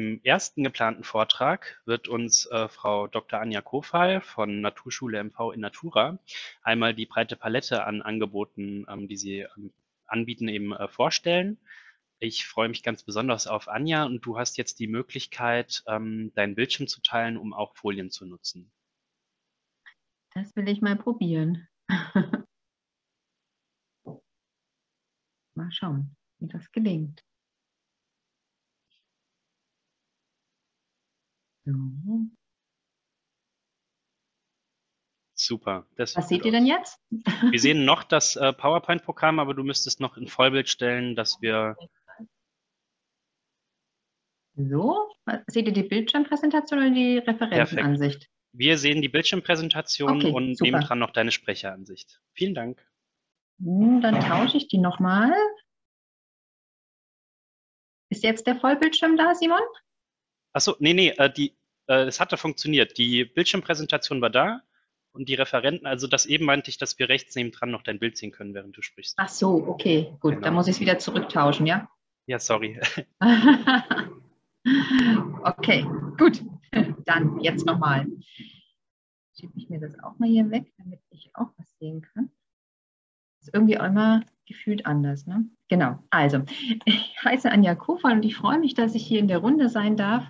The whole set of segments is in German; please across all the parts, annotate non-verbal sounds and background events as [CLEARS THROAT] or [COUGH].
Im ersten geplanten Vortrag wird uns äh, Frau Dr. Anja Kofal von Naturschule MV in Natura einmal die breite Palette an Angeboten, ähm, die sie ähm, anbieten, eben äh, vorstellen. Ich freue mich ganz besonders auf Anja und du hast jetzt die Möglichkeit, ähm, deinen Bildschirm zu teilen, um auch Folien zu nutzen. Das will ich mal probieren. [LAUGHS] mal schauen, wie das gelingt. So. Super. Was seht ihr denn jetzt? Wir sehen [LAUGHS] noch das äh, PowerPoint-Programm, aber du müsstest noch in Vollbild stellen, dass wir. So, seht ihr die Bildschirmpräsentation oder die Referentenansicht? Wir sehen die Bildschirmpräsentation okay, und super. nehmen dran noch deine Sprecheransicht. Vielen Dank. Hm, dann tausche ich die nochmal. Ist jetzt der Vollbildschirm da, Simon? Achso, nee, nee, äh, die, äh, es hatte funktioniert. Die Bildschirmpräsentation war da und die Referenten, also das eben meinte ich, dass wir rechts neben dran noch dein Bild sehen können, während du sprichst. Ach so, okay, gut, genau. dann muss ich es wieder zurücktauschen, ja? Ja, sorry. [LAUGHS] okay, gut. [LAUGHS] Dann jetzt nochmal. Schiebe ich mir das auch mal hier weg, damit ich auch was sehen kann. Ist irgendwie auch immer gefühlt anders, ne? Genau. Also, ich heiße Anja Kofal und ich freue mich, dass ich hier in der Runde sein darf.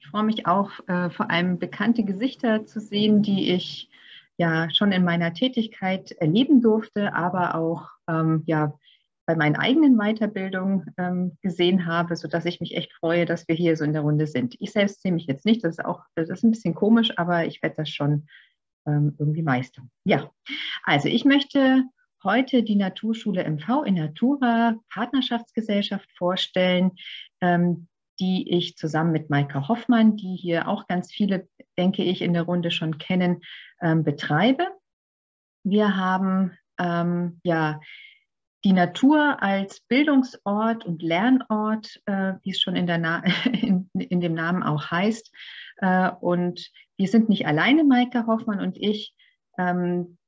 Ich freue mich auch, äh, vor allem bekannte Gesichter zu sehen, die ich ja schon in meiner Tätigkeit erleben durfte, aber auch ähm, ja, bei meinen eigenen Weiterbildungen ähm, gesehen habe, sodass ich mich echt freue, dass wir hier so in der Runde sind. Ich selbst sehe mich jetzt nicht, das ist auch das ist ein bisschen komisch, aber ich werde das schon ähm, irgendwie meistern. Ja, also ich möchte heute die Naturschule MV in Natura Partnerschaftsgesellschaft vorstellen, ähm, die ich zusammen mit Maike Hoffmann, die hier auch ganz viele, denke ich, in der Runde schon kennen, ähm, betreibe. Wir haben ähm, ja die Natur als Bildungsort und Lernort, äh, wie es schon in, [LAUGHS] in, in, dem Namen auch heißt. Äh, und wir sind nicht alleine, Maike Hoffmann und ich. Ähm,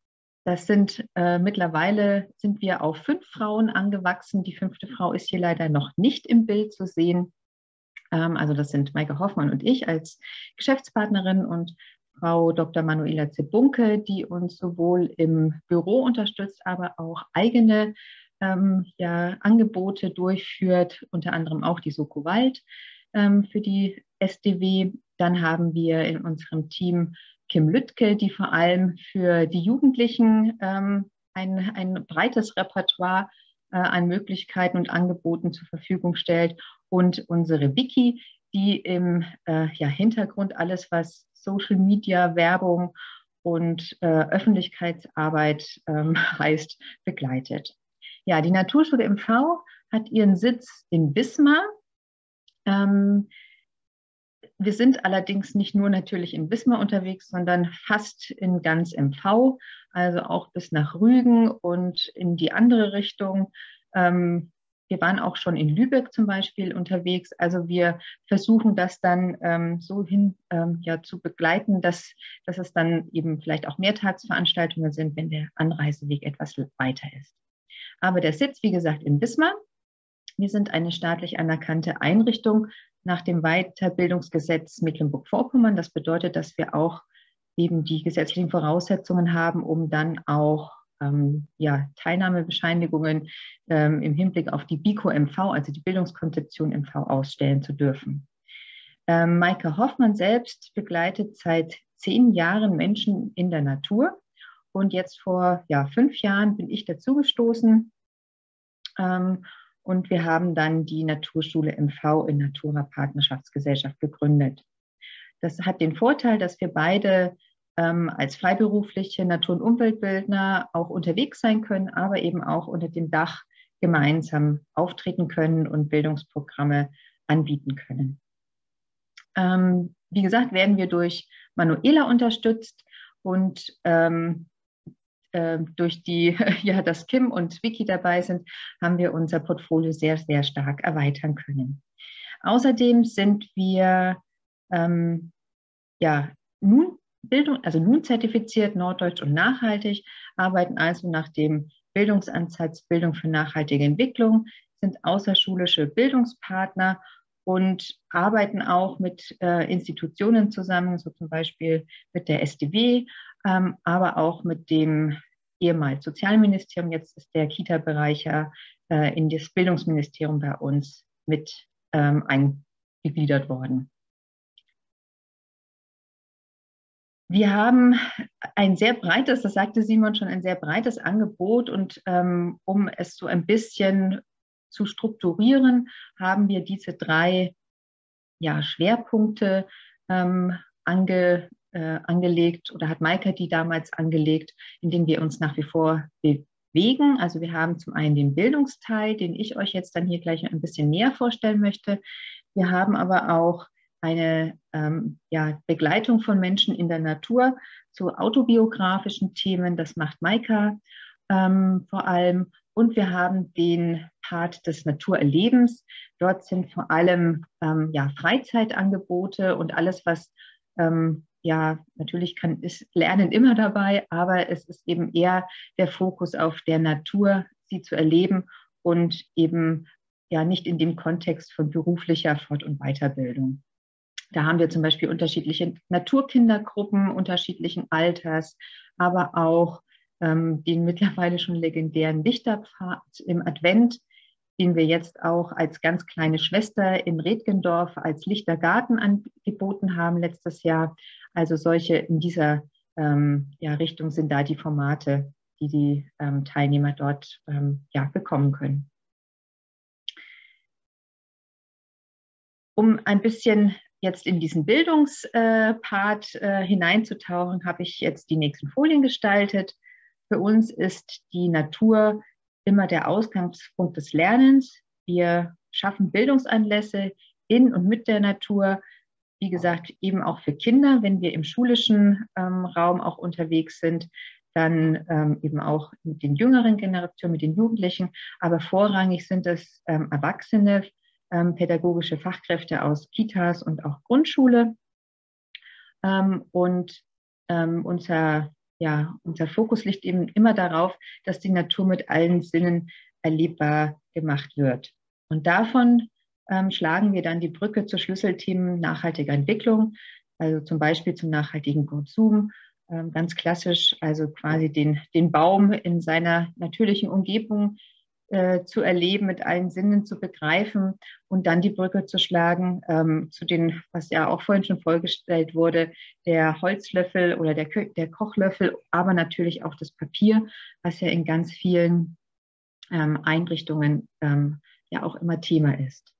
das sind äh, mittlerweile sind wir auf fünf Frauen angewachsen. Die fünfte Frau ist hier leider noch nicht im Bild zu sehen. Ähm, also das sind Maike Hoffmann und ich als Geschäftspartnerin und Frau Dr. Manuela Zebunke, die uns sowohl im Büro unterstützt, aber auch eigene ähm, ja, Angebote durchführt, unter anderem auch die Soko Wald ähm, für die SDW. Dann haben wir in unserem Team Kim Lüttke, die vor allem für die Jugendlichen ähm, ein, ein breites Repertoire äh, an Möglichkeiten und Angeboten zur Verfügung stellt. Und unsere Wiki, die im äh, ja, Hintergrund alles, was Social Media, Werbung und äh, Öffentlichkeitsarbeit ähm, [LAUGHS] heißt, begleitet. Ja, die Naturschule MV hat ihren Sitz in Wismar. Ähm, wir sind allerdings nicht nur natürlich in Wismar unterwegs, sondern fast in ganz MV, also auch bis nach Rügen und in die andere Richtung. Ähm, wir waren auch schon in Lübeck zum Beispiel unterwegs. Also wir versuchen das dann ähm, so hin ähm, ja, zu begleiten, dass, dass es dann eben vielleicht auch Mehrtagsveranstaltungen sind, wenn der Anreiseweg etwas weiter ist. Aber der Sitz, wie gesagt, in Wismar. Wir sind eine staatlich anerkannte Einrichtung nach dem Weiterbildungsgesetz Mecklenburg-Vorpommern. Das bedeutet, dass wir auch eben die gesetzlichen Voraussetzungen haben, um dann auch ähm, ja, Teilnahmebescheinigungen ähm, im Hinblick auf die BICO-MV, also die Bildungskonzeption MV, ausstellen zu dürfen. Ähm, Maike Hoffmann selbst begleitet seit zehn Jahren Menschen in der Natur. Und jetzt vor ja, fünf Jahren bin ich dazugestoßen. Ähm, und wir haben dann die Naturschule MV in Natura Partnerschaftsgesellschaft gegründet. Das hat den Vorteil, dass wir beide ähm, als freiberufliche Natur- und Umweltbildner auch unterwegs sein können, aber eben auch unter dem Dach gemeinsam auftreten können und Bildungsprogramme anbieten können. Ähm, wie gesagt, werden wir durch Manuela unterstützt und ähm, äh, durch die, [LAUGHS] ja, dass Kim und Vicky dabei sind, haben wir unser Portfolio sehr, sehr stark erweitern können. Außerdem sind wir ähm, ja, nun Bildung, also nun zertifiziert, Norddeutsch und nachhaltig, arbeiten also nach dem Bildungsansatz Bildung für nachhaltige Entwicklung, sind außerschulische Bildungspartner und arbeiten auch mit äh, Institutionen zusammen, so zum Beispiel mit der SDW, ähm, aber auch mit dem ehemals Sozialministerium. Jetzt ist der Kita-Bereich ja äh, in das Bildungsministerium bei uns mit ähm, eingegliedert worden. Wir haben ein sehr breites, das sagte Simon schon, ein sehr breites Angebot und ähm, um es so ein bisschen zu strukturieren, haben wir diese drei ja, Schwerpunkte ähm, ange, äh, angelegt oder hat Maika die damals angelegt, in denen wir uns nach wie vor bewegen. Also wir haben zum einen den Bildungsteil, den ich euch jetzt dann hier gleich ein bisschen näher vorstellen möchte. Wir haben aber auch eine ähm, ja, Begleitung von Menschen in der Natur zu autobiografischen Themen. Das macht Maika ähm, vor allem. Und wir haben den Part des Naturerlebens. Dort sind vor allem ähm, ja, Freizeitangebote und alles, was ähm, ja, natürlich kann, ist Lernen immer dabei, aber es ist eben eher der Fokus auf der Natur, sie zu erleben und eben ja nicht in dem Kontext von beruflicher Fort- und Weiterbildung. Da haben wir zum Beispiel unterschiedliche Naturkindergruppen unterschiedlichen Alters, aber auch ähm, den mittlerweile schon legendären Lichterpfad im Advent, den wir jetzt auch als ganz kleine Schwester in Redgendorf als Lichtergarten angeboten haben letztes Jahr. Also solche in dieser ähm, ja, Richtung sind da die Formate, die die ähm, Teilnehmer dort ähm, ja, bekommen können. Um ein bisschen jetzt in diesen Bildungspart äh, hineinzutauchen, habe ich jetzt die nächsten Folien gestaltet. Für uns ist die Natur immer der Ausgangspunkt des Lernens. Wir schaffen Bildungsanlässe in und mit der Natur. Wie gesagt, eben auch für Kinder, wenn wir im schulischen ähm, Raum auch unterwegs sind, dann ähm, eben auch mit den jüngeren Generationen, mit den Jugendlichen. Aber vorrangig sind es ähm, Erwachsene, ähm, pädagogische Fachkräfte aus Kitas und auch Grundschule. Ähm, und ähm, unser ja, unser Fokus liegt eben immer darauf, dass die Natur mit allen Sinnen erlebbar gemacht wird. Und davon ähm, schlagen wir dann die Brücke zu Schlüsselthemen nachhaltiger Entwicklung, also zum Beispiel zum nachhaltigen Konsum, ähm, ganz klassisch, also quasi den, den Baum in seiner natürlichen Umgebung äh, zu erleben, mit allen Sinnen zu begreifen und dann die Brücke zu schlagen ähm, zu den, was ja auch vorhin schon vorgestellt wurde, der Holzlöffel oder der, der Kochlöffel, aber natürlich auch das Papier, was ja in ganz vielen ähm, Einrichtungen ähm, ja auch immer Thema ist.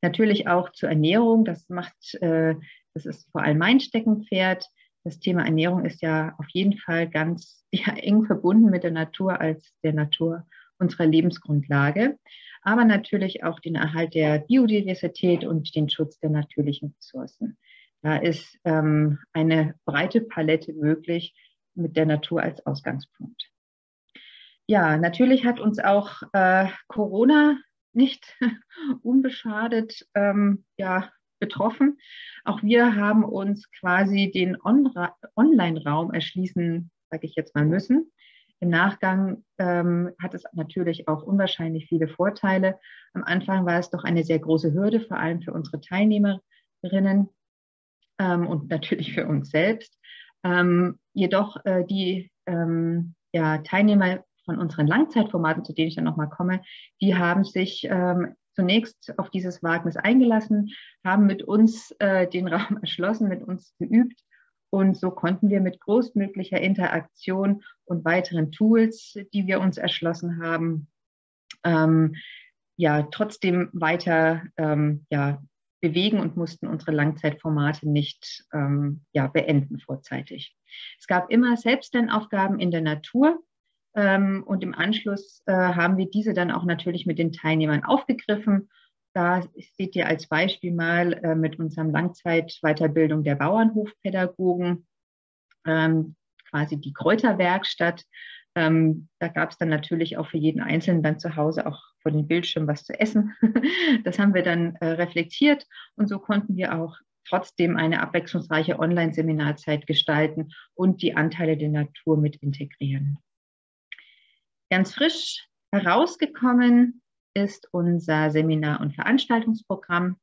Natürlich auch zur Ernährung, das macht, äh, das ist vor allem mein Steckenpferd. Das Thema Ernährung ist ja auf jeden Fall ganz [LAUGHS] ja, eng verbunden mit der Natur als der Natur unserer Lebensgrundlage, aber natürlich auch den Erhalt der Biodiversität und den Schutz der natürlichen Ressourcen. Da ist ähm, eine breite Palette möglich mit der Natur als Ausgangspunkt. Ja, natürlich hat uns auch äh, Corona nicht [LAUGHS] unbeschadet ähm, ja, betroffen. Auch wir haben uns quasi den On Online-Raum erschließen, sage ich jetzt mal, müssen. Im Nachgang ähm, hat es natürlich auch unwahrscheinlich viele Vorteile. Am Anfang war es doch eine sehr große Hürde, vor allem für unsere Teilnehmerinnen ähm, und natürlich für uns selbst. Ähm, jedoch äh, die ähm, ja, Teilnehmer von unseren Langzeitformaten, zu denen ich dann nochmal komme, die haben sich ähm, zunächst auf dieses Wagnis eingelassen, haben mit uns äh, den Raum [LAUGHS] erschlossen, mit uns geübt und so konnten wir mit großmöglicher Interaktion und weiteren Tools, die wir uns erschlossen haben, ähm, ja trotzdem weiter ähm, ja, bewegen und mussten unsere Langzeitformate nicht ähm, ja, beenden vorzeitig. Es gab immer Selbstlernaufgaben in der Natur. Ähm, und im Anschluss äh, haben wir diese dann auch natürlich mit den Teilnehmern aufgegriffen da seht ihr als Beispiel mal äh, mit unserem Langzeitweiterbildung der Bauernhofpädagogen ähm, quasi die Kräuterwerkstatt. Ähm, da gab es dann natürlich auch für jeden Einzelnen dann zu Hause auch vor dem Bildschirm was zu essen. [LAUGHS] das haben wir dann äh, reflektiert und so konnten wir auch trotzdem eine abwechslungsreiche Online-Seminarzeit gestalten und die Anteile der Natur mit integrieren. Ganz frisch herausgekommen ist unser Seminar- und Veranstaltungsprogramm.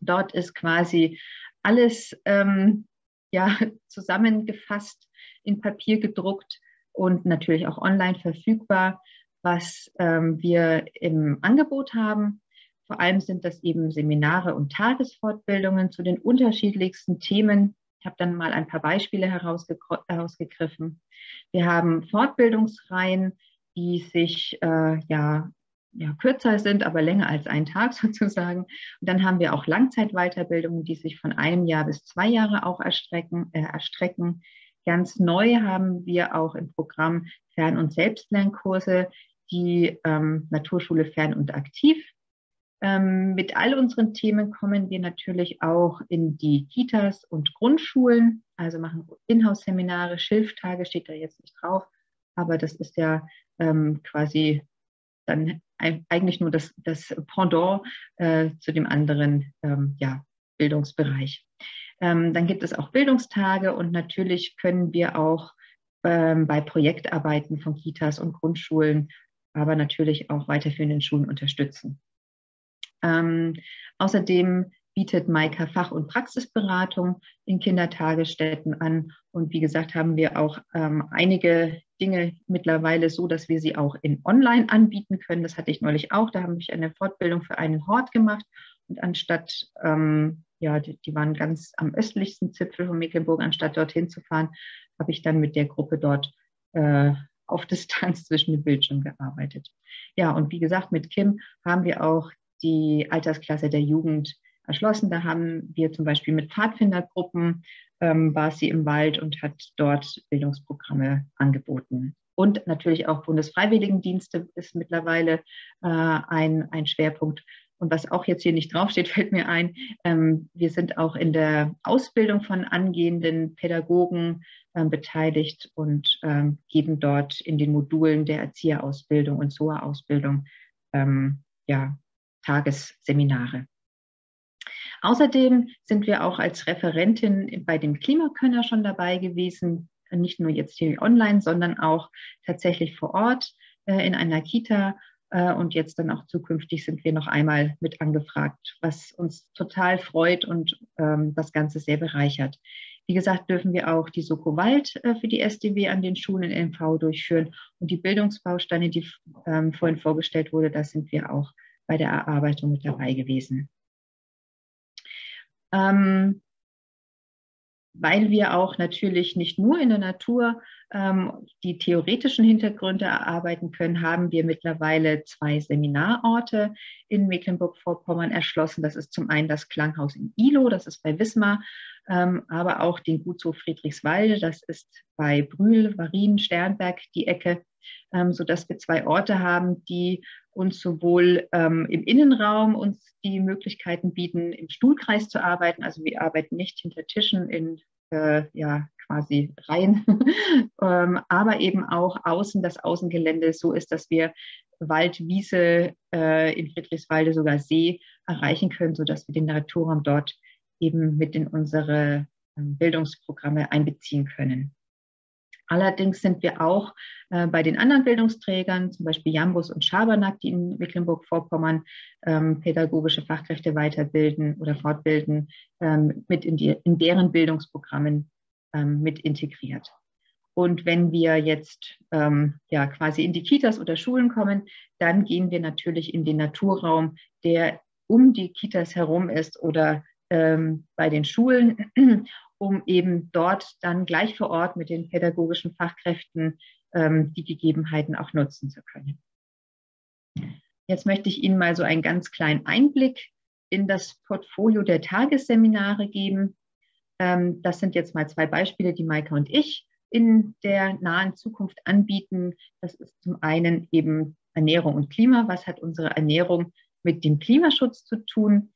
Dort ist quasi alles ähm, ja, [LAUGHS] zusammengefasst, in Papier gedruckt und natürlich auch online verfügbar, was ähm, wir im Angebot haben. Vor allem sind das eben Seminare und Tagesfortbildungen zu den unterschiedlichsten Themen. Ich habe dann mal ein paar Beispiele herausgegriffen. Wir haben Fortbildungsreihen, die sich äh, ja, ja, kürzer sind, aber länger als ein Tag [LAUGHS] sozusagen. Und dann haben wir auch Langzeitweiterbildungen, die sich von einem Jahr bis zwei Jahre auch erstrecken. Äh, erstrecken. Ganz neu haben wir auch im Programm Fern- und Selbstlernkurse, die ähm, Naturschule Fern und Aktiv. Ähm, mit all unseren Themen kommen wir natürlich auch in die Kitas und Grundschulen, also machen Inhouse-Seminare, Schilftage steht da jetzt nicht drauf, aber das ist ja ähm, quasi dann eigentlich nur das, das Pendant äh, zu dem anderen ähm, ja, Bildungsbereich. Ähm, dann gibt es auch Bildungstage und natürlich können wir auch ähm, bei Projektarbeiten von Kitas und Grundschulen, aber natürlich auch weiterführenden Schulen unterstützen. Ähm, außerdem bietet Maika Fach- und Praxisberatung in Kindertagesstätten an. Und wie gesagt, haben wir auch ähm, einige Dinge mittlerweile so, dass wir sie auch in Online anbieten können. Das hatte ich neulich auch. Da habe ich eine Fortbildung für einen Hort gemacht. Und anstatt, ähm, ja, die, die, waren ganz am östlichsten Zipfel von Mecklenburg, anstatt dorthin zu fahren, habe ich dann mit der Gruppe dort äh, auf [LAUGHS] Distanz zwischen den Bildschirmen gearbeitet. Ja, und wie gesagt, mit Kim haben wir auch die Altersklasse der Jugend erschlossen. Da haben wir zum Beispiel mit Pfadfindergruppen, ähm, war sie im Wald und hat dort Bildungsprogramme angeboten. Und natürlich auch Bundesfreiwilligendienste ist mittlerweile äh, ein, ein Schwerpunkt. Und was auch jetzt hier nicht draufsteht, [LAUGHS] fällt mir ein, ähm, wir sind auch in der Ausbildung von angehenden Pädagogen äh, beteiligt und ähm, geben dort in den Modulen der Erzieherausbildung und SOA-Ausbildung ähm, ja, Tagesseminare. Außerdem sind wir auch als Referentin bei dem Klimakönner schon dabei gewesen, nicht nur jetzt hier online, sondern auch tatsächlich vor Ort äh, in einer Kita. Äh, und jetzt dann auch zukünftig sind wir noch einmal mit angefragt, was uns total freut und ähm, das Ganze sehr bereichert. Wie gesagt, dürfen wir auch die Soko Wald äh, für die SDW an den Schulen in MV durchführen. Und die Bildungsbausteine, die ähm, vorhin vorgestellt wurde, da sind wir auch bei der Erarbeitung mit dabei gewesen. Ähm, weil wir auch natürlich nicht nur in der Natur ähm, die theoretischen Hintergründe erarbeiten können, haben wir mittlerweile zwei Seminarorte in Mecklenburg-Vorpommern erschlossen. Das ist zum einen das Klanghaus in Ilo, das ist bei Wismar, ähm, aber auch den Gutshof Friedrichswalde, das ist bei Brühl, Varin, Sternberg die Ecke, ähm, sodass wir zwei Orte haben, die uns sowohl ähm, im Innenraum uns die Möglichkeiten bieten, im Stuhlkreis zu arbeiten. Also wir arbeiten nicht hinter Tischen in äh, ja, quasi Reihen, [LAUGHS] ähm, aber eben auch außen, das Außengelände so ist, dass wir Wald, Wiese, äh, in Friedrichswalde sogar See erreichen können, sodass wir den Naturraum dort eben mit in unsere ähm, Bildungsprogramme einbeziehen können. Allerdings sind wir auch äh, bei den anderen Bildungsträgern, zum Beispiel Jambus und Schabernack, die in Mecklenburg-Vorpommern ähm, pädagogische Fachkräfte weiterbilden oder fortbilden, ähm, mit in, die, in, deren Bildungsprogrammen ähm, mit integriert. Und wenn wir jetzt ähm, ja quasi in die Kitas oder Schulen kommen, dann gehen wir natürlich in den Naturraum, der um die Kitas herum ist oder ähm, bei den Schulen [CLEARS THROAT] um eben dort dann gleich vor Ort mit den pädagogischen Fachkräften ähm, die Gegebenheiten auch nutzen zu können. Jetzt möchte ich Ihnen mal so einen ganz kleinen Einblick in das Portfolio der Tagesseminare geben. Ähm, das sind jetzt mal zwei Beispiele, die Maika und ich in der nahen Zukunft anbieten. Das ist zum einen eben Ernährung und Klima. Was hat unsere Ernährung mit dem Klimaschutz zu tun?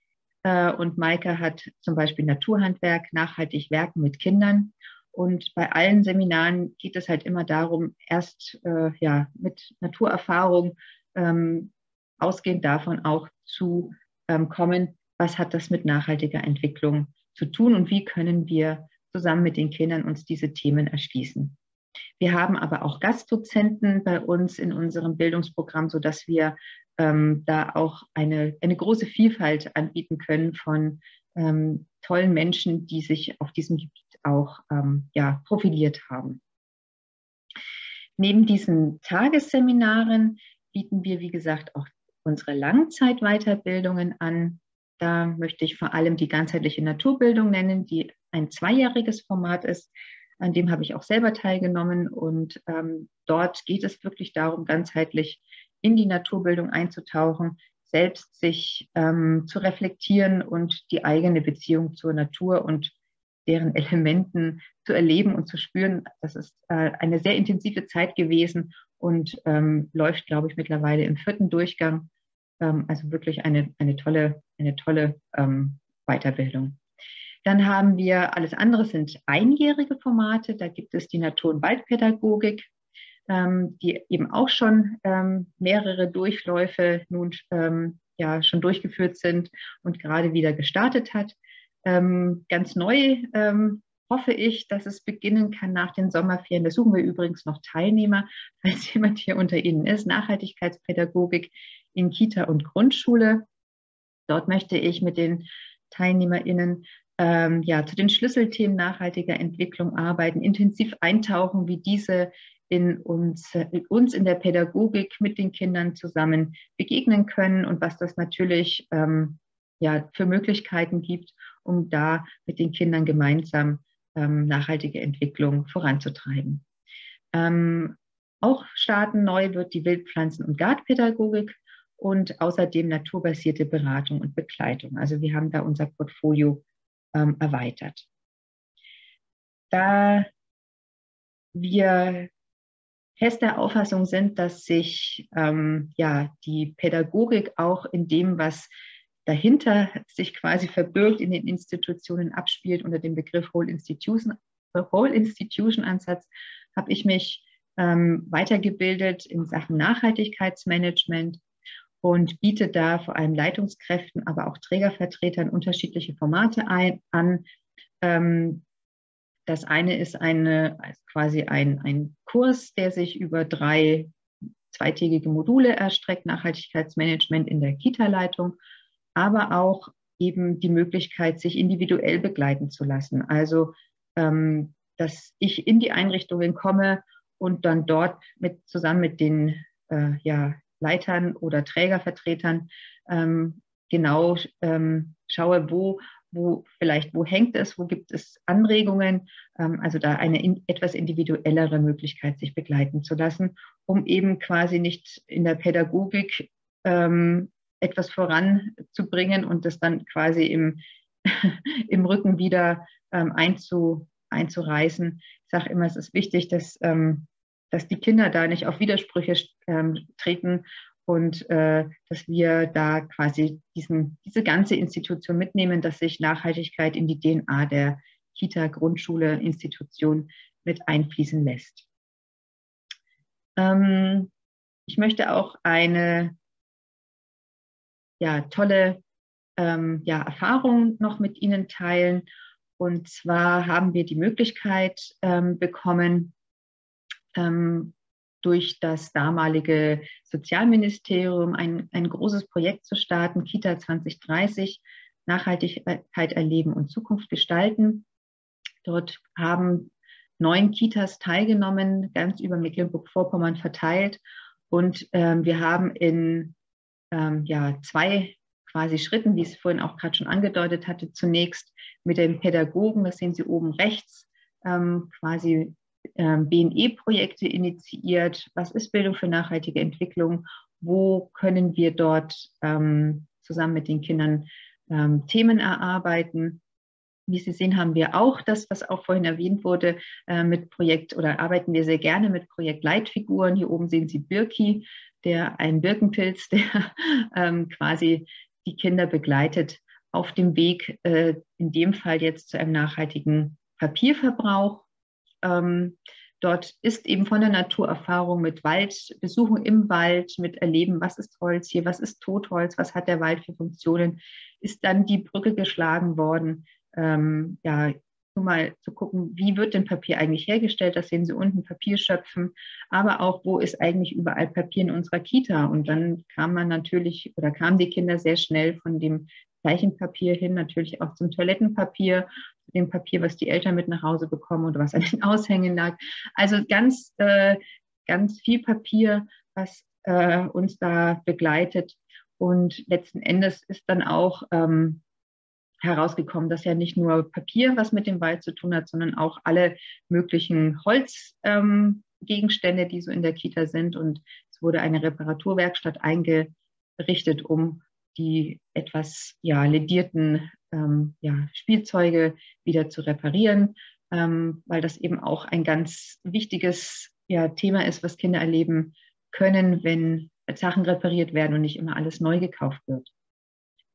Äh, und Maike hat zum Beispiel Naturhandwerk, nachhaltig werken mit Kindern. Und bei allen Seminaren geht es halt immer darum, erst äh, ja, mit Naturerfahrung ähm, ausgehend davon auch zu ähm, kommen, was hat das mit nachhaltiger Entwicklung zu tun und wie können wir zusammen mit den Kindern uns diese Themen erschließen. Wir haben aber auch Gastdozenten bei uns in unserem Bildungsprogramm, sodass wir ähm, da auch eine, eine große Vielfalt anbieten können von ähm, tollen Menschen, die sich auf diesem Gebiet auch ähm, ja, profiliert haben. Neben diesen Tagesseminaren bieten wir, wie gesagt, auch unsere Langzeitweiterbildungen an. Da möchte ich vor allem die ganzheitliche Naturbildung nennen, die ein zweijähriges Format ist. An dem habe ich auch selber teilgenommen und ähm, dort geht es wirklich darum, ganzheitlich in die Naturbildung einzutauchen, selbst sich ähm, zu reflektieren und die eigene Beziehung zur Natur und deren Elementen zu erleben und zu spüren. Das ist äh, eine sehr intensive Zeit gewesen und ähm, läuft, glaube ich, mittlerweile im vierten Durchgang. Ähm, also wirklich eine, eine tolle, eine tolle ähm, Weiterbildung. Dann haben wir alles andere sind einjährige Formate. Da gibt es die Natur- und Waldpädagogik, ähm, die eben auch schon ähm, mehrere Durchläufe nun ähm, ja schon durchgeführt sind und gerade wieder gestartet hat. Ähm, ganz neu ähm, hoffe ich, dass es beginnen kann nach den Sommerferien. Da suchen wir übrigens noch Teilnehmer, [LAUGHS] falls jemand hier unter Ihnen ist. Nachhaltigkeitspädagogik in Kita und Grundschule. Dort möchte ich mit den TeilnehmerInnen ähm, ja, zu den Schlüsselthemen nachhaltiger Entwicklung arbeiten, intensiv eintauchen, wie diese in uns, in uns in der Pädagogik mit den Kindern zusammen begegnen können und was das natürlich ähm, ja, für Möglichkeiten gibt, um da mit den Kindern gemeinsam ähm, nachhaltige Entwicklung voranzutreiben. Ähm, auch starten neu wird die Wildpflanzen- und Gartpädagogik und außerdem naturbasierte Beratung und Begleitung. Also wir haben da unser Portfolio ähm, erweitert. Da wir fester Auffassung sind, dass sich ähm, ja die Pädagogik auch in dem, was dahinter sich quasi verbirgt in den Institutionen abspielt unter dem Begriff Whole Institution, Whole Institution Ansatz, habe ich mich ähm, weitergebildet in Sachen Nachhaltigkeitsmanagement und biete da vor allem Leitungskräften, aber auch Trägervertretern unterschiedliche Formate ein, an, ähm, das eine ist eine, also quasi ein, ein Kurs, der sich über drei zweitägige Module erstreckt, Nachhaltigkeitsmanagement in der Kita-Leitung, aber auch eben die Möglichkeit, sich individuell begleiten zu lassen. Also, ähm, dass ich in die Einrichtungen komme und dann dort mit, zusammen mit den äh, ja, Leitern oder Trägervertretern ähm, genau ähm, schaue, wo wo vielleicht, wo hängt es, wo gibt es Anregungen, ähm, also da eine in, etwas individuellere Möglichkeit, sich begleiten zu lassen, um eben quasi nicht in der Pädagogik ähm, etwas voranzubringen und das dann quasi im, [LAUGHS] im Rücken wieder ähm, einzu, einzureißen. Ich sage immer, es ist wichtig, dass, ähm, dass die Kinder da nicht auf Widersprüche ähm, treten und äh, dass wir da quasi diesen, diese ganze Institution mitnehmen, dass sich Nachhaltigkeit in die DNA der Kita, Grundschule, Institution mit einfließen lässt. Ähm, ich möchte auch eine ja, tolle ähm, ja, Erfahrung noch mit Ihnen teilen. Und zwar haben wir die Möglichkeit ähm, bekommen, ähm, durch das damalige Sozialministerium ein, ein großes Projekt zu starten, Kita 2030, Nachhaltigkeit erleben und Zukunft gestalten. Dort haben neun Kitas teilgenommen, ganz über Mecklenburg-Vorpommern verteilt. Und ähm, wir haben in ähm, ja, zwei quasi Schritten, wie es vorhin auch gerade schon angedeutet hatte, zunächst mit den Pädagogen, das sehen Sie oben rechts, ähm, quasi BNE-Projekte initiiert. Was ist Bildung für nachhaltige Entwicklung? Wo können wir dort ähm, zusammen mit den Kindern ähm, Themen erarbeiten? Wie Sie sehen, haben wir auch das, was auch vorhin erwähnt wurde, äh, mit Projekt oder arbeiten wir sehr gerne mit Projekt Leitfiguren. Hier oben sehen Sie Birki, der ein Birkenpilz, [LAUGHS] der ähm, quasi die Kinder begleitet auf dem Weg, äh, in dem Fall jetzt zu einem nachhaltigen Papierverbrauch ähm, dort ist eben von der Naturerfahrung mit Waldbesuchen im Wald, mit Erleben, was ist Holz hier, was ist Totholz, was hat der Wald für Funktionen, ist dann die Brücke geschlagen worden, ähm, ja, mal zu gucken, wie wird denn Papier eigentlich hergestellt? Das sehen Sie unten, Papierschöpfen, aber auch, wo ist eigentlich überall Papier in unserer Kita? Und dann kam man natürlich oder kamen die Kinder sehr schnell von dem Zeichenpapier hin, natürlich auch zum Toilettenpapier, dem Papier, was die Eltern mit nach Hause bekommen oder was an den Aushängen lag. Also ganz, äh, ganz viel Papier, was äh, uns da begleitet. Und letzten Endes ist dann auch ähm, herausgekommen, dass ja nicht nur Papier was mit dem Wald zu tun hat, sondern auch alle möglichen Holzgegenstände, ähm, die so in der Kita sind. Und es wurde eine Reparaturwerkstatt eingerichtet, um die etwas ja, ledierten ähm, ja, Spielzeuge wieder zu reparieren, ähm, weil das eben auch ein ganz wichtiges ja, Thema ist, was Kinder erleben können, wenn Sachen repariert werden und nicht immer alles neu gekauft wird.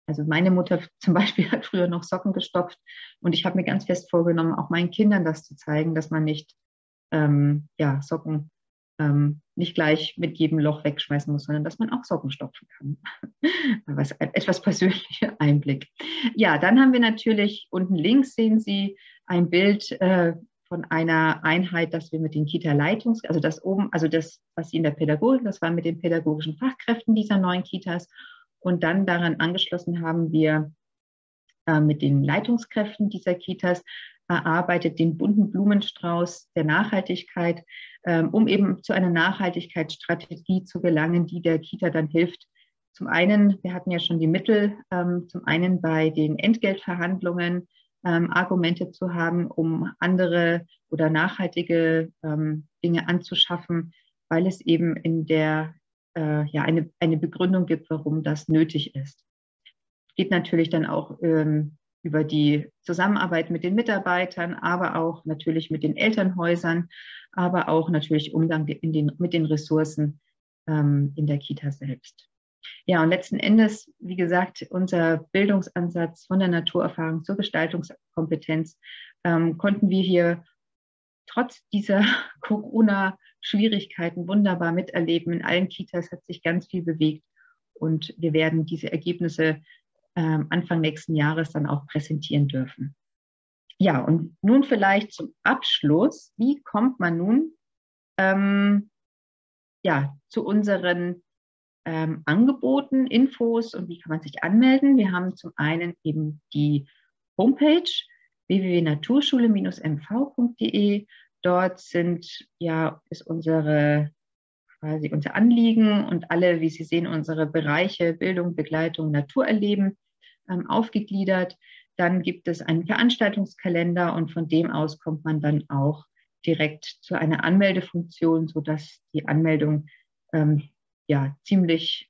Also meine Mutter [LAUGHS] zum Beispiel hat früher noch Socken gestopft und ich habe mir ganz fest vorgenommen, auch meinen Kindern das zu zeigen, dass man nicht ähm, ja, Socken ähm, nicht gleich mit jedem Loch wegschmeißen muss, sondern dass man auch Socken stopfen kann. [LAUGHS] Was etwas persönlicher [LAUGHS] Einblick. Ja, dann haben wir natürlich unten links sehen Sie ein Bild äh, von einer Einheit, dass wir mit den Kita-Leitungs, also das oben, also das, was Sie in der Pädagogik, das war mit den pädagogischen Fachkräften dieser neuen Kitas. Und dann daran angeschlossen haben wir äh, mit den Leitungskräften dieser Kitas erarbeitet den bunten Blumenstrauß der Nachhaltigkeit, ähm, um eben zu einer Nachhaltigkeitsstrategie zu gelangen, die der Kita dann hilft. Zum einen, wir hatten ja schon die Mittel, ähm, zum einen bei den Entgeltverhandlungen ähm, Argumente zu haben, um andere oder nachhaltige Dinge anzuschaffen, weil es eben in der, äh, ja, eine, eine Begründung gibt, warum das nötig ist. Geht natürlich dann auch über die Zusammenarbeit mit den Mitarbeitern, aber auch natürlich mit den Elternhäusern, aber auch natürlich Umgang den, mit den Ressourcen ähm, in der Kita selbst. Ja, und letzten Endes, wie gesagt, unser Bildungsansatz von der Naturerfahrung zur Gestaltungskompetenz ähm, konnten wir hier trotz dieser [LAUGHS] Corona-Schwierigkeiten wunderbar miterleben. In allen Kitas hat sich ganz viel bewegt und wir werden diese Ergebnisse ähm, Anfang nächsten Jahres dann auch präsentieren dürfen. Ja, und nun vielleicht zum Abschluss, wie kommt man nun ähm, ja, zu unseren ähm, Angeboten, Infos und wie kann man sich anmelden? Wir haben zum einen eben die Homepage www.naturschule-mv.de. Dort sind ja ist unsere quasi unser Anliegen und alle, wie Sie sehen, unsere Bereiche Bildung, Begleitung, Naturerleben ähm, aufgegliedert. Dann gibt es einen Veranstaltungskalender und von dem aus kommt man dann auch direkt zu einer Anmeldefunktion, sodass die Anmeldung ähm, ja ziemlich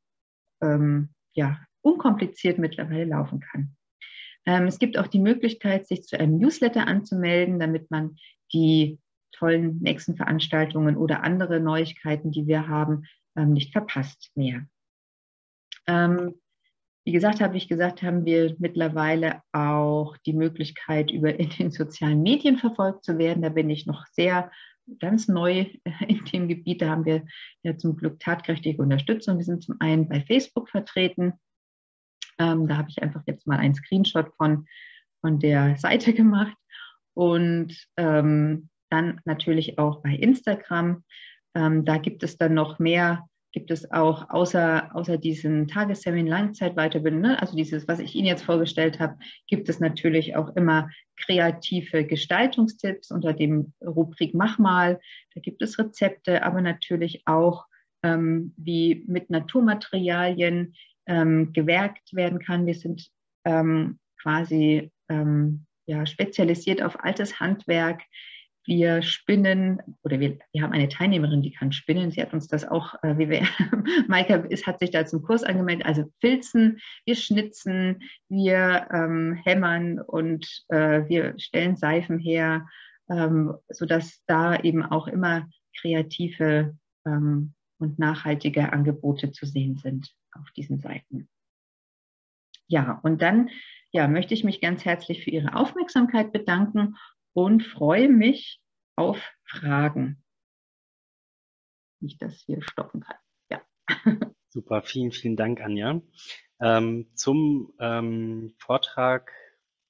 ähm, ja, unkompliziert mittlerweile laufen kann. Ähm, es gibt auch die Möglichkeit, sich zu einem Newsletter anzumelden, damit man die tollen nächsten Veranstaltungen oder andere Neuigkeiten, die wir haben, ähm, nicht verpasst mehr. Ähm, wie gesagt, habe ich gesagt, haben wir mittlerweile auch die Möglichkeit, über in den sozialen Medien verfolgt zu werden. Da bin ich noch sehr ganz neu [LAUGHS] in dem Gebiet. Da haben wir ja zum Glück tatkräftige Unterstützung. Wir sind zum einen bei Facebook vertreten. Ähm, da habe ich einfach jetzt mal einen Screenshot von, von der Seite [LAUGHS] gemacht. Und ähm, dann natürlich auch bei Instagram. Ähm, da gibt es dann noch mehr, gibt es auch außer, außer diesen Tagessemin Langzeitweiterbildung, ne, also dieses, was ich Ihnen jetzt vorgestellt habe, gibt es natürlich auch immer kreative Gestaltungstipps unter dem Rubrik Mach mal. Da gibt es Rezepte, aber natürlich auch, ähm, wie mit Naturmaterialien ähm, gewerkt werden kann. Wir sind ähm, quasi ähm, ja, spezialisiert auf altes Handwerk. Wir spinnen oder wir, wir haben eine Teilnehmerin, die kann spinnen. Sie hat uns das auch, äh, wie wir, [LAUGHS] Maika ist, hat sich da zum Kurs angemeldet. Also filzen, wir schnitzen, wir ähm, hämmern und äh, wir stellen Seifen her, ähm, sodass da eben auch immer kreative ähm, und nachhaltige Angebote zu sehen sind auf diesen Seiten. Ja, und dann ja, möchte ich mich ganz herzlich für Ihre Aufmerksamkeit bedanken und freue mich auf Fragen. Ich das hier stoppen kann. Ja. [LAUGHS] Super, vielen, vielen Dank, Anja. Ähm, zum ähm, Vortrag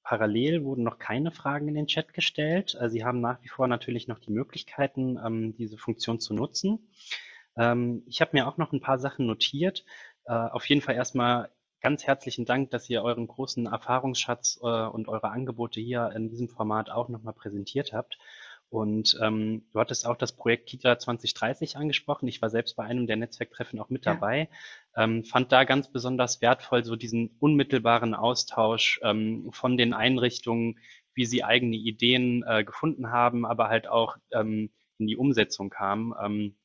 parallel wurden noch keine Fragen in den Chat gestellt. Also Sie haben nach wie vor natürlich noch die Möglichkeiten, ähm, diese Funktion zu nutzen. Ähm, ich habe mir auch noch ein paar Sachen notiert. Äh, auf jeden Fall erstmal ganz herzlichen Dank, dass ihr euren großen Erfahrungsschatz äh, und eure Angebote hier in diesem Format auch nochmal präsentiert habt. Und ähm, du hattest auch das Projekt Kita 2030 angesprochen. Ich war selbst bei einem der Netzwerktreffen auch mit ja. dabei. Ähm, fand da ganz besonders wertvoll so diesen unmittelbaren Austausch ähm, von den Einrichtungen, wie sie eigene Ideen äh, gefunden haben, aber halt auch ähm, in die Umsetzung kamen. Ähm,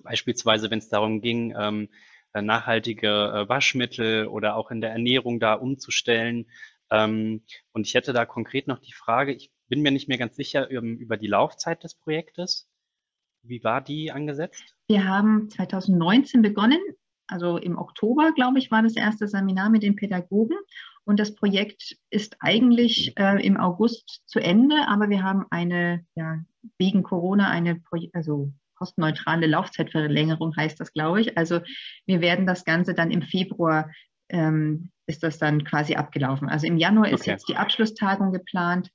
beispielsweise, wenn es darum ging, ähm, äh, nachhaltige äh, Waschmittel oder auch in der Ernährung da umzustellen. Ähm, und ich hätte da konkret noch die Frage, ich bin mir nicht mehr ganz sicher ähm, über die Laufzeit des Projektes. Wie war die angesetzt? Wir haben 2019 begonnen, also im Oktober, glaube ich, war das erste Seminar mit den Pädagogen. Und das Projekt ist eigentlich äh, im August zu Ende, aber wir haben eine, ja, wegen Corona eine, also kostenneutrale Laufzeitverlängerung heißt das, glaube ich. Also wir werden das Ganze dann im Februar ähm, ist das dann quasi abgelaufen. Also im Januar ist okay. jetzt die Abschlusstagung geplant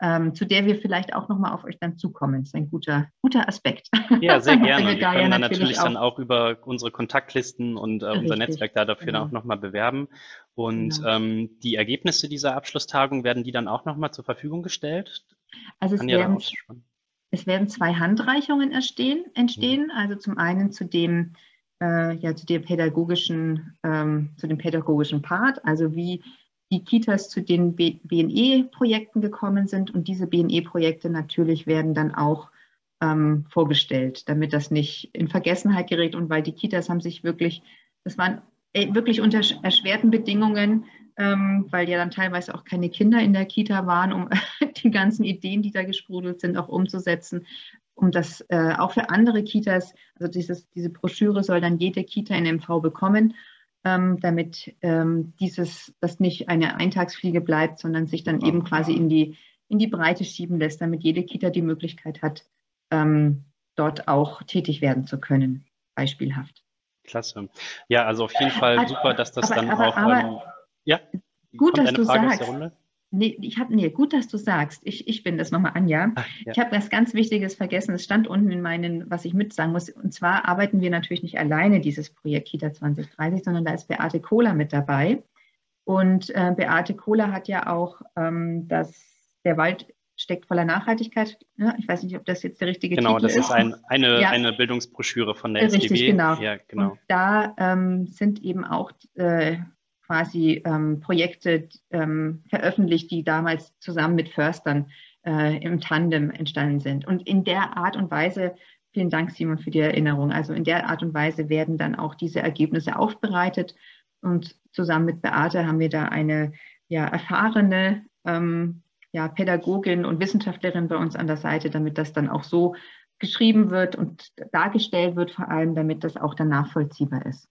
ähm, zu der wir vielleicht auch nochmal auf euch dann zukommen. Das ist ein guter, guter Aspekt. Ja, sehr [LAUGHS] gerne. wir können dann natürlich, auch dann auch über unsere Kontaktlisten und äh, unser Netzwerk da dafür genau. auch nochmal bewerben. Und genau. ähm, die Ergebnisse dieser Abschlusstagung, werden die dann auch nochmal zur Verfügung gestellt? Also es werden, es werden zwei Handreichungen entstehen. entstehen. Mhm. Also zum einen zu dem äh, ja, zu dem pädagogischen, ähm, zu dem pädagogischen Part, also wie die Kitas zu den BNE-Projekten gekommen sind. Und diese BNE-Projekte natürlich werden dann auch ähm, vorgestellt, damit das nicht in Vergessenheit gerät und weil die Kitas haben sich wirklich, das waren wirklich unter erschwerten Bedingungen, ähm, weil ja dann teilweise auch keine Kinder in der Kita waren, um [LAUGHS] die ganzen Ideen, die da gesprudelt sind, auch umzusetzen. Um das äh, auch für andere Kitas, also dieses, diese Broschüre soll dann jede Kita in MV bekommen ähm, damit ähm, dieses, das nicht eine Eintagsfliege bleibt, sondern sich dann eben quasi in die, in die Breite schieben lässt, damit jede Kita die Möglichkeit hat, ähm, dort auch tätig werden zu können, beispielhaft. Klasse. Ja, also auf jeden Fall super, dass das aber, dann aber, auch. Ja, gut, dass du Frage sagst. Nee, ich habe, nee, gut, dass du sagst. Ich, ich bin das nochmal Anja. Ach, ja. Ich habe was ganz Wichtiges vergessen. Es stand unten in meinen, was ich mitsagen muss. Und zwar arbeiten wir natürlich nicht alleine dieses Projekt Kita 2030, sondern da ist Beate Kohler mit dabei. Und äh, Beate Kohler hat ja auch ähm, das, der Wald steckt voller Nachhaltigkeit. Ja, ich weiß nicht, ob das jetzt der richtige genau, Titel ist. Genau, das ist ein, eine, ja. eine Bildungsbroschüre von der Richtig, SGB. genau. Ja, genau. Und da ähm, sind eben auch äh, quasi ähm, Projekte ähm, veröffentlicht, die damals zusammen mit Förstern äh, im Tandem entstanden sind. Und in der Art und Weise, vielen Dank Simon für die Erinnerung, also in der Art und Weise werden dann auch diese Ergebnisse aufbereitet. Und zusammen mit Beate haben wir da eine ja, erfahrene ähm, ja, Pädagogin und Wissenschaftlerin bei uns an der Seite, damit das dann auch so geschrieben wird und dargestellt wird, vor allem damit das auch dann nachvollziehbar ist.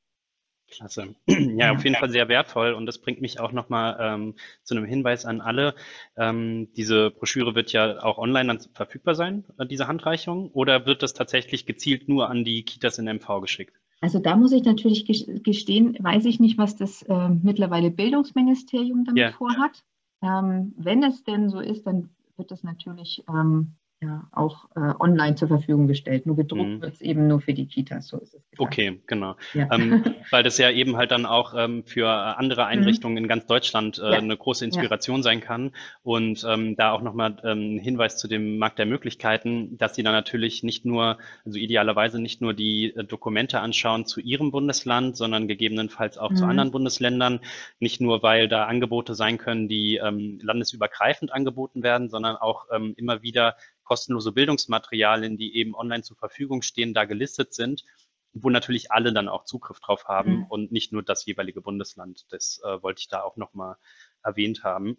Klasse. [CLEARS THROAT] Ja, auf jeden Fall sehr wertvoll und das bringt mich auch nochmal ähm, zu einem Hinweis an alle. Ähm, diese Broschüre wird ja auch online dann verfügbar sein, äh, diese Handreichung, oder wird das tatsächlich gezielt nur an die Kitas in MV geschickt? Also da muss ich natürlich gestehen, weiß ich nicht, was das äh, mittlerweile Bildungsministerium damit ja. vorhat. Ähm, wenn es denn so ist, dann wird das natürlich ähm, ja auch äh, online zur Verfügung gestellt. Nur gedruckt mhm. wird es eben nur für die Kitas, so ist es. Gesagt. Okay, genau. Ja. Ähm, [LAUGHS] weil das ja eben halt dann auch ähm, für andere mhm. Einrichtungen mhm. in ganz Deutschland äh, ja. eine große Inspiration ja. sein kann. Und ähm, da auch nochmal ähm, ein Hinweis zu dem Markt der Möglichkeiten, dass sie dann natürlich nicht nur, also idealerweise nicht nur die äh, Dokumente anschauen zu ihrem Bundesland, sondern gegebenenfalls auch mhm. zu anderen Bundesländern. Nicht nur, weil da Angebote sein können, die ähm, landesübergreifend angeboten werden, sondern auch ähm, immer wieder kostenlose Bildungsmaterialien, die eben online zur Verfügung stehen, da gelistet sind, wo natürlich alle dann auch Zugriff drauf haben mhm. und nicht nur das jeweilige Bundesland. Das äh, wollte ich da auch nochmal erwähnt haben.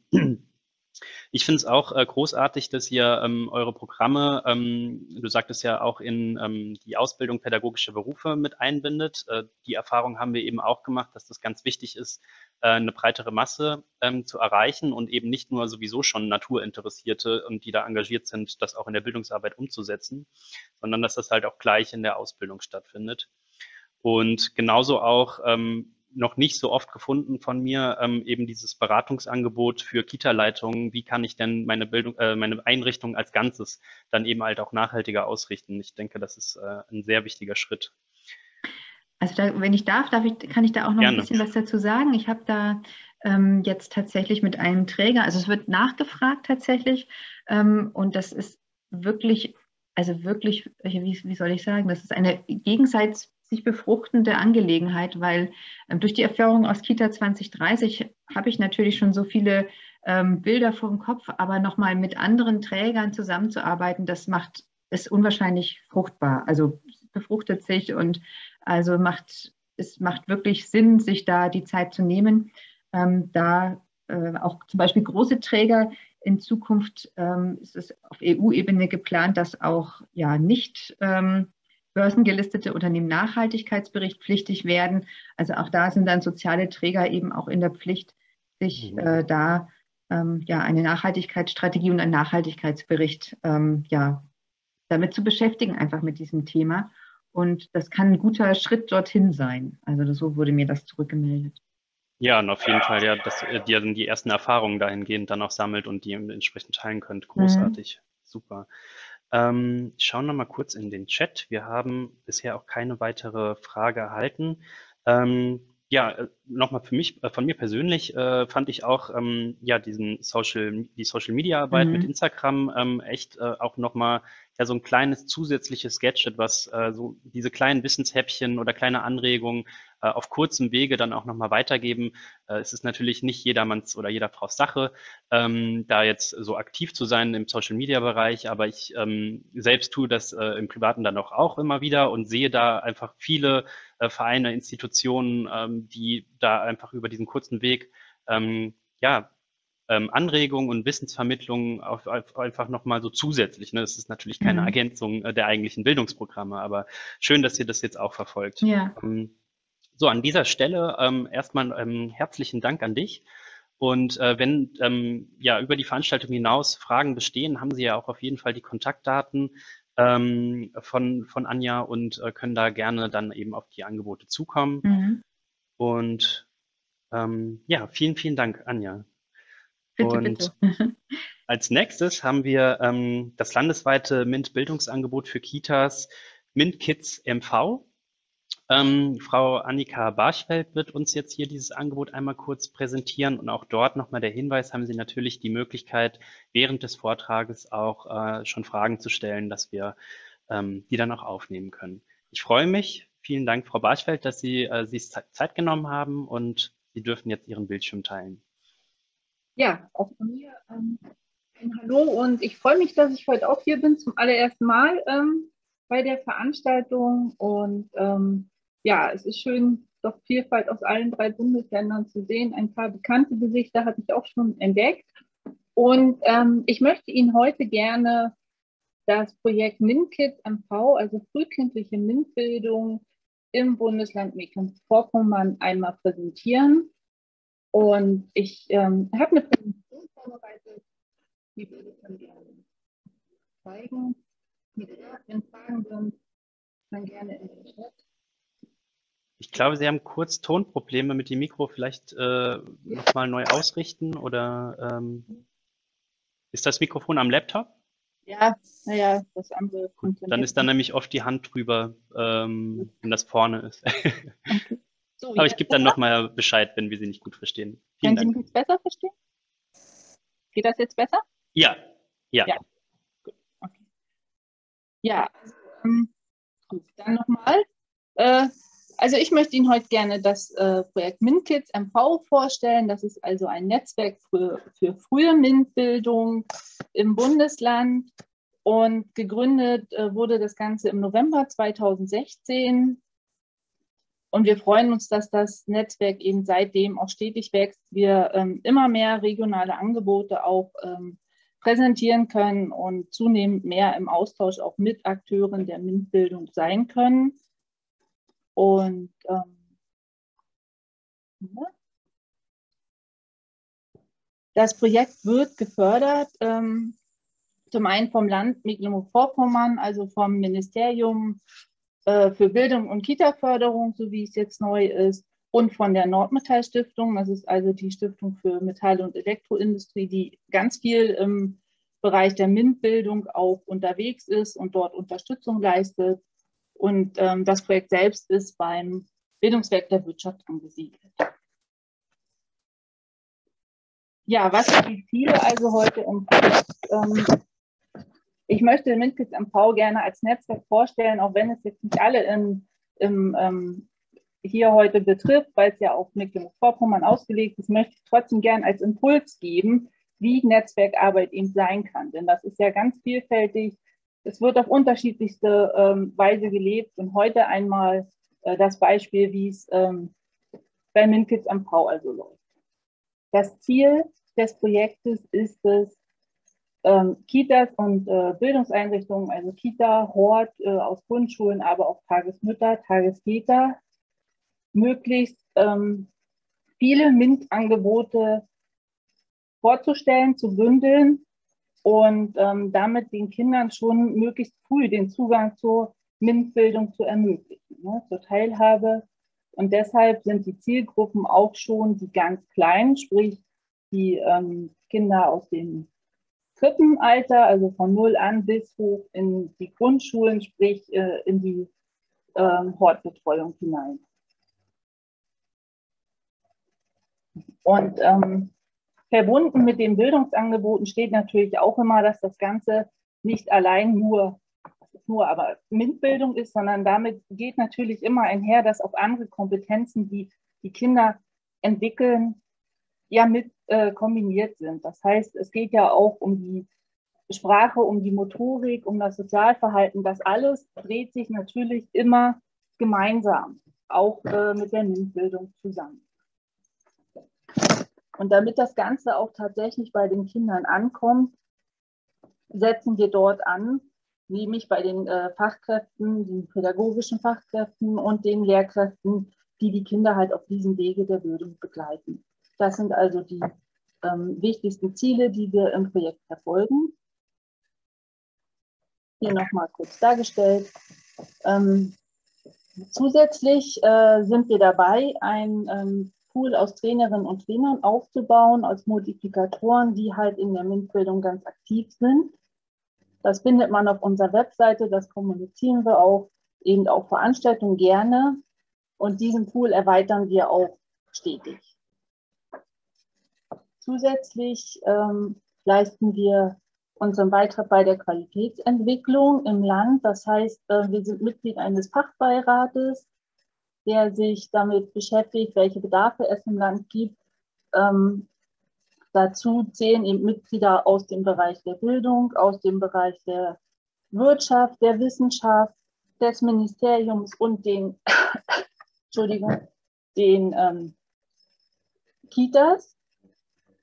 Ich finde es auch äh, großartig, dass ihr ähm, eure Programme, ähm, du sagtest ja auch in ähm, die Ausbildung pädagogischer Berufe mit einbindet. Äh, die Erfahrung haben wir eben auch gemacht, dass das ganz wichtig ist, äh, eine breitere Masse ähm, zu erreichen und eben nicht nur sowieso schon Naturinteressierte und die da engagiert sind, das auch in der Bildungsarbeit umzusetzen, sondern dass das halt auch gleich in der Ausbildung stattfindet. Und genauso auch ähm, noch nicht so oft gefunden von mir, ähm, eben dieses Beratungsangebot für Kita-Leitungen. Wie kann ich denn meine Bildung, äh, meine Einrichtung als Ganzes dann eben halt auch nachhaltiger ausrichten? Ich denke, das ist äh, ein sehr wichtiger Schritt. also da, wenn ich darf, darf ich, kann ich da auch noch Gerne. ein bisschen was dazu sagen. Ich habe da ähm, jetzt tatsächlich mit einem Träger, also es wird nachgefragt tatsächlich ähm, und das ist wirklich, also wirklich, wie, wie soll ich sagen, das ist eine gegenseitig sich befruchtende Angelegenheit, weil ähm, durch die Erfahrung aus Kita 2030 habe ich natürlich schon so viele ähm, Bilder vor dem Kopf, aber nochmal mit anderen Trägern zusammenzuarbeiten, das macht es unwahrscheinlich fruchtbar. Also befruchtet sich und also macht es macht wirklich Sinn, sich da die Zeit zu nehmen, ähm, da äh, auch zum Beispiel große Träger in Zukunft ähm, ist es auf EU-Ebene geplant, dass auch ja nicht ähm, börsengelistete Unternehmen Nachhaltigkeitsbericht pflichtig werden. Also auch da sind dann soziale Träger eben auch in der Pflicht, sich mhm. äh, da ähm, ja eine Nachhaltigkeitsstrategie und einen Nachhaltigkeitsbericht ähm, ja damit zu beschäftigen, einfach mit diesem Thema. Und das kann ein guter Schritt dorthin sein. Also so wurde mir das zurückgemeldet. Ja, und auf jeden Fall, ja, dass ihr dann die ersten Erfahrungen dahingehend dann auch sammelt und die entsprechend teilen könnt. Großartig. Mhm. Super. Ähm, schauen wir mal kurz in den Chat. Wir haben bisher auch keine weitere Frage erhalten. Ähm, ja, äh, nochmal für mich, äh, von mir persönlich äh, fand ich auch ähm, ja diesen Social, die Social Media Arbeit mhm. mit Instagram ähm, echt äh, auch nochmal ja so ein kleines zusätzliches Gadget, was äh, so diese kleinen Wissenshäppchen oder kleine Anregungen äh, auf kurzem Wege dann auch nochmal weitergeben. Äh, es ist natürlich nicht jedermanns oder jeder Frau Sache, ähm, da jetzt so aktiv zu sein im Social Media Bereich, aber ich ähm, selbst tue das äh, im Privaten dann auch, auch immer wieder und sehe da einfach viele äh, Vereine, Institutionen, ähm, die da einfach über diesen kurzen Weg ähm, ja, ähm, Anregungen und Wissensvermittlung auf, auf einfach nochmal so zusätzlich. Ne? Das ist natürlich keine mhm. Ergänzung äh, der eigentlichen Bildungsprogramme, aber schön, dass ihr das jetzt auch verfolgt. Ja. Ähm, so, an dieser Stelle ähm, erstmal ähm, herzlichen Dank an dich. Und äh, wenn ähm, ja über die Veranstaltung hinaus Fragen bestehen, haben Sie ja auch auf jeden Fall die Kontaktdaten ähm, von, von Anja und äh, können da gerne dann eben auf die Angebote zukommen. Mhm. Und ähm, ja, vielen, vielen Dank, Anja. Bitte, und bitte. [LAUGHS] als nächstes haben wir ähm, das landesweite MINT-Bildungsangebot für Kitas MINT Kids MV. Ähm, Frau Annika Barschfeld wird uns jetzt hier dieses Angebot einmal kurz präsentieren und auch dort nochmal der Hinweis, haben Sie natürlich die Möglichkeit, während des Vortrages auch äh, schon Fragen zu stellen, dass wir ähm, die dann auch aufnehmen können. Ich freue mich. Vielen Dank, Frau Barschfeld, dass Sie äh, sich Zeit genommen haben und Sie dürfen jetzt Ihren Bildschirm teilen. Ja, auch von mir ähm, Hallo und ich freue mich, dass ich heute auch hier bin zum allerersten Mal ähm, bei der Veranstaltung und ähm, ja, es ist schön, doch Vielfalt aus allen drei Bundesländern zu sehen. Ein paar bekannte Gesichter hatte ich auch schon entdeckt. Und ähm, ich möchte Ihnen heute gerne das Projekt MINKID MV, also frühkindliche MINT-Bildung im Bundesland Mecklenburg-Vorpommern einmal präsentieren. Und ich ähm, habe eine Präsentation vorbereitet, die würde ich dann gerne zeigen. Wenn Fragen sind, dann gerne in den Chat. Ich glaube, Sie haben kurz Tonprobleme mit dem Mikro. Vielleicht äh, nochmal neu ausrichten oder ähm, ist das Mikrofon am Laptop? Ja, naja, das andere funktioniert. Dann ist dann nämlich oft die Hand drüber, ähm, wenn das vorne ist. Okay. [LAUGHS] So, Aber ich gebe dann nochmal Bescheid, wenn wir Sie nicht gut verstehen. Vielen Können Dank. Sie mich besser verstehen? Geht das jetzt besser? Ja, ja. Ja, okay. ja ähm, gut, dann nochmal. Äh, also ich möchte Ihnen heute gerne das äh, Projekt MINT-Kids MV vorstellen. Das ist also ein Netzwerk für, für frühe MINT-Bildung im Bundesland. Und gegründet äh, wurde das Ganze im November 2016. Und wir freuen uns, dass das Netzwerk eben seitdem auch stetig wächst. Wir ähm, immer mehr regionale Angebote auch ähm, präsentieren können und zunehmend mehr im Austausch auch mit Akteuren der MINT-Bildung sein können. Und ähm, das Projekt wird gefördert, ähm, zum einen vom Land Mecklenburg-Vorpommern, also vom Ministerium äh, für Bildung und Kita-Förderung, so wie es jetzt neu ist, und von der Nordmetall Stiftung. Das ist also die Stiftung für Metall- und Elektroindustrie, die ganz viel im Bereich der MINT-Bildung auch unterwegs ist und dort Unterstützung leistet. Und ähm, das Projekt selbst ist beim Bildungswerk der Wirtschaft angesiedelt. Ja, was sind die Ziele also heute im? Ähm, ich möchte MINTKIDS MV gerne als Netzwerk vorstellen, auch wenn es jetzt nicht alle im, im, ähm, hier heute betrifft, weil es ja auf Mecklenburg-Vorpommern ausgelegt ist, möchte ich trotzdem gerne als Impuls geben, wie Netzwerkarbeit eben sein kann. Denn das ist ja ganz vielfältig. Es wird auf unterschiedlichste ähm, Weise gelebt und heute einmal äh, das Beispiel, wie es ähm, bei MINTKIDS MV also läuft. Das Ziel des Projektes ist es, ähm, Kitas und äh, Bildungseinrichtungen, also Kita, Hort äh, aus Grundschulen, aber auch Tagesmütter, Tagesväter, möglichst ähm, viele MINT-Angebote vorzustellen, zu bündeln und ähm, damit den Kindern schon möglichst früh den Zugang zur MINT-Bildung zu ermöglichen, ne, zur Teilhabe. Und deshalb sind die Zielgruppen auch schon die ganz kleinen, sprich die ähm, Kinder aus dem Krippenalter, also von null an bis hoch in die Grundschulen, sprich äh, in die ähm, Hortbetreuung hinein. Und ähm, verbunden mit den Bildungsangeboten steht natürlich auch immer, dass das Ganze nicht allein nur, nur aber MINT-Bildung ist, sondern damit geht natürlich immer einher, dass auch andere Kompetenzen, die die Kinder entwickeln, ja mit äh, kombiniert sind. Das heißt, es geht ja auch um die Sprache, um die Motorik, um das Sozialverhalten. Das alles dreht sich natürlich immer gemeinsam, auch äh, mit der MINT-Bildung zusammen. Und damit das Ganze auch tatsächlich bei den Kindern ankommt, setzen wir dort an, nämlich bei den äh, Fachkräften, den pädagogischen Fachkräften und den Lehrkräften, die die Kinder halt auf diesem Wege der Bildung begleiten. Das sind also die ähm, wichtigsten Ziele, die wir im Projekt verfolgen. Hier nochmal kurz dargestellt. Ähm, zusätzlich äh, sind wir dabei, ein ähm, Pool aus Trainerinnen und Trainern aufzubauen, als Multiplikatoren, die halt in der MINT-Bildung ganz aktiv sind. Das findet man auf unserer Webseite, das kommunizieren wir auch, eben auch Veranstaltungen gerne. Und diesen Pool erweitern wir auch stetig. Zusätzlich ähm, leisten wir unseren Beitrag bei der Qualitätsentwicklung im Land. Das heißt, äh, wir sind Mitglied eines Fachbeirates, der sich damit beschäftigt, welche Bedarfe es im Land gibt. Ähm, dazu zählen eben Mitglieder aus dem Bereich der Bildung, aus dem Bereich der Wirtschaft, der Wissenschaft, des Ministeriums und den, [LAUGHS] Entschuldigung, den ähm, Kitas.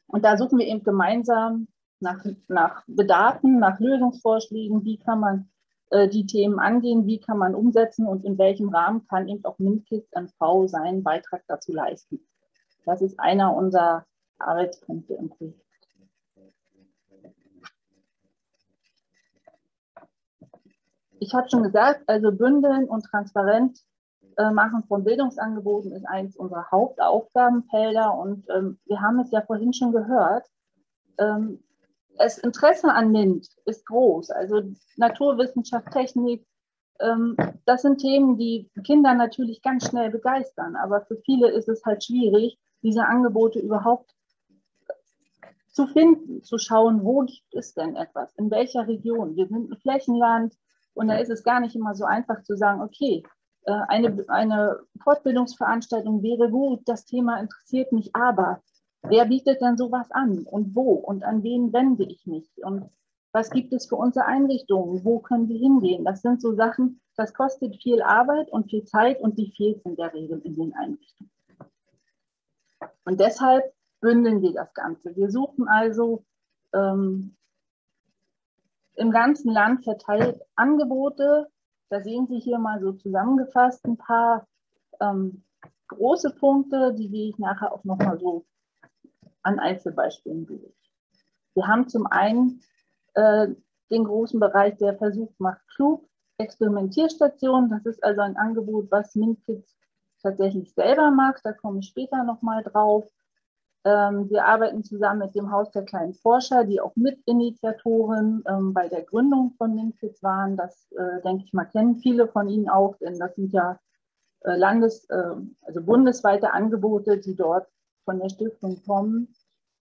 Und da suchen wir eben gemeinsam nach, nach Bedarfen, nach Lösungsvorschlägen, wie kann man äh, die Themen angehen, wie kann man umsetzen und in welchem Rahmen kann eben auch MINTKIS MV seinen Beitrag dazu leisten. Das ist einer unserer Arbeitspunkte im Projekt. Ich habe schon gesagt, also bündeln und transparent äh, machen von Bildungsangeboten ist eines unserer Hauptaufgabenfelder. Und ähm, wir haben es ja vorhin schon gehört. Ähm, das Interesse an MINT ist groß. Also Naturwissenschaft, Technik, ähm, das sind Themen, die Kinder natürlich ganz schnell begeistern. Aber für viele ist es halt schwierig, diese Angebote überhaupt zu finden, zu schauen, wo gibt es denn etwas, in welcher Region. Wir sind ein Flächenland und da ist es gar nicht immer so einfach zu sagen, okay, äh, eine, eine Fortbildungsveranstaltung wäre gut, das Thema interessiert mich, aber wer bietet denn sowas an und wo und an wen wende ich mich und was gibt es für unsere Einrichtungen, wo können wir hingehen? Das sind so Sachen, das kostet viel Arbeit und viel Zeit und die fehlt in der Regel in den Einrichtungen. Und deshalb bündeln wir das Ganze. Wir suchen also ähm, im ganzen Land verteilt Angebote, da sehen Sie hier mal so zusammengefasst ein paar ähm, große Punkte, die gehe ich nachher auch nochmal so an Einzelbeispielen durch. Wir haben zum einen äh, den großen Bereich der Versuch macht klug, Experimentierstation. Das ist also ein Angebot, was MINTKIDS tatsächlich selber macht. Da komme ich später nochmal drauf. Ähm, wir arbeiten zusammen mit dem Haus der kleinen Forscher, die auch Mitinitiatoren ähm, bei der Gründung von MinKids waren. Das, äh, denke ich mal, kennen viele von Ihnen auch, denn das sind ja äh, Landes-, äh, also bundesweite Angebote, die dort von der Stiftung kommen.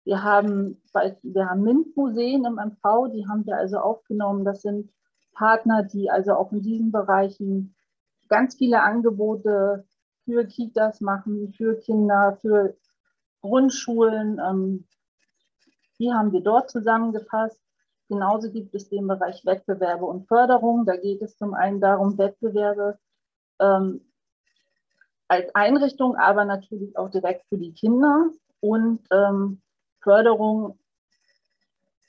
Wir haben, wir haben MINT-Museen im MV, die haben wir also aufgenommen. Das sind Partner, die also auch in diesen Bereichen ganz viele Angebote für Kitas machen, für Kinder, für Grundschulen. Ähm, die haben wir dort zusammengefasst. Genauso gibt es den Bereich Wettbewerbe und Förderung. Da geht es zum einen darum, Wettbewerbe ähm, als Einrichtung, aber natürlich auch direkt für die Kinder und ähm, Förderung.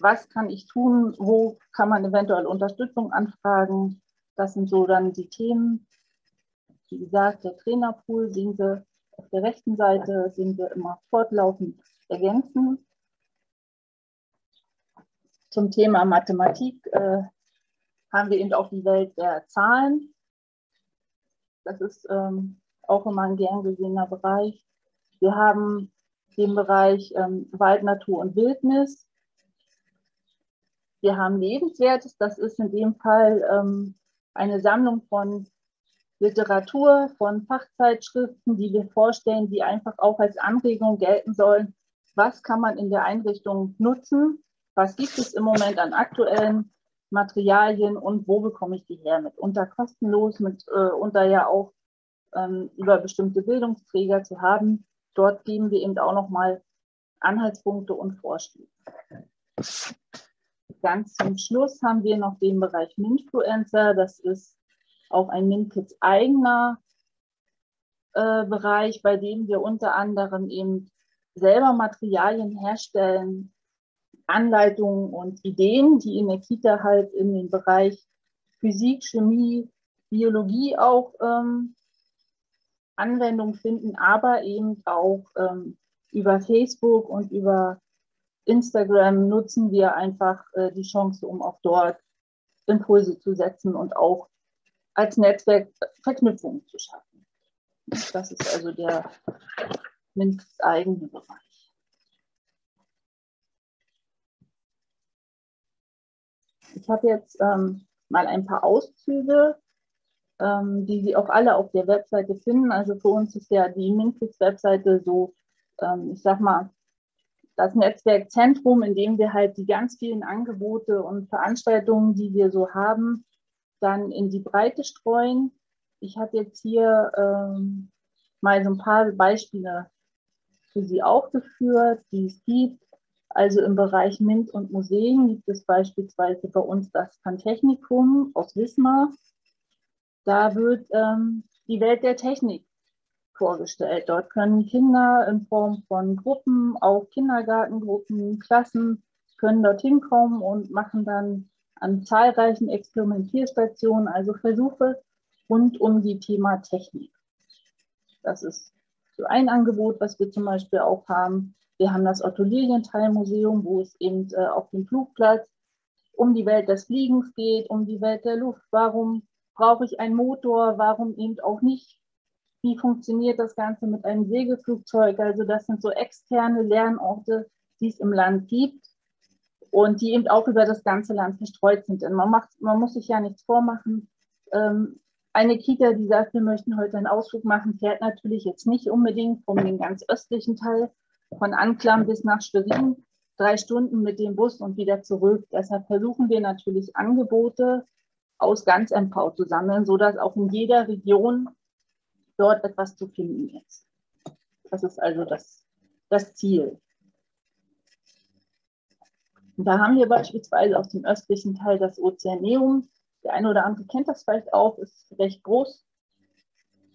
Was kann ich tun? Wo kann man eventuell Unterstützung anfragen? Das sind so dann die Themen. Wie gesagt, der Trainerpool sehen Sie auf der rechten Seite, sehen wir immer fortlaufend ergänzen. Zum Thema Mathematik äh, haben wir eben auch die Welt der Zahlen. Das ist ähm, auch immer ein gern gesehener Bereich. Wir haben den Bereich ähm, Wald, Natur und Wildnis. Wir haben Lebenswertes, das ist in dem Fall ähm, eine Sammlung von Literatur, von Fachzeitschriften, die wir vorstellen, die einfach auch als Anregung gelten sollen. Was kann man in der Einrichtung nutzen? Was gibt es im Moment an aktuellen Materialien und wo bekomme ich die her? Mitunter kostenlos, mitunter äh, ja auch ähm, über bestimmte Bildungsträger zu haben. Dort geben wir eben auch nochmal Anhaltspunkte und Vorschläge. Ganz zum Schluss haben wir noch den Bereich Minfluencer. Das ist auch ein MinKids eigener äh, Bereich, bei dem wir unter anderem eben selber Materialien herstellen, Anleitungen und Ideen, die in der Kita halt in den Bereich Physik, Chemie, Biologie auch ähm, Anwendung finden, aber eben auch ähm, über Facebook und über Instagram nutzen wir einfach äh, die Chance, um auch dort Impulse zu setzen und auch als Netzwerk Verknüpfungen zu schaffen. Das ist also der mindestens eigene Bereich. Ich habe jetzt ähm, mal ein paar Auszüge, ähm, die Sie auch alle auf der Webseite finden. Also für uns ist ja die Minfix-Webseite so, ähm, ich sag mal, das Netzwerkzentrum, in dem wir halt die ganz vielen Angebote und Veranstaltungen, die wir so haben, dann in die Breite streuen. Ich habe jetzt hier ähm, mal so ein paar Beispiele für Sie aufgeführt, die es gibt. Also im Bereich MINT und Museen gibt es beispielsweise bei uns das Pantechnikum aus Wismar. Da wird ähm, die Welt der Technik vorgestellt. Dort können Kinder in Form von Gruppen, auch Kindergartengruppen, Klassen, können dorthin kommen und machen dann an zahlreichen Experimentierstationen, also Versuche rund um die Thema Technik. Das ist so ein Angebot, was wir zum Beispiel auch haben. Wir haben das Otto Lilienthal Museum, wo es eben äh, auf dem Flugplatz um die Welt des Fliegens geht, um die Welt der Luft. Warum brauche ich einen Motor? Warum eben auch nicht? Wie funktioniert das Ganze mit einem Segelflugzeug? Also das sind so externe Lernorte, die es im Land gibt und die eben auch über das ganze Land verstreut sind. Und man, macht, man muss sich ja nichts vormachen. Ähm, eine Kita, die sagt, wir möchten heute einen Ausflug machen, fährt natürlich jetzt nicht unbedingt vom den ganz östlichen Teil von Anklam bis nach Schwerin, drei Stunden mit dem Bus und wieder zurück. Deshalb versuchen wir natürlich Angebote aus ganz MV zu sammeln, sodass auch in jeder Region dort etwas zu finden ist. Das ist also das, das Ziel. Und da haben wir beispielsweise aus dem östlichen Teil das Ozeaneum. Der eine oder andere kennt das vielleicht auch, ist recht groß.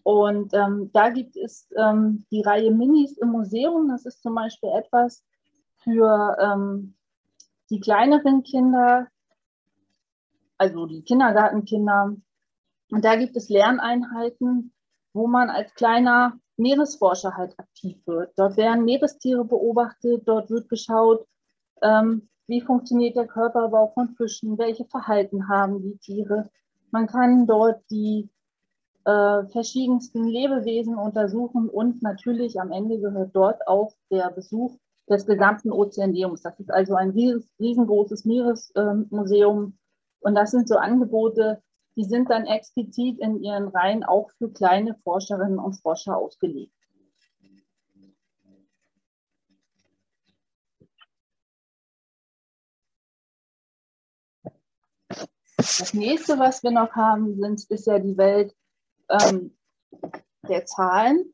Und ähm, da gibt es ähm, die Reihe Minis im Museum. Das ist zum Beispiel etwas für ähm, die kleineren Kinder, also die Kindergartenkinder. Und da gibt es Lerneinheiten, wo man als kleiner Meeresforscher halt aktiv wird. Dort werden Meerestiere beobachtet, dort wird geschaut, ähm, wie funktioniert der Körperbau von Fischen, welche Verhalten haben die Tiere. Man kann dort die äh, verschiedensten Lebewesen untersuchen und natürlich am Ende gehört dort auch der Besuch des gesamten Ozeaneums. Das ist also ein riesengroßes Meeresmuseum und das sind so Angebote, die sind dann explizit in ihren Reihen auch für kleine Forscherinnen und Forscher ausgelegt. Das nächste, was wir noch haben, sind, ist ja die Welt ähm, der Zahlen.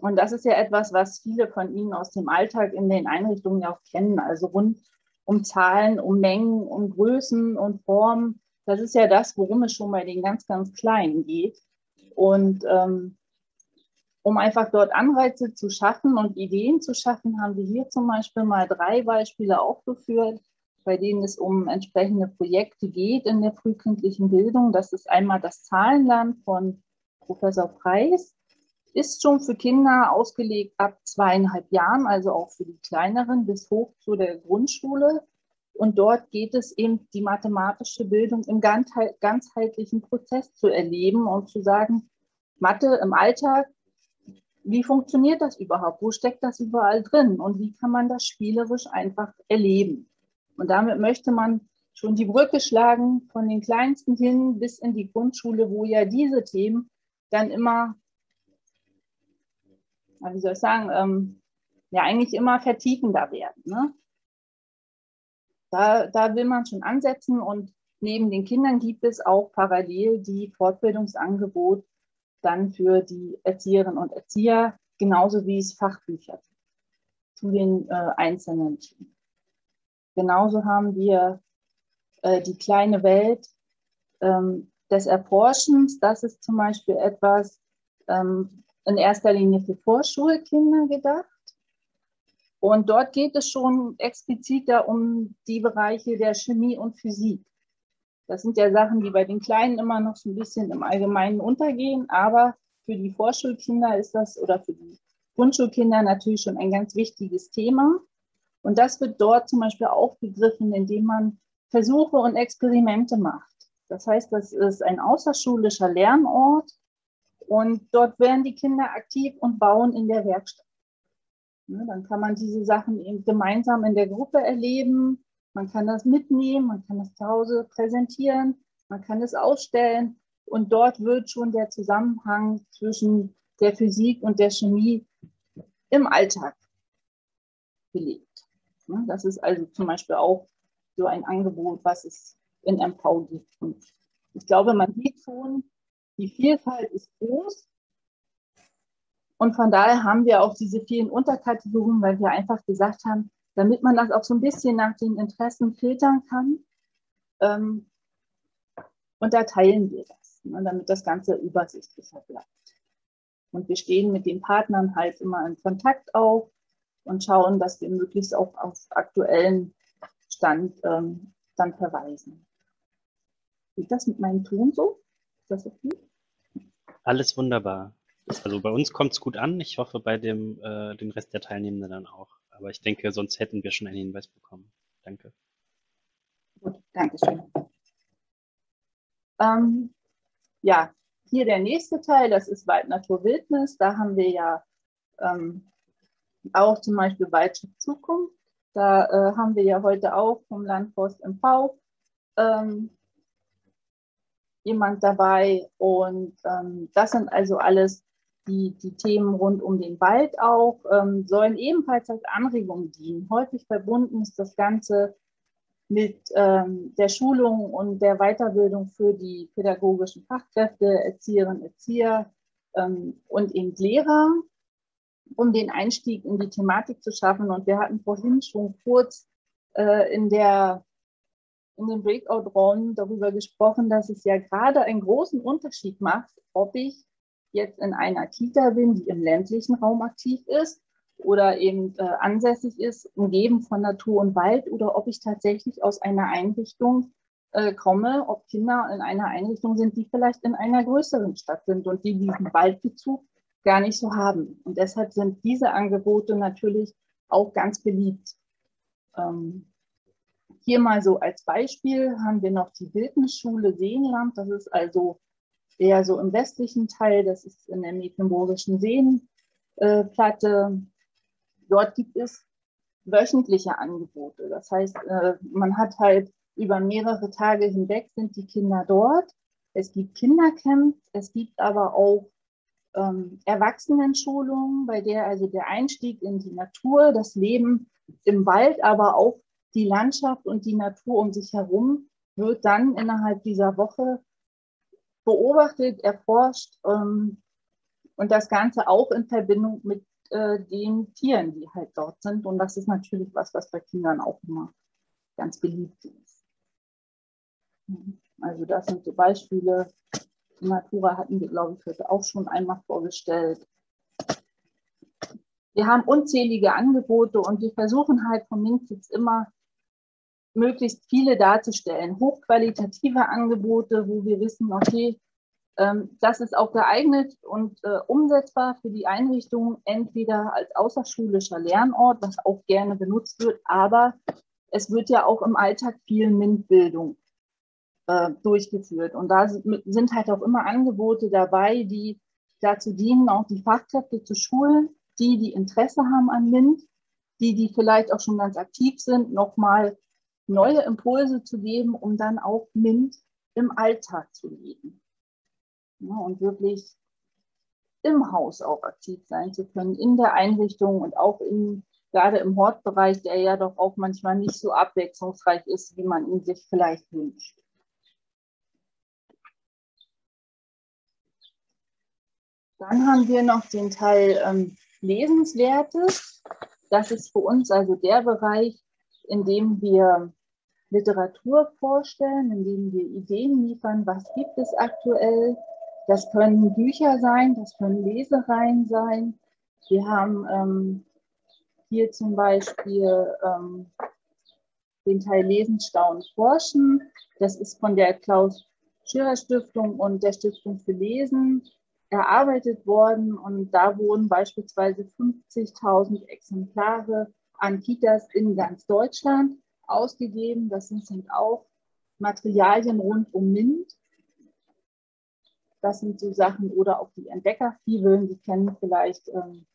Und das ist ja etwas, was viele von Ihnen aus dem Alltag in den Einrichtungen ja auch kennen. Also rund um Zahlen, um Mengen, um Größen und Formen. Das ist ja das, worum es schon bei den ganz, ganz Kleinen geht. Und ähm, um einfach dort Anreize zu schaffen und Ideen zu schaffen, haben wir hier zum Beispiel mal drei Beispiele aufgeführt bei denen es um entsprechende Projekte geht in der frühkindlichen Bildung. Das ist einmal das Zahlenland von Professor Preis. Ist schon für Kinder ausgelegt ab zweieinhalb Jahren, also auch für die kleineren bis hoch zu der Grundschule. Und dort geht es eben, die mathematische Bildung im ganzheitlichen Prozess zu erleben und zu sagen, Mathe im Alltag, wie funktioniert das überhaupt? Wo steckt das überall drin? Und wie kann man das spielerisch einfach erleben? Und damit möchte man schon die Brücke schlagen von den Kleinsten hin bis in die Grundschule, wo ja diese Themen dann immer, wie soll ich sagen, ähm, ja eigentlich immer vertiefender werden. Ne? Da, da will man schon ansetzen und neben den Kindern gibt es auch parallel die Fortbildungsangebot dann für die Erzieherinnen und Erzieher, genauso wie es Fachbücher zu den äh, einzelnen Themen. Genauso haben wir äh, die kleine Welt ähm, des Erforschens. Das ist zum Beispiel etwas ähm, in erster Linie für Vorschulkinder gedacht. Und dort geht es schon expliziter um die Bereiche der Chemie und Physik. Das sind ja Sachen, die bei den Kleinen immer noch so ein bisschen im Allgemeinen untergehen, aber für die Vorschulkinder ist das oder für die Grundschulkinder natürlich schon ein ganz wichtiges Thema. Und das wird dort zum Beispiel aufgegriffen, indem man Versuche und Experimente macht. Das heißt, das ist ein außerschulischer Lernort und dort werden die Kinder aktiv und bauen in der Werkstatt. Ne, dann kann man diese Sachen eben gemeinsam in der Gruppe erleben. Man kann das mitnehmen, man kann das zu Hause präsentieren, man kann es ausstellen und dort wird schon der Zusammenhang zwischen der Physik und der Chemie im Alltag gelegt. Ne? Das ist also zum Beispiel auch so ein Angebot, was es in MV gibt. Und ich glaube, man sieht schon, die Vielfalt ist groß. Und von daher haben wir auch diese vielen Unterkategorien, weil wir einfach gesagt haben, damit man das auch so ein bisschen nach den Interessen filtern kann, ähm, unterteilen wir das, ne, damit das Ganze übersichtlicher bleibt. Und wir stehen mit den Partnern halt immer in Kontakt auch und schauen, dass wir möglichst auch auf aktuellen Stand ähm, dann verweisen. Geht das mit meinem Ton so? Ist das okay? Alles wunderbar. Also bei uns kommt es gut an. Ich hoffe bei dem, äh, dem Rest der Teilnehmenden dann auch. Aber ich denke, sonst hätten wir schon einen Hinweis bekommen. Danke. Gut, danke schön. Ähm, ja, hier der nächste Teil, das ist Waldnatur Wildnis. Da haben wir ja ähm, auch zum Beispiel Waldschutz Zukunft. Da äh, haben wir ja heute auch vom Landforst MV ähm, jemand dabei. Und ähm, das sind also alles die, die Themen rund um den Wald auch, ähm, sollen ebenfalls als Anregung dienen. Häufig verbunden ist das Ganze mit ähm, der Schulung und der Weiterbildung für die pädagogischen Fachkräfte, Erzieherinnen, Erzieher ähm, und eben Lehrer um den Einstieg in die Thematik zu schaffen. Und wir hatten vorhin schon kurz äh, in, der, in den Breakout-Räumen darüber gesprochen, dass es ja gerade einen großen Unterschied macht, ob ich jetzt in einer Kita bin, die im ländlichen Raum aktiv ist oder eben äh, ansässig ist, umgeben von Natur und Wald, oder ob ich tatsächlich aus einer Einrichtung äh, komme, ob Kinder in einer Einrichtung sind, die vielleicht in einer größeren Stadt sind und die diesen Waldbezug gar nicht so haben. Und deshalb sind diese Angebote natürlich auch ganz beliebt. Ähm, hier mal so als Beispiel haben wir noch die Wildnisschule Seenland. Das ist also eher so im westlichen Teil, das ist in der Mecklenburgischen Seenplatte. Dort gibt es wöchentliche Angebote. Das heißt, äh, man hat halt über mehrere Tage hinweg sind die Kinder dort. Es gibt Kindercamps, es gibt aber auch ähm, Erwachsenenschulungen, bei der also der Einstieg in die Natur, das Leben im Wald, aber auch die Landschaft und die Natur um sich herum wird dann innerhalb dieser Woche beobachtet, erforscht ähm, und das Ganze auch in Verbindung mit äh, den Tieren, die halt dort sind. Und das ist natürlich was, was bei Kindern auch immer ganz beliebt ist. Also das sind so Beispiele. Die Natura hatten wir, glaube ich, heute auch schon einmal vorgestellt. Wir haben unzählige Angebote und wir versuchen halt vom Minzitz immer möglichst viele darzustellen. Hochqualitative Angebote, wo wir wissen, okay, ähm, das ist auch geeignet und äh, umsetzbar für die Einrichtung, entweder als außerschulischer Lernort, was auch gerne benutzt wird, aber es wird ja auch im Alltag viel MINT-Bildung äh, durchgeführt. Und da sind halt auch immer Angebote dabei, die dazu dienen, auch die Fachkräfte zu schulen, die, die Interesse haben an MINT, die, die vielleicht auch schon ganz aktiv sind, nochmal neue Impulse zu geben, um dann auch MINT im Alltag zu leben. Ja, und wirklich im Haus auch aktiv sein zu können, in der Einrichtung und auch in, gerade im Hortbereich, der ja doch auch manchmal nicht so abwechslungsreich ist, wie man ihn sich vielleicht wünscht. Dann haben wir noch den Teil ähm, Lesenswertes. Das ist für uns also der Bereich, in dem wir Literatur vorstellen, in dem wir Ideen liefern, was gibt es aktuell. Das können Bücher sein, das können Lesereien sein. Wir haben ähm, hier zum Beispiel ähm, den Teil Lesen, Staunen, Forschen. Das ist von der Klaus Schirrer Stiftung und der Stiftung für Lesen erarbeitet worden. Und da wurden beispielsweise 50.000 Exemplare an Kitas in ganz Deutschland ausgegeben. Das sind auch Materialien rund um MINT. Das sind so Sachen oder auch die Entdeckerfibeln, die kennen vielleicht ähm,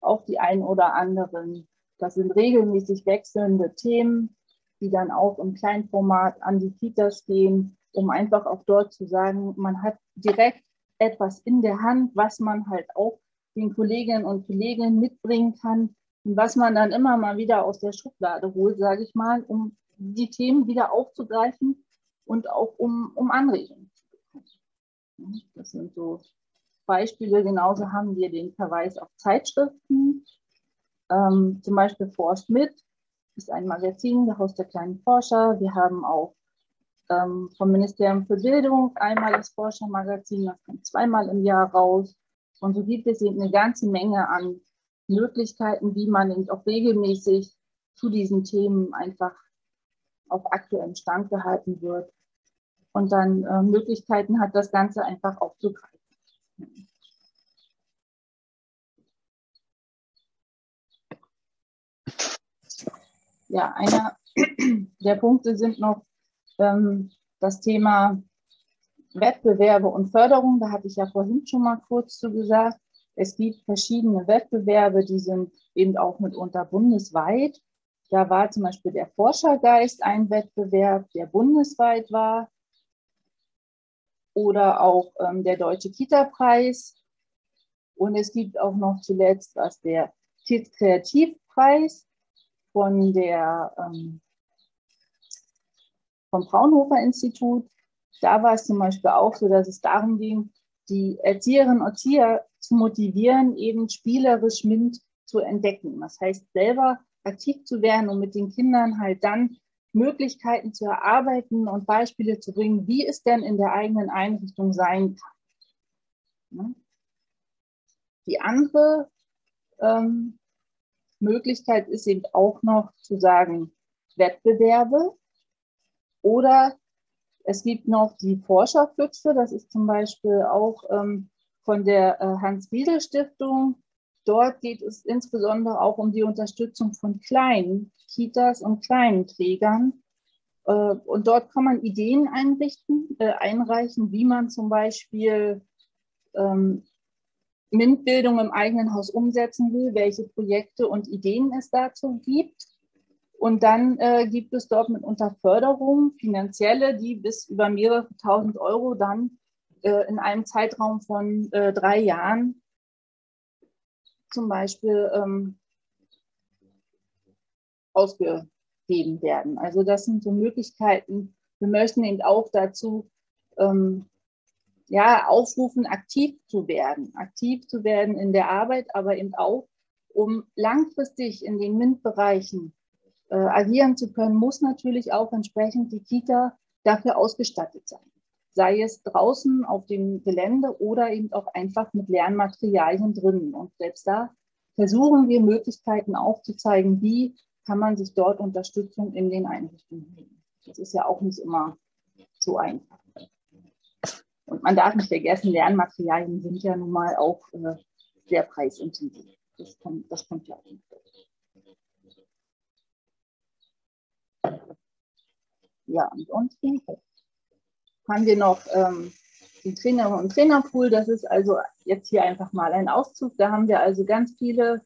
auch die einen oder anderen. Das sind regelmäßig wechselnde Themen, die dann auch im Kleinformat an die Kitas gehen, um einfach auch dort zu sagen, man hat direkt etwas in der Hand, was man halt auch den Kolleginnen und Kollegen mitbringen kann, was man dann immer mal wieder aus der Schublade holt, sage ich mal, um die Themen wieder aufzugreifen und auch um, um Anregungen zu bekommen. Das sind so Beispiele. Genauso haben wir den Verweis auf Zeitschriften. Ähm, zum Beispiel Forscht mit ist ein Magazin, der Haus der kleinen Forscher. Wir haben auch ähm, vom Ministerium für Bildung einmal das Forschermagazin, das kommt zweimal im Jahr raus. Und so gibt es eben eine ganze Menge an Möglichkeiten, wie man eben auch regelmäßig zu diesen Themen einfach auf aktuellem Stand gehalten wird und dann äh, Möglichkeiten hat, das Ganze einfach aufzugreifen. Ja, einer der Punkte sind noch ähm, das Thema Wettbewerbe und Förderung. Da hatte ich ja vorhin schon mal kurz zu gesagt. Es gibt verschiedene Wettbewerbe, die sind eben auch mitunter bundesweit. Da war zum Beispiel der Forschergeist ein Wettbewerb, der bundesweit war. Oder auch ähm, der Deutsche Kita-Preis. Und es gibt auch noch zuletzt was der Kids Kreativpreis von der, ähm, vom Fraunhofer Institut. Da war es zum Beispiel auch so, dass es darum ging, die Erzieherinnen und Erzieher zu motivieren, eben spielerisch MINT zu entdecken. Das heißt, selber aktiv zu werden und mit den Kindern halt dann Möglichkeiten zu erarbeiten und Beispiele zu bringen, wie es denn in der eigenen Einrichtung sein kann. Die andere ähm, Möglichkeit ist eben auch noch zu sagen, Wettbewerbe oder es gibt noch die Forscherpfütze, das ist zum Beispiel auch ähm, von der äh, Hans-Biedel-Stiftung. Dort geht es insbesondere auch um die Unterstützung von kleinen Kitas und kleinen Trägern, Äh, und dort kann man Ideen einrichten, äh, einreichen, wie man zum Beispiel ähm, MINT-Bildung im eigenen Haus umsetzen will, welche Projekte und Ideen es dazu gibt. Und dann äh, gibt es dort mitunter Förderungen, finanzielle, die bis über mehrere tausend Euro dann äh, in einem Zeitraum von äh, drei Jahren zum Beispiel ähm, ausgegeben werden. Also das sind so Möglichkeiten. Wir möchten eben auch dazu ähm, ja, aufrufen, aktiv zu werden, aktiv zu werden in der Arbeit, aber eben auch, um langfristig in den MINT-Bereichen äh, agieren zu können, muss natürlich auch entsprechend die Kita dafür ausgestattet sein. Sei es draußen auf dem Gelände oder eben auch einfach mit Lernmaterialien drin. Und selbst da versuchen wir Möglichkeiten aufzuzeigen, wie kann man sich dort Unterstützung in den Einrichtungen nehmen. Das ist ja auch nicht immer so einfach. Und man darf nicht vergessen, Lernmaterialien sind ja nun mal auch äh, sehr preisintensiv. Das kommt, das kommt ja auch nicht. Ja, ansonsten haben wir noch ähm, den Trainer- und Trainerpool. Das ist also jetzt hier einfach mal ein Auszug. Da haben wir also ganz viele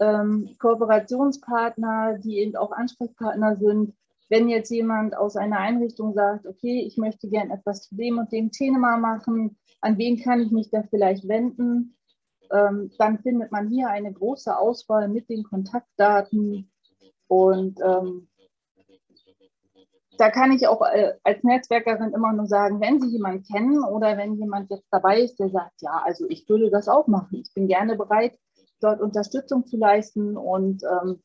ähm, Kooperationspartner, die eben auch Ansprechpartner sind wenn jetzt jemand aus einer Einrichtung sagt, okay, ich möchte gern etwas zu dem und dem Thema machen, an wen kann ich mich da vielleicht wenden, ähm, dann findet man hier eine große Auswahl mit den Kontaktdaten und ähm, da kann ich auch äh, als Netzwerkerin immer nur sagen, wenn Sie jemanden kennen oder wenn jemand jetzt dabei ist, der sagt, ja, also ich würde das auch machen. Ich bin gerne bereit, dort Unterstützung zu leisten und ähm,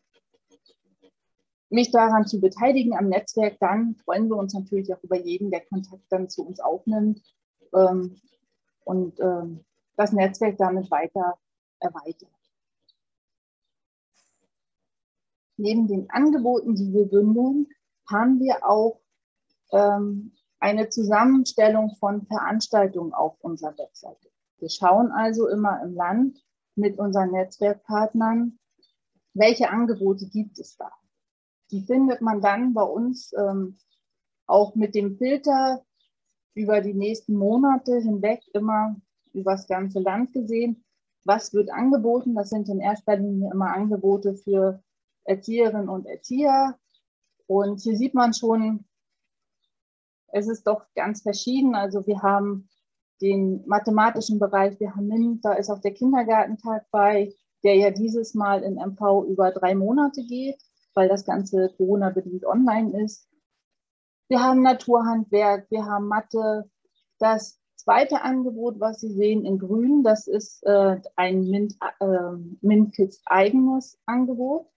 mich daran zu beteiligen am Netzwerk, dann freuen wir uns natürlich auch über jeden, der Kontakt dann zu uns aufnimmt ähm, und ähm, das Netzwerk damit weiter erweitert. Neben den Angeboten, die wir bündeln, haben wir auch ähm, eine Zusammenstellung von Veranstaltungen auf unserer Webseite. Wir schauen also immer im Land mit unseren Netzwerkpartnern, welche Angebote gibt es da. Die findet man dann bei uns ähm, auch mit dem Filter über die nächsten Monate hinweg immer über das ganze Land gesehen. Was wird angeboten? Das sind in erster Linie immer Angebote für Erzieherinnen und Erzieher. Und hier sieht man schon, es ist doch ganz verschieden. Also wir haben den mathematischen Bereich, wir haben MINT, da ist auch der Kindergartentag bei, der ja dieses Mal in MV über drei Monate geht weil das Ganze Corona-bedingt online ist. Wir haben Naturhandwerk, wir haben Mathe. Das zweite Angebot, was Sie sehen in grün, das ist äh, ein Mint, äh, MintKids eigenes Angebot.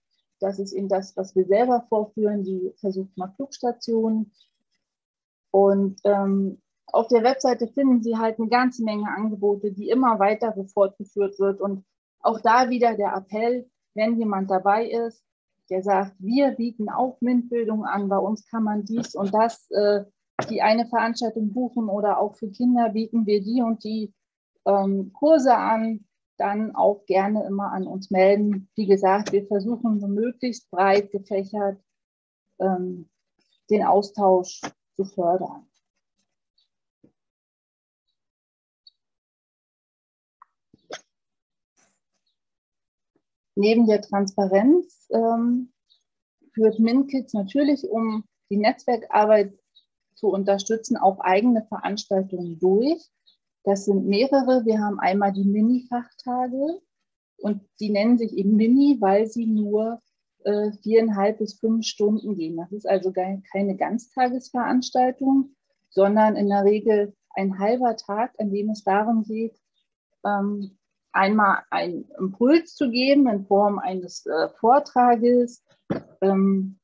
Das ist eben das, was wir selber vorführen, die Flugstation. Und ähm, auf der Webseite finden Sie halt eine ganze Menge Angebote, die immer weiter fortgeführt wird. Und auch da wieder der Appell, wenn jemand dabei ist, der sagt, wir bieten auch MINT-Bildung an, bei uns kann man dies und das, äh, die eine Veranstaltung buchen oder auch für Kinder bieten wir die und die ähm, Kurse an, dann auch gerne immer an uns melden. Wie gesagt, wir versuchen möglichst breit gefächert ähm, den Austausch zu fördern. Neben der Transparenz ähm, führt MinKids natürlich, um die Netzwerkarbeit zu unterstützen, auch eigene Veranstaltungen durch. Das sind mehrere. Wir haben einmal die Mini-Fachtage und die nennen sich eben Mini, weil sie nur äh, viereinhalb bis fünf Stunden gehen. Das ist also keine Ganztagesveranstaltung, sondern in der Regel ein halber Tag, an dem es darum geht, ähm, einmal einen Impuls zu geben in Form eines äh, Vortrages ähm,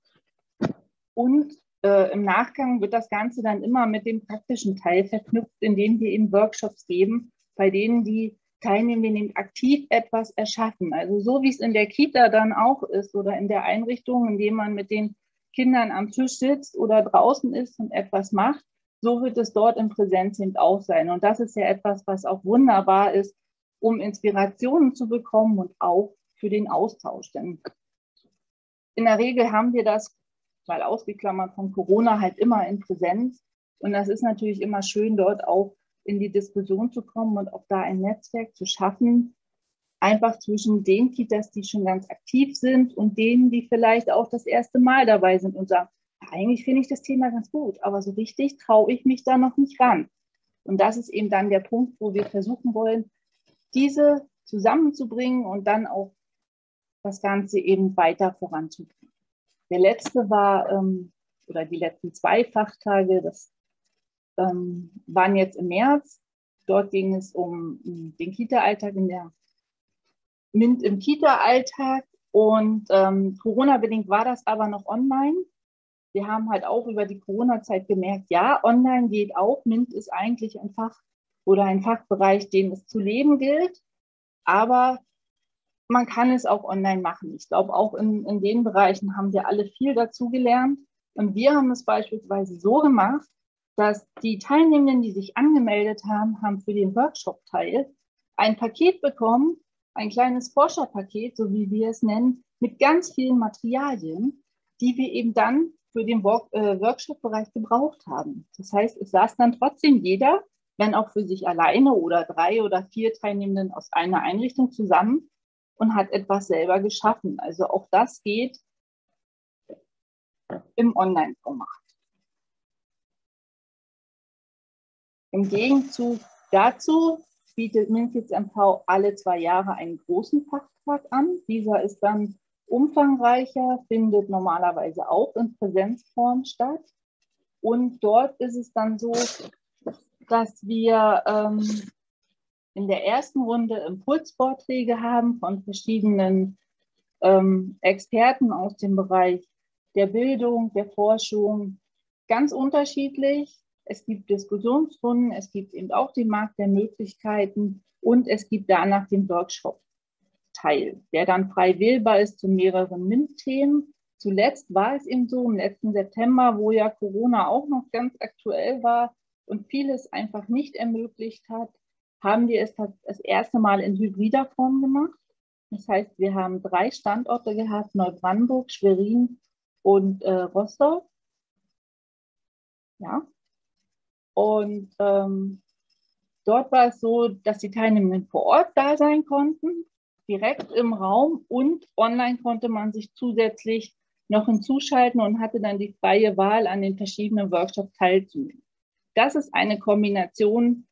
und äh, im Nachgang wird das Ganze dann immer mit dem praktischen Teil verknüpft, indem wir eben Workshops geben, bei denen die Teilnehmenden aktiv etwas erschaffen. Also so wie es in der Kita dann auch ist oder in der Einrichtung, in dem man mit den Kindern am Tisch sitzt oder draußen ist und etwas macht, so wird es dort im Präsenz auch sein. Und das ist ja etwas, was auch wunderbar ist, um Inspirationen zu bekommen und auch für den Austausch. Denn in der Regel haben wir das mal ausgeklammert von Corona, halt immer in Präsenz. Und das ist natürlich immer schön, dort auch in die Diskussion zu kommen und auch da ein Netzwerk zu schaffen, einfach zwischen den Kitas, die schon ganz aktiv sind und denen, die vielleicht auch das erste Mal dabei sind und sagen, eigentlich finde ich das Thema ganz gut, aber so richtig traue ich mich da noch nicht ran. Und das ist eben dann der Punkt, wo wir versuchen wollen, diese zusammenzubringen und dann auch das Ganze eben weiter voranzubringen. Der letzte war, ähm, oder die letzten zwei Fachtage, das ähm, waren jetzt im März. Dort ging es um den Kita-Alltag in der MINT im Kita-Alltag. Und ähm, Corona-bedingt war das aber noch online. Wir haben halt auch über die Corona-Zeit gemerkt, ja, online geht auch. MINT ist eigentlich ein Fach oder ein Fachbereich, den es zu leben gilt. Aber man kann es auch online machen. Ich glaube, auch in, in den Bereichen haben wir alle viel dazu gelernt. Und wir haben es beispielsweise so gemacht, dass die Teilnehmenden, die sich angemeldet haben, haben für den Workshop-Teil ein Paket bekommen, ein kleines Forscherpaket, so wie wir es nennen, mit ganz vielen Materialien, die wir eben dann für den äh, Workshop-Bereich gebraucht haben. Das heißt, es saß dann trotzdem jeder, wenn auch für sich alleine oder drei oder vier Teilnehmenden aus einer Einrichtung zusammen und hat etwas selber geschaffen. Also auch das geht im Online-Format. Im Gegenzug dazu bietet Minkids MV alle zwei Jahre einen großen Fachtag an. Dieser ist dann umfangreicher, findet normalerweise auch in Präsenzform statt. Und dort ist es dann so, dass wir ähm, in der ersten Runde Impulsvorträge haben von verschiedenen ähm, Experten aus dem Bereich der Bildung, der Forschung, ganz unterschiedlich. Es gibt Diskussionsrunden, es gibt eben auch den Markt der Möglichkeiten und es gibt danach den Workshop-Teil, der dann frei wählbar ist zu mehreren MINT-Themen. Zuletzt war es eben so im letzten September, wo ja Corona auch noch ganz aktuell war und vieles einfach nicht ermöglicht hat, haben wir es das erste Mal in hybrider Form gemacht. Das heißt, wir haben drei Standorte gehabt, Neubrandenburg, Schwerin und äh, Rostock. Ja, und ähm, dort war es so, dass die Teilnehmenden vor Ort da sein konnten, direkt im Raum und online konnte man sich zusätzlich noch hinzuschalten und hatte dann die freie Wahl, an den verschiedenen Workshops teilzunehmen. Das ist eine Kombination,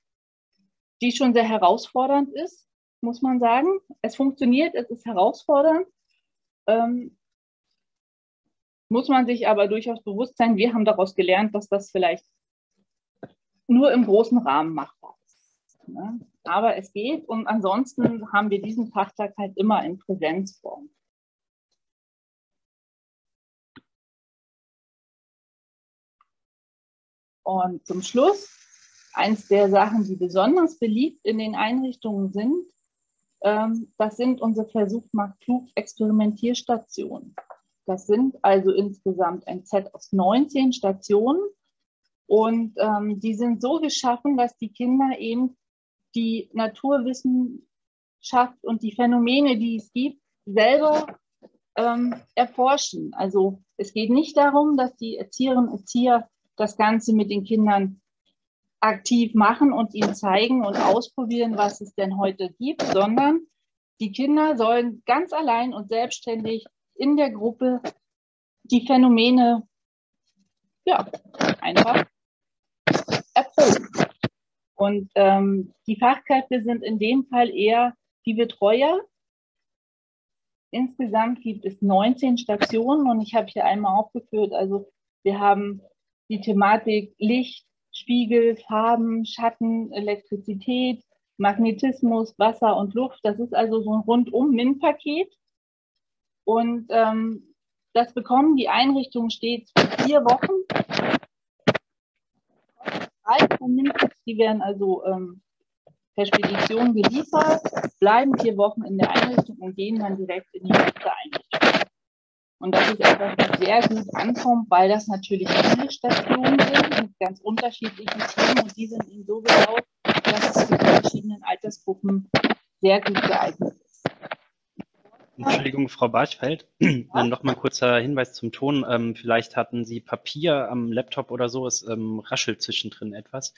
die schon sehr herausfordernd ist, muss man sagen. Es funktioniert, es ist herausfordernd. Ähm, muss man sich aber durchaus bewusst sein, wir haben daraus gelernt, dass das vielleicht nur im großen Rahmen machbar ist. Ne? Aber es geht und ansonsten haben wir diesen Fachtag halt immer in Präsenzform. Und zum Schluss, eins der Sachen, die besonders beliebt in den Einrichtungen sind, ähm, das sind unsere Versuch macht klug Experimentierstationen. Das sind also insgesamt ein Set aus 19 Stationen und ähm, die sind so geschaffen, dass die Kinder eben die Naturwissenschaft und die Phänomene, die es gibt, selber ähm, erforschen. Also es geht nicht darum, dass die Erzieherinnen und Erzieher das Ganze mit den Kindern aktiv machen und ihnen zeigen und ausprobieren, was es denn heute gibt, sondern die Kinder sollen ganz allein und selbstständig in der Gruppe die Phänomene ja, einfach erproben. Und ähm, die Fachkräfte sind in dem Fall eher die Betreuer. Insgesamt gibt es 19 Stationen und ich habe hier einmal aufgeführt, also wir haben die Thematik Licht, Spiegel, Farben, Schatten, Elektrizität, Magnetismus, Wasser und Luft. Das ist also so ein rundum MIN-Paket. Und ähm, das bekommen die Einrichtungen stets für vier Wochen die werden also ähm, per Spedition geliefert, bleiben vier Wochen in der Einrichtung und gehen dann direkt in die nächste Einrichtung. Und das ist etwas, was sehr gut ankommt, weil das natürlich viele Stationen sind mit ganz unterschiedlichen Themen und die sind ihnen so gebaut, dass es für die verschiedenen Altersgruppen sehr gut geeignet ist. Entschuldigung, Frau Barchfeld. Ja? noch mal ein kurzer Hinweis zum Ton. Ähm, vielleicht hatten Sie Papier am Laptop oder so. Es ähm, raschelt zwischendrin etwas.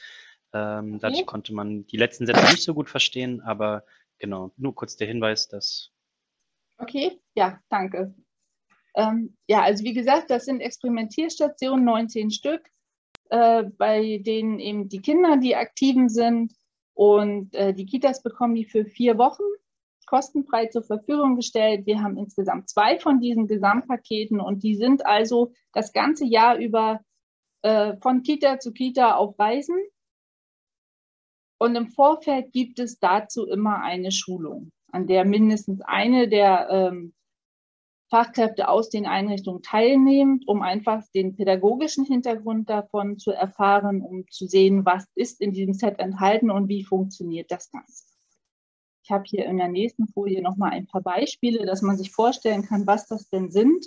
Ähm, okay. Dadurch konnte man die letzten Sätze nicht so gut verstehen, aber genau, nur kurz der Hinweis, dass. Okay, ja, danke. Ähm, ja, also wie gesagt, das sind Experimentierstationen, 19 Stück, äh, bei denen eben die Kinder die Aktiven sind und äh, die Kitas bekommen die für vier Wochen kostenfrei zur Verfügung gestellt. Wir haben insgesamt zwei von diesen Gesamtpaketen und die sind also das ganze Jahr über äh, von Kita zu Kita auf Reisen und im Vorfeld gibt es dazu immer eine Schulung, an der mindestens eine der ähm, Fachkräfte aus den Einrichtungen teilnimmt, um einfach den pädagogischen Hintergrund davon zu erfahren, um zu sehen, was ist in diesem Set enthalten und wie funktioniert das Ganze. Ich habe hier in der nächsten Folie nochmal ein paar Beispiele, dass man sich vorstellen kann, was das denn sind.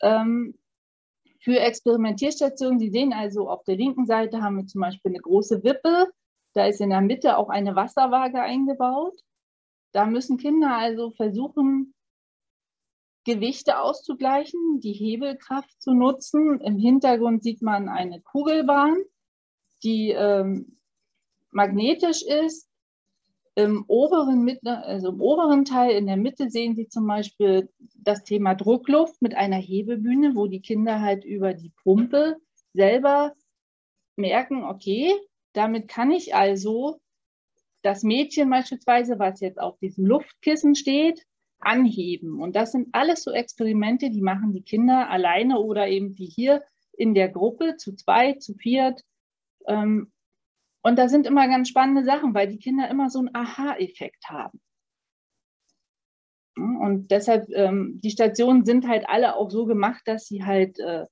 Ähm, für Experimentierstationen, Sie sehen also auf der linken Seite haben wir zum Beispiel eine große Wippe, da ist in der Mitte auch eine Wasserwaage eingebaut. Da müssen Kinder also versuchen, Gewichte auszugleichen, die Hebelkraft zu nutzen. Im Hintergrund sieht man eine Kugelbahn, die ähm, magnetisch ist. Im oberen, also im oberen Teil in der Mitte sehen Sie zum Beispiel das Thema Druckluft mit einer Hebebühne, wo die Kinder halt über die Pumpe selber merken, okay, damit kann ich also das Mädchen beispielsweise, was jetzt auf diesem Luftkissen steht, anheben. Und das sind alles so Experimente, die machen die Kinder alleine oder eben wie hier in der Gruppe zu zweit, zu viert. Ähm, und da sind immer ganz spannende Sachen, weil die Kinder immer so einen Aha-Effekt haben. Und deshalb, ähm, die Stationen sind halt alle auch so gemacht, dass sie halt äh,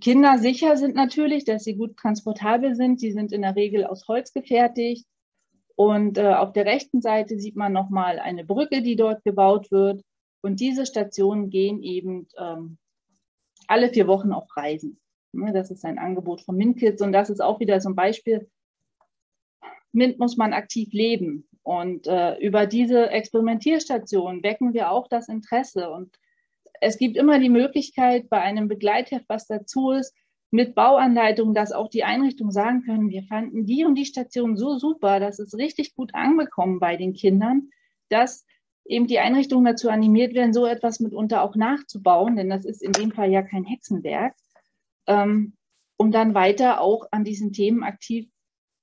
Kinder sicher sind natürlich, dass sie gut transportabel sind. Die sind in der Regel aus Holz gefertigt. Und äh, auf der rechten Seite sieht man nochmal eine Brücke, die dort gebaut wird. Und diese Stationen gehen eben ähm, alle vier Wochen auf Reisen. Ne, das ist ein Angebot von MintKids und das ist auch wieder so ein Beispiel. MINT muss man aktiv leben. Und äh, über diese Experimentierstation wecken wir auch das Interesse. Und es gibt immer die Möglichkeit, bei einem Begleitheft, was dazu ist, mit Bauanleitungen, dass auch die Einrichtungen sagen können, wir fanden die und die Station so super, das ist richtig gut angekommen bei den Kindern, dass eben die Einrichtungen dazu animiert werden, so etwas mitunter auch nachzubauen, denn das ist in dem Fall ja kein Hexenwerk, ähm, um dann weiter auch an diesen Themen aktiv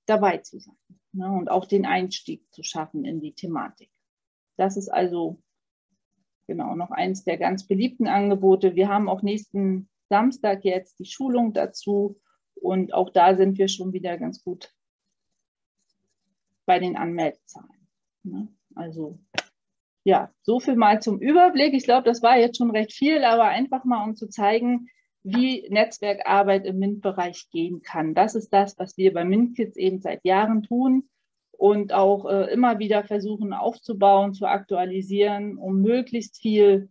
dabei zu sein ne, und auch den Einstieg zu schaffen in die Thematik. Das ist also genau noch eines der ganz beliebten Angebote. Wir haben auch nächsten Samstag jetzt die Schulung dazu und auch da sind wir schon wieder ganz gut bei den Anmeldezahlen. Ne? Also ja, so viel mal zum Überblick. Ich glaube, das war jetzt schon recht viel, aber einfach mal, um zu zeigen, wie Netzwerkarbeit im MINT-Bereich gehen kann. Das ist das, was wir bei MINT-Kids eben seit Jahren tun und auch äh, immer wieder versuchen aufzubauen, zu aktualisieren, um möglichst viel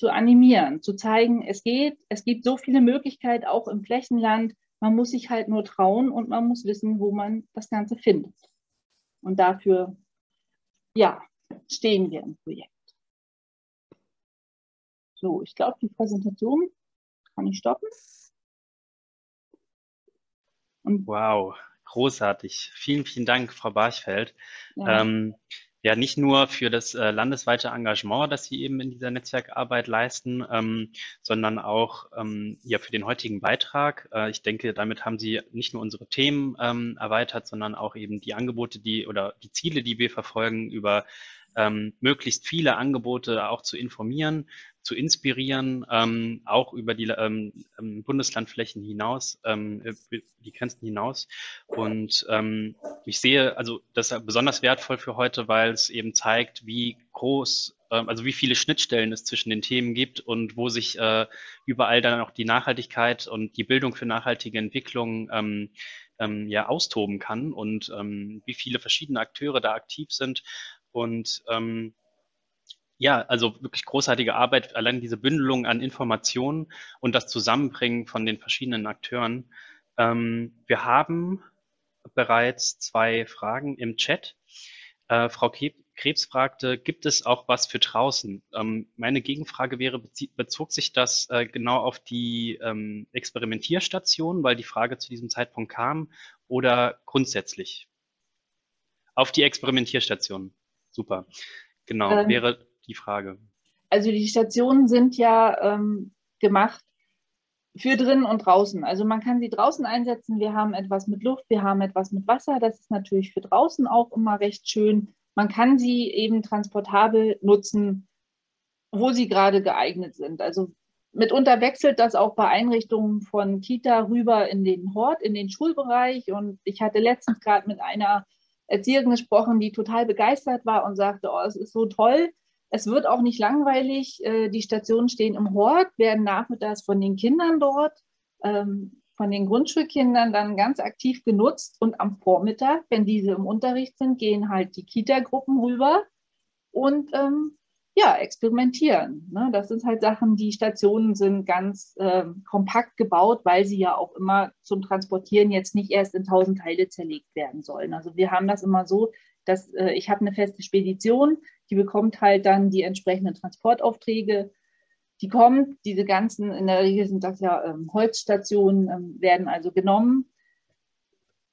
zu animieren, zu zeigen, es geht, es gibt so viele Möglichkeiten auch im Flächenland. Man muss sich halt nur trauen und man muss wissen, wo man das Ganze findet. Und dafür, ja, stehen wir im Projekt. So, ich glaube, die Präsentation kann ich stoppen. Und wow, Großartig. Vielen, vielen Dank, Frau Barchfeld. Ja. Ähm, ja, nicht nur für das äh, landesweite Engagement, das Sie eben in dieser Netzwerkarbeit leisten, ähm, sondern auch ähm, ja für den heutigen Beitrag. Äh, ich denke, damit haben Sie nicht nur unsere Themen ähm, erweitert, sondern auch eben die Angebote, die oder die Ziele, die wir verfolgen, über ähm, möglichst viele Angebote auch zu informieren, zu inspirieren, ähm, auch über die ähm, ähm Bundeslandflächen hinaus, ähm, die Grenzen hinaus. Und ähm, ich sehe, also das ist besonders wertvoll für heute, weil es eben zeigt, wie groß, äh, also wie viele Schnittstellen es zwischen den Themen gibt und wo sich äh, überall dann auch die Nachhaltigkeit und die Bildung für nachhaltige Entwicklung ähm, ähm, ja austoben kann und ähm, wie viele verschiedene Akteure da aktiv sind und ähm, ja, also wirklich großartige Arbeit, allein diese Bündelung an Informationen und das Zusammenbringen von den verschiedenen Akteuren. Ähm, wir haben bereits zwei Fragen im Chat. Äh, Frau Krebs fragte, gibt es auch was für draußen? Ähm, meine Gegenfrage wäre, bezog sich das äh, genau auf die ähm, Experimentierstation, weil die Frage zu diesem Zeitpunkt kam, oder grundsätzlich? Auf die Experimentierstation. Super. Genau, ähm, wäre die Frage. Also die Stationen sind ja ähm, gemacht für drinnen und draußen. Also man kann sie draußen einsetzen. Wir haben etwas mit Luft, wir haben etwas mit Wasser. Das ist natürlich für draußen auch immer recht schön. Man kann sie eben transportabel nutzen, wo sie gerade geeignet sind. Also mitunter wechselt das auch bei Einrichtungen von Kita rüber in den Hort, in den Schulbereich. Und ich hatte letztens gerade mit einer Erzieherin gesprochen, die total begeistert war und sagte, oh, es ist so toll, es wird auch nicht langweilig. Äh, die Stationen stehen im Hort, werden nachmittags von den Kindern dort, ähm, von den Grundschulkindern dann ganz aktiv genutzt. Und am Vormittag, wenn diese im Unterricht sind, gehen halt die Kita-Gruppen rüber und ähm, ja, experimentieren. Ne? Das sind halt Sachen, die Stationen sind ganz äh, kompakt gebaut, weil sie ja auch immer zum Transportieren jetzt nicht erst in tausend Teile zerlegt werden sollen. Also wir haben das immer so, dass äh, ich habe eine feste Spedition, die bekommt halt dann die entsprechenden Transportaufträge. Die kommt, diese ganzen, in der Regel sind das ja ähm, Holzstationen, ähm, werden also genommen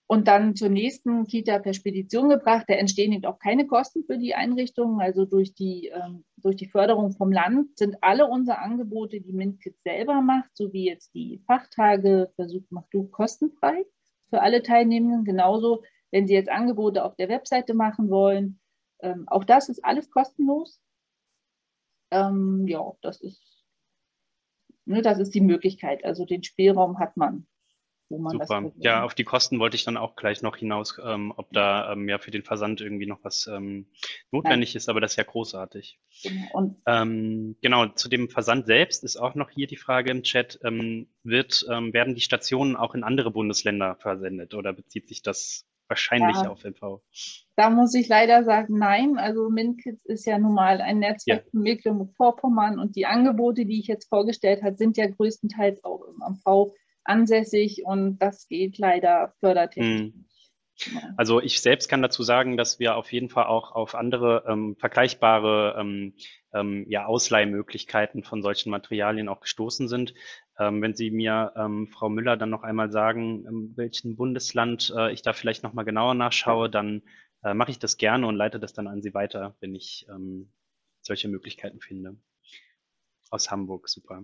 und dann zur nächsten Kita per Spedition gebracht. Da entstehen eben auch keine Kosten für die Einrichtungen. Also durch die, ähm, durch die Förderung vom Land sind alle unsere Angebote, die MintKids selber macht, so wie jetzt die Fachtage Versuch macht du kostenfrei für alle Teilnehmenden. Genauso, wenn sie jetzt Angebote auf der Webseite machen wollen, ähm, auch das ist alles kostenlos. Ähm, ja, das ist, ne, das ist die Möglichkeit. Also den Spielraum hat man. Super. ja, auf die Kosten wollte ich dann auch gleich noch hinaus, ähm, ob da ähm, ja für den Versand irgendwie noch was ähm, notwendig Nein. ist, aber das ist ja großartig. Genau. Ähm, genau, zu dem Versand selbst ist auch noch hier die Frage im Chat, ähm, wird, ähm, werden die Stationen auch in andere Bundesländer versendet oder bezieht sich das wahrscheinlich ja, auf MV. Da muss ich leider sagen, nein. Also MinKids ist ja nun mal ein Netzwerk ja. von Mecklenburg-Vorpommern und die Angebote, die ich jetzt vorgestellt habe, sind ja größtenteils auch im MV ansässig und das geht leider fördertechnisch. Hm. Also ich selbst kann dazu sagen, dass wir auf jeden Fall auch auf andere ähm, vergleichbare ähm, ähm, ja, Ausleihmöglichkeiten von solchen Materialien auch gestoßen sind. Ähm, wenn Sie mir, ähm, Frau Müller, dann noch einmal sagen, in welchem Bundesland äh, ich da vielleicht nochmal genauer nachschaue, dann äh, mache ich das gerne und leite das dann an Sie weiter, wenn ich ähm, solche Möglichkeiten finde. Aus Hamburg, super.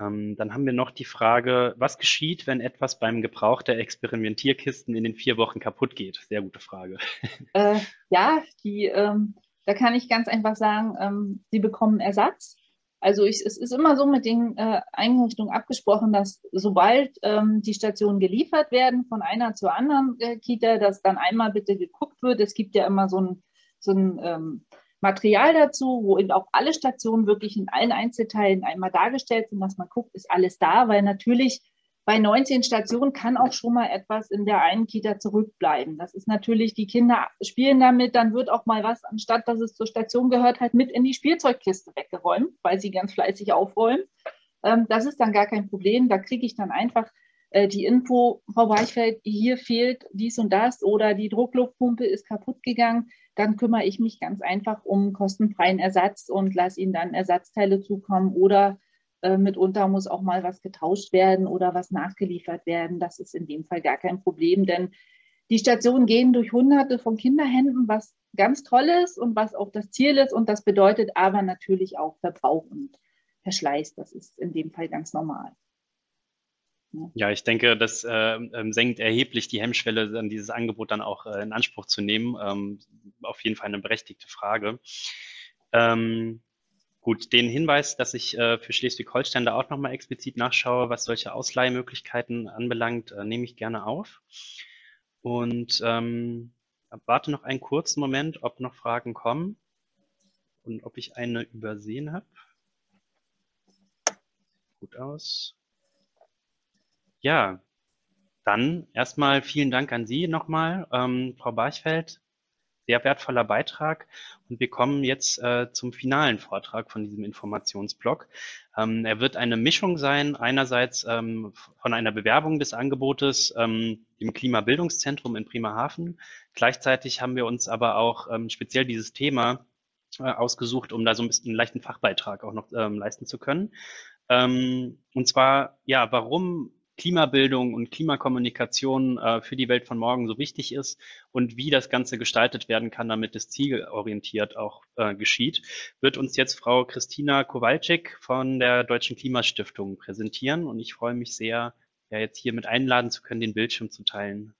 Ähm, dann haben wir noch die Frage, was geschieht, wenn etwas beim Gebrauch der Experimentierkisten in den vier Wochen kaputt geht? Sehr gute Frage. [LAUGHS] Äh, ja, die, ähm, da kann ich ganz einfach sagen, ähm, Sie bekommen Ersatz. Also ich, es ist immer so mit den äh, Einrichtungen abgesprochen, dass sobald ähm, die Stationen geliefert werden von einer zur anderen äh, Kita, dass dann einmal bitte geguckt wird. Es gibt ja immer so ein, so ein ähm, Material dazu, wo eben auch alle Stationen wirklich in allen Einzelteilen einmal dargestellt sind, dass man guckt, ist alles da, weil natürlich bei 19 Stationen kann auch schon mal etwas in der einen Kita zurückbleiben. Das ist natürlich, die Kinder spielen damit, dann wird auch mal was, anstatt dass es zur Station gehört, halt mit in die Spielzeugkiste weggeräumt, weil sie ganz fleißig aufräumen. Ähm, das ist dann gar kein Problem. Da kriege ich dann einfach äh, die Info, Frau Weichfeld, hier fehlt dies und das oder die Druckluftpumpe ist kaputt gegangen dann kümmere ich mich ganz einfach um kostenfreien Ersatz und lasse ihnen dann Ersatzteile zukommen oder äh, mitunter muss auch mal was getauscht werden oder was nachgeliefert werden. Das ist in dem Fall gar kein Problem, denn die Stationen gehen durch hunderte von Kinderhänden, was ganz toll ist und was auch das Ziel ist. Und das bedeutet aber natürlich auch Verbrauch und Verschleiß. Das ist in dem Fall ganz normal. Ja, ich denke, das äh, senkt erheblich die Hemmschwelle, dann dieses Angebot dann auch äh, in Anspruch zu nehmen. Ähm, auf jeden Fall eine berechtigte Frage. Ähm, gut, den Hinweis, dass ich äh, für Schleswig-Holstein da auch nochmal explizit nachschaue, was solche Ausleihmöglichkeiten anbelangt, äh, nehme ich gerne auf. Und ähm, warte noch einen kurzen Moment, ob noch Fragen kommen und ob ich eine übersehen habe. Gut aus. Ja, dann erstmal vielen Dank an Sie nochmal, ähm, Frau Barchfeld. sehr wertvoller Beitrag. Und wir kommen jetzt äh, zum finalen Vortrag von diesem Informationsblock. Ähm, er wird eine Mischung sein, einerseits ähm, von einer Bewerbung des Angebotes ähm, im Klimabildungszentrum in Bremerhaven. Gleichzeitig haben wir uns aber auch ähm, speziell dieses Thema äh, ausgesucht, um da so ein bisschen einen leichten Fachbeitrag auch noch ähm, leisten zu können. Ähm, und zwar, ja, warum Klimabildung und Klimakommunikation äh, für die Welt von morgen so wichtig ist und wie das Ganze gestaltet werden kann, damit es zielorientiert auch äh, geschieht, wird uns jetzt Frau Christina Kowalczyk von der Deutschen Klimastiftung präsentieren. Und ich freue mich sehr, ja, jetzt hier mit einladen zu können, den Bildschirm zu teilen.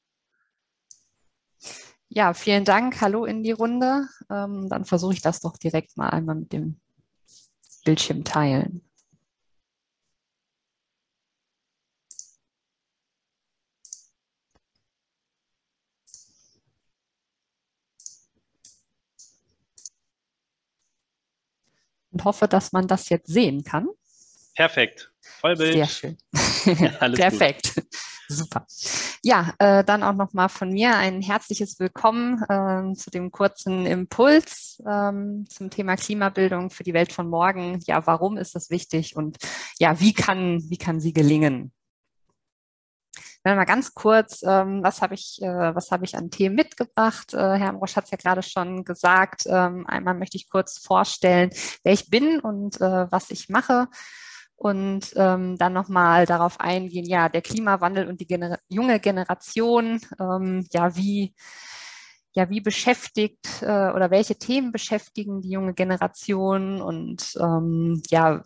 Ja, vielen Dank. Hallo in die Runde. Ähm, dann versuche ich das doch direkt mal einmal mit dem Bildschirm teilen. Und hoffe, dass man das jetzt sehen kann. Perfekt. Vollbild. Sehr schön. [LAUGHS] Perfekt. Gut. Super. Ja, äh, dann auch nochmal von mir ein herzliches Willkommen äh, zu dem kurzen Impuls ähm, zum Thema Klimabildung für die Welt von morgen. Ja, warum ist das wichtig und ja, wie kann, wie kann sie gelingen? Dann mal ganz kurz, ähm, was habe ich, äh, was ich an Themen mitgebracht? Äh, Herr Amrosch hat es ja gerade schon gesagt. Ähm, einmal möchte ich kurz vorstellen, wer ich bin und äh, was ich mache und ähm, dann nochmal darauf eingehen, ja, der Klimawandel und die Gener junge Generation, ähm, ja, wie, ja, wie beschäftigt äh, oder welche Themen beschäftigen die junge Generation und ähm, ja,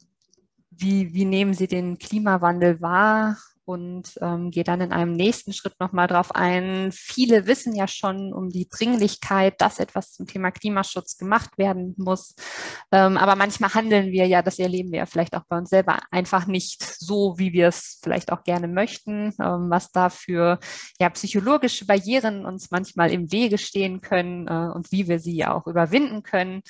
wie, wie nehmen sie den Klimawandel wahr und ähm, gehe dann in einem nächsten Schritt nochmal drauf ein. Viele wissen ja schon um die Dringlichkeit, dass etwas zum Thema Klimaschutz gemacht werden muss. Ähm, aber manchmal handeln wir ja, das erleben wir ja vielleicht auch bei uns selber, einfach nicht so, wie wir es vielleicht auch gerne möchten, ähm, was da für ja, psychologische Barrieren uns manchmal im Wege stehen können äh, und wie wir sie ja auch überwinden können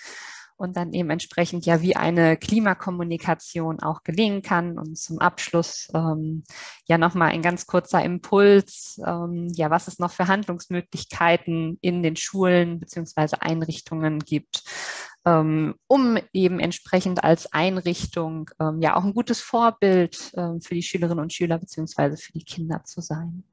und dann eben entsprechend ja, wie eine Klimakommunikation auch gelingen kann. Und zum Abschluss ähm, ja nochmal ein ganz kurzer Impuls, ähm, ja, was es noch für Handlungsmöglichkeiten in den Schulen beziehungsweise Einrichtungen gibt, ähm, um eben entsprechend als Einrichtung ähm, ja auch ein gutes Vorbild ähm, für die Schülerinnen und Schüler beziehungsweise für die Kinder zu sein.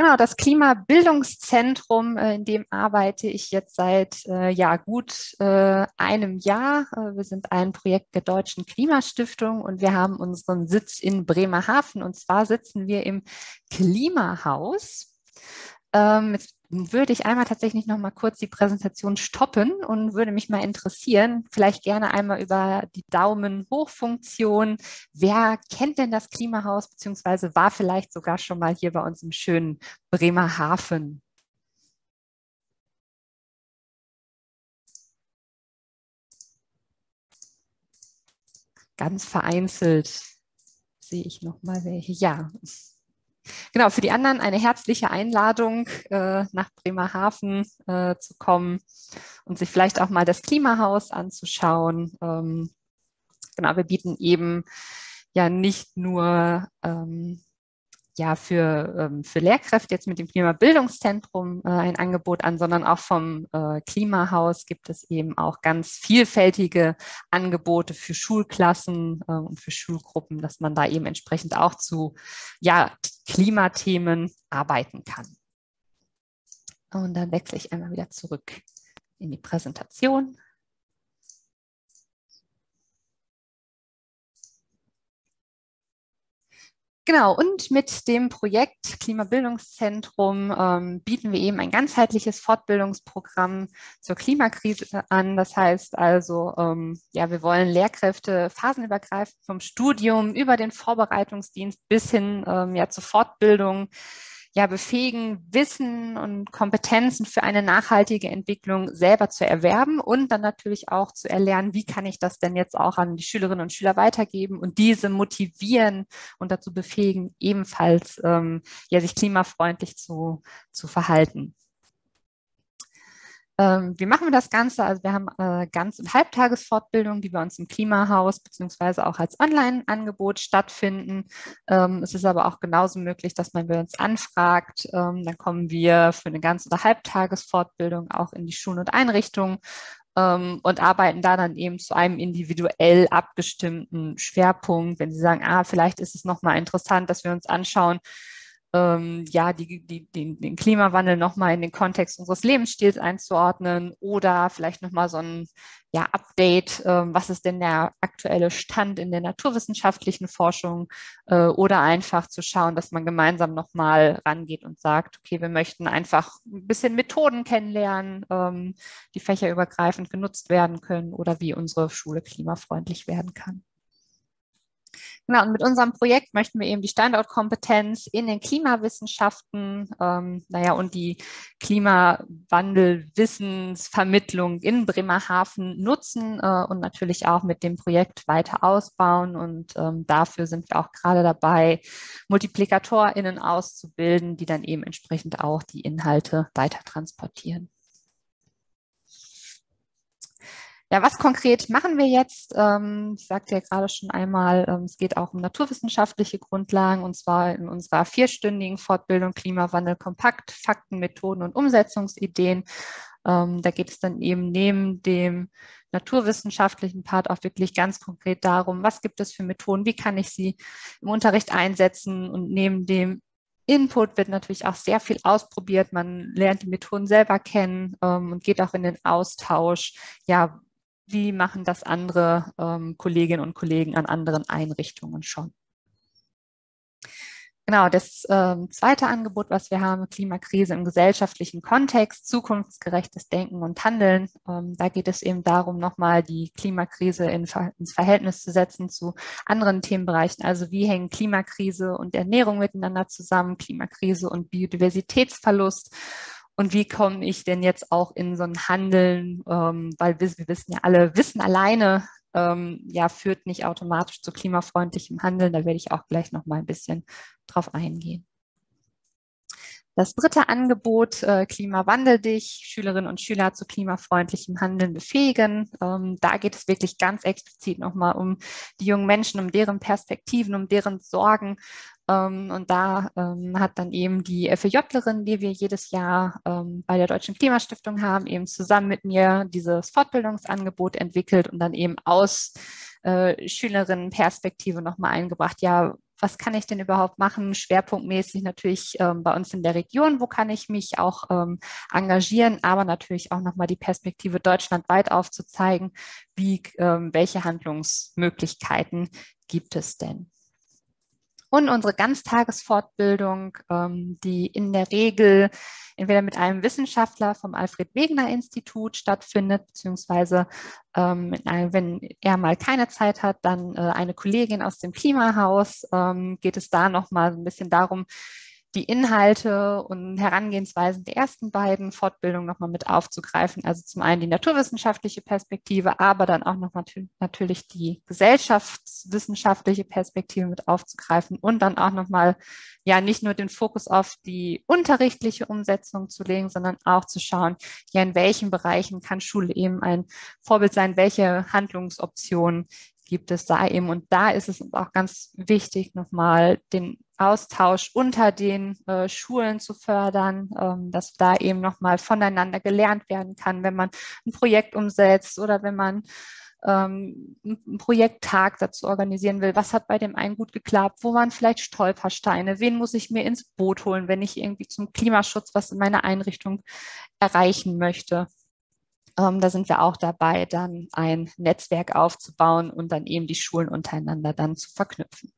Genau, das Klimabildungszentrum, äh, in dem arbeite ich jetzt seit äh, ja, gut äh, einem Jahr. Wir sind ein Projekt der Deutschen Klimastiftung und wir haben unseren Sitz in Bremerhaven. Und zwar sitzen wir im Klimahaus. Ähm, jetzt würde ich einmal tatsächlich noch mal kurz die Präsentation stoppen und würde mich mal interessieren, vielleicht gerne einmal über die Daumen-Hoch-Funktion. Wer kennt denn das Klimahaus, beziehungsweise war vielleicht sogar schon mal hier bei uns im schönen Bremerhaven? Ganz vereinzelt sehe ich noch mal welche. Ja, Genau, für die anderen eine herzliche Einladung, äh, nach Bremerhaven äh, zu kommen und sich vielleicht auch mal das Klimahaus anzuschauen. Ähm, genau, wir bieten eben ja nicht nur ähm, ja für, ähm, für Lehrkräfte jetzt mit dem Klimabildungszentrum äh, ein Angebot an, sondern auch vom äh, Klimahaus gibt es eben auch ganz vielfältige Angebote für Schulklassen äh, und für Schulgruppen, dass man da eben entsprechend auch zu ja, Klimathemen arbeiten kann. Und dann wechsle ich einmal wieder zurück in die Präsentation. Genau, und mit dem Projekt Klimabildungszentrum ähm, bieten wir eben ein ganzheitliches Fortbildungsprogramm zur Klimakrise an. Das heißt also, ähm, ja, wir wollen Lehrkräfte phasenübergreifend vom Studium über den Vorbereitungsdienst bis hin ähm, ja, zur Fortbildung ja, befähigen, Wissen und Kompetenzen für eine nachhaltige Entwicklung selber zu erwerben und dann natürlich auch zu erlernen, wie kann ich das denn jetzt auch an die Schülerinnen und Schüler weitergeben und diese motivieren und dazu befähigen, ebenfalls ähm, ja, sich klimafreundlich zu, zu verhalten. Ähm, wie machen wir das Ganze? Also wir haben äh, Ganz- und Halbtagesfortbildungen, die bei uns im Klimahaus beziehungsweise auch als Online-Angebot stattfinden. Ähm, es ist aber auch genauso möglich, dass man bei uns anfragt. Ähm, dann kommen wir für eine Ganz- oder Halbtagesfortbildung auch in die Schulen und Einrichtungen ähm, und arbeiten da dann eben zu einem individuell abgestimmten Schwerpunkt. Wenn Sie sagen, ah, vielleicht ist es nochmal interessant, dass wir uns anschauen, ähm, ja, die, die, die, den Klimawandel nochmal in den Kontext unseres Lebensstils einzuordnen oder vielleicht nochmal so ein ja, Update, ähm, was ist denn der aktuelle Stand in der naturwissenschaftlichen Forschung äh, oder einfach zu schauen, dass man gemeinsam nochmal rangeht und sagt, okay, wir möchten einfach ein bisschen Methoden kennenlernen, ähm, die fächerübergreifend genutzt werden können oder wie unsere Schule klimafreundlich werden kann. Genau, und mit unserem Projekt möchten wir eben die Standortkompetenz in den Klimawissenschaften, ähm, naja, und die Klimawandelwissensvermittlung in Bremerhaven nutzen äh, und natürlich auch mit dem Projekt weiter ausbauen. Und ähm, dafür sind wir auch gerade dabei, MultiplikatorInnen auszubilden, die dann eben entsprechend auch die Inhalte weiter transportieren. Ja, was konkret machen wir jetzt? Ähm, ich sagte ja gerade schon einmal, ähm, es geht auch um naturwissenschaftliche Grundlagen und zwar in unserer vierstündigen Fortbildung Klimawandel kompakt, Fakten, Methoden und Umsetzungsideen. Ähm, da geht es dann eben neben dem naturwissenschaftlichen Part auch wirklich ganz konkret darum, was gibt es für Methoden, wie kann ich sie im Unterricht einsetzen und neben dem Input wird natürlich auch sehr viel ausprobiert. Man lernt die Methoden selber kennen ähm, und geht auch in den Austausch. Ja, wie machen das andere ähm, Kolleginnen und Kollegen an anderen Einrichtungen schon. Genau, das ähm, zweite Angebot, was wir haben, Klimakrise im gesellschaftlichen Kontext, zukunftsgerechtes Denken und Handeln. Ähm, da geht es eben darum, nochmal die Klimakrise in, ins Verhältnis zu setzen zu anderen Themenbereichen. Also wie hängen Klimakrise und Ernährung miteinander zusammen, Klimakrise und Biodiversitätsverlust und wie komme ich denn jetzt auch in so ein Handeln, ähm, weil wir, wir, wissen ja alle, Wissen alleine ähm, ja führt nicht automatisch zu klimafreundlichem Handeln. Da werde ich auch gleich noch mal ein bisschen drauf eingehen. Das dritte Angebot, äh, Klimawandel dich, Schülerinnen und Schüler zu klimafreundlichem Handeln befähigen. Ähm, da geht es wirklich ganz explizit nochmal um die jungen Menschen, um deren Perspektiven, um deren Sorgen. Ähm, und da ähm, hat dann eben die FEJlerin, die wir jedes Jahr bei der Deutschen Klimastiftung haben, eben zusammen mit mir dieses Fortbildungsangebot entwickelt und dann eben aus äh, Schülerinnenperspektive nochmal eingebracht. Ja, was kann ich denn überhaupt machen? Schwerpunktmäßig natürlich ähm, bei uns in der Region, wo kann ich mich auch ähm, engagieren, aber natürlich auch nochmal die Perspektive deutschlandweit aufzuzeigen, wie, ähm, welche Handlungsmöglichkeiten gibt es denn? Und unsere Ganztagesfortbildung, ähm, die in der Regel entweder mit einem Wissenschaftler vom Alfred Wegener Institut stattfindet, beziehungsweise ähm, wenn er mal keine Zeit hat, dann äh, eine Kollegin aus dem Klimahaus, ähm, geht es da nochmal ein bisschen darum, die Inhalte und Herangehensweisen der ersten beiden Fortbildungen nochmal mit aufzugreifen. Also zum einen die naturwissenschaftliche Perspektive, aber dann auch noch natürlich die gesellschaftswissenschaftliche Perspektive mit aufzugreifen und dann auch nochmal ja nicht nur den Fokus auf die unterrichtliche Umsetzung zu legen, sondern auch zu schauen, ja in welchen Bereichen kann Schule eben ein Vorbild sein, welche Handlungsoptionen gibt es da eben. Und da ist es auch ganz wichtig, nochmal den Austausch unter den äh, Schulen zu fördern, ähm, dass da eben nochmal voneinander gelernt werden kann, wenn man ein Projekt umsetzt oder wenn man ähm, einen Projekttag dazu organisieren will. Was hat bei dem einen gut geklappt? Wo waren vielleicht Stolpersteine? Wen muss ich mir ins Boot holen, wenn ich irgendwie zum Klimaschutz was in meiner Einrichtung erreichen möchte? Ähm, da sind wir auch dabei, dann ein Netzwerk aufzubauen und dann eben die Schulen untereinander dann zu verknüpfen.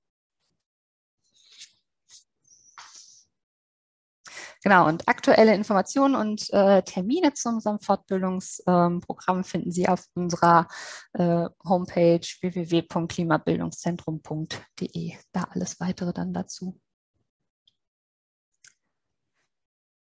Genau, und aktuelle Informationen und äh, Termine zu unserem Fortbildungsprogramm ähm, finden Sie auf unserer äh, Homepage www.klimabildungszentrum.de. Da alles weitere dann dazu.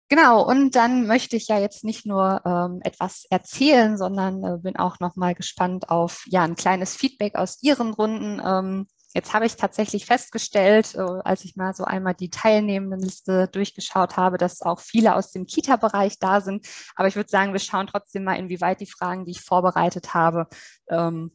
Genau, und dann möchte ich ja jetzt nicht nur ähm, etwas erzählen, sondern äh, bin auch nochmal gespannt auf ja ein kleines Feedback aus Ihren Runden. Ähm, Jetzt habe ich tatsächlich festgestellt, äh, als ich mal so einmal die Teilnehmendenliste durchgeschaut habe, dass auch viele aus dem Kita-Bereich da sind. Aber ich würde sagen, wir schauen trotzdem mal, inwieweit die Fragen, die ich vorbereitet habe, ähm,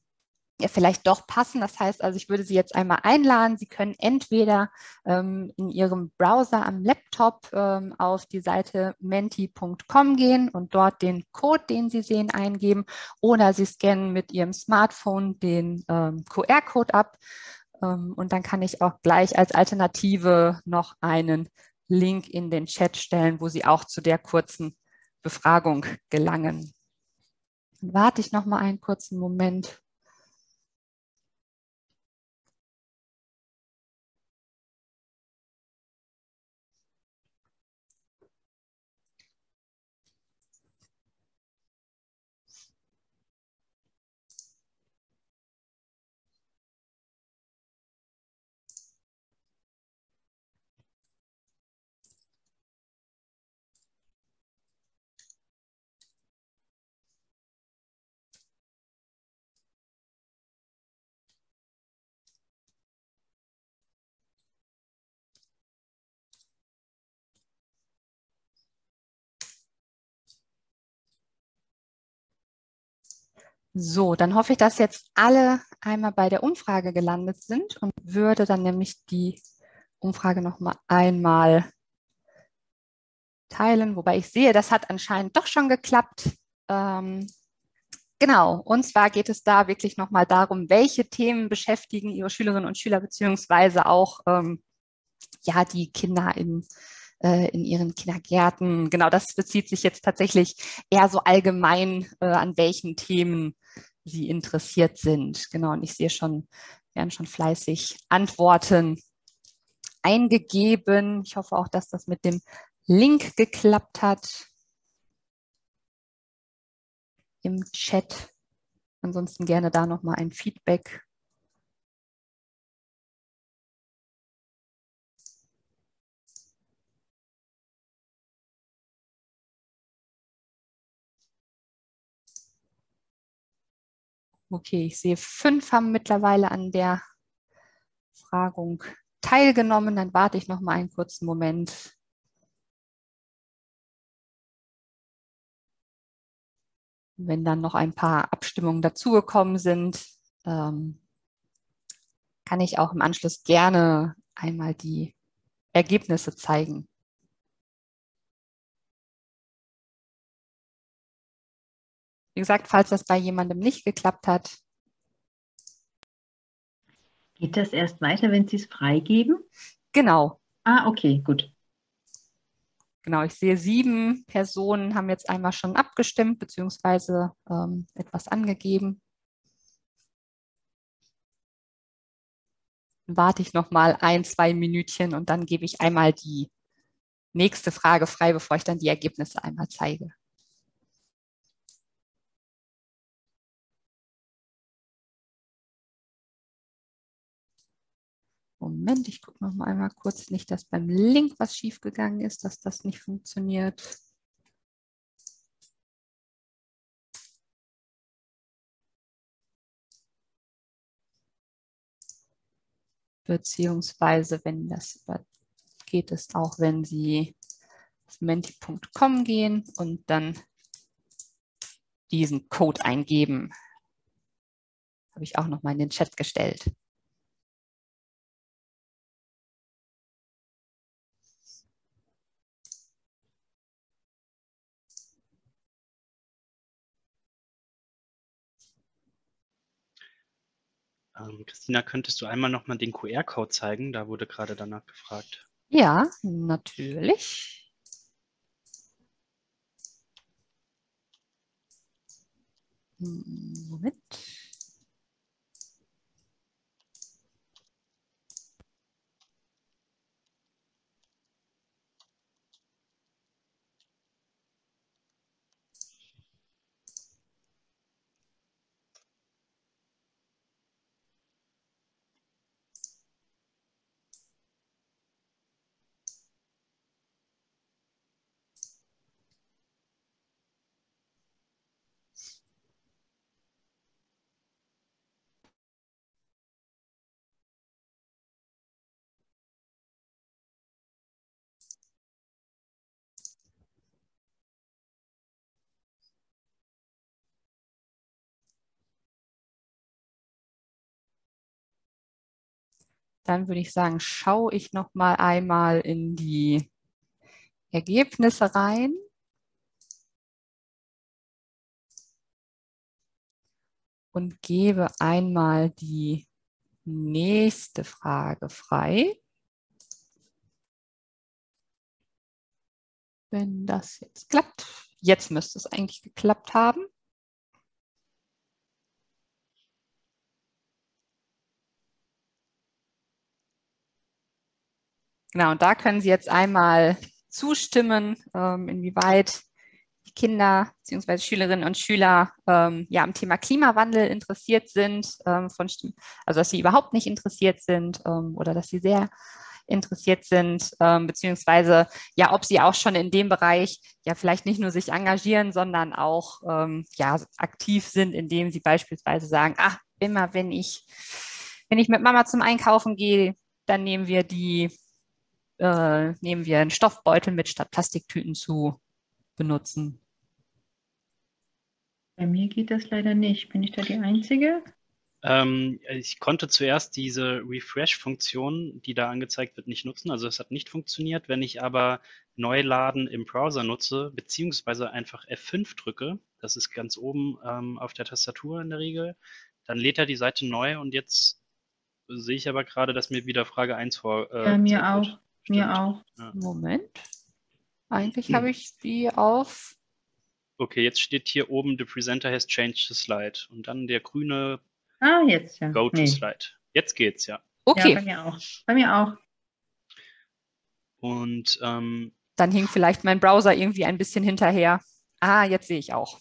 ja, vielleicht doch passen. Das heißt also, ich würde Sie jetzt einmal einladen. Sie können entweder ähm, in Ihrem Browser am Laptop ähm, auf die Seite menti.com gehen und dort den Code, den Sie sehen, eingeben oder Sie scannen mit Ihrem Smartphone den ähm, QR-Code ab. Ähm, und dann kann ich auch gleich als Alternative noch einen Link in den Chat stellen, wo Sie auch zu der kurzen Befragung gelangen. Dann warte ich noch mal einen kurzen Moment. So, dann hoffe ich, dass jetzt alle einmal bei der Umfrage gelandet sind und würde dann nämlich die Umfrage noch mal einmal teilen, wobei ich sehe, das hat anscheinend doch schon geklappt. Ähm, genau, und zwar geht es da wirklich noch mal darum, welche Themen beschäftigen Ihre Schülerinnen und Schüler beziehungsweise auch ähm, ja die Kinder im äh, in ihren Kindergärten. Genau, das bezieht sich jetzt tatsächlich eher so allgemein, äh, an welchen Themen Sie interessiert sind. Genau, und ich sehe schon, werden schon fleißig Antworten eingegeben. Ich hoffe auch, dass das mit dem Link geklappt hat im Chat. Ansonsten gerne da nochmal ein Feedback Okay, ich sehe, fünf haben mittlerweile an der Fragung teilgenommen. Dann warte ich noch mal einen kurzen Moment. Wenn dann noch ein paar Abstimmungen dazugekommen sind, ähm, kann ich auch im Anschluss gerne einmal die Ergebnisse zeigen. Wie gesagt, falls das bei jemandem nicht geklappt hat. Geht das erst weiter, wenn Sie es freigeben? Genau. Ah, okay, gut. Genau, ich sehe, sieben Personen haben jetzt einmal schon abgestimmt bzw. ähm, etwas angegeben. Dann warte ich noch mal ein, zwei Minütchen und dann gebe ich einmal die nächste Frage frei, bevor ich dann die Ergebnisse einmal zeige. Moment, ich gucke noch mal einmal kurz, nicht, dass beim Link was schiefgegangen ist, dass das nicht funktioniert. Beziehungsweise, wenn das geht es auch, wenn Sie auf menti.com gehen und dann diesen Code eingeben. Habe ich auch noch mal in den Chat gestellt. Ähm, Christina, könntest du einmal noch mal den QR-Code zeigen? Da wurde gerade danach gefragt. Ja, natürlich. Moment. Dann würde ich sagen, schaue ich noch mal einmal in die Ergebnisse rein. Und gebe einmal die nächste Frage frei. Wenn das jetzt klappt. Jetzt müsste es eigentlich geklappt haben. Genau, und da können Sie jetzt einmal zustimmen, ähm, inwieweit die Kinder bzw. Schülerinnen und Schüler ähm, ja am Thema Klimawandel interessiert sind, ähm, von, also dass sie überhaupt nicht interessiert sind ähm, oder dass sie sehr interessiert sind, ähm, beziehungsweise ja, ob sie auch schon in dem Bereich ja vielleicht nicht nur sich engagieren, sondern auch ähm, ja aktiv sind, indem sie beispielsweise sagen, ach, immer wenn ich, wenn ich mit Mama zum Einkaufen gehe, dann nehmen wir die äh, nehmen wir einen Stoffbeutel mit, statt Plastiktüten zu benutzen. Bei mir geht das leider nicht. Bin ich da die Einzige? Ähm, ich konnte zuerst diese Refresh-Funktion, die da angezeigt wird, nicht nutzen. Also es hat nicht funktioniert. Wenn ich aber Neuladen im Browser nutze, beziehungsweise einfach F5 drücke, das ist ganz oben ähm, auf der Tastatur in der Regel, dann lädt er die Seite neu und jetzt sehe ich aber gerade, dass mir wieder Frage 1 vor. Äh, ja, mir auch. Wird. Mir auch. Ja. Moment. Eigentlich hm. habe ich die auf. Okay, jetzt steht hier oben, the presenter has changed the slide. Und dann der grüne ah, jetzt, ja. Go to nee. Slide. Jetzt geht's, ja. Okay. Ja, bei mir auch. Bei mir auch. Und ähm, dann hing vielleicht mein Browser irgendwie ein bisschen hinterher. Ah, jetzt sehe ich auch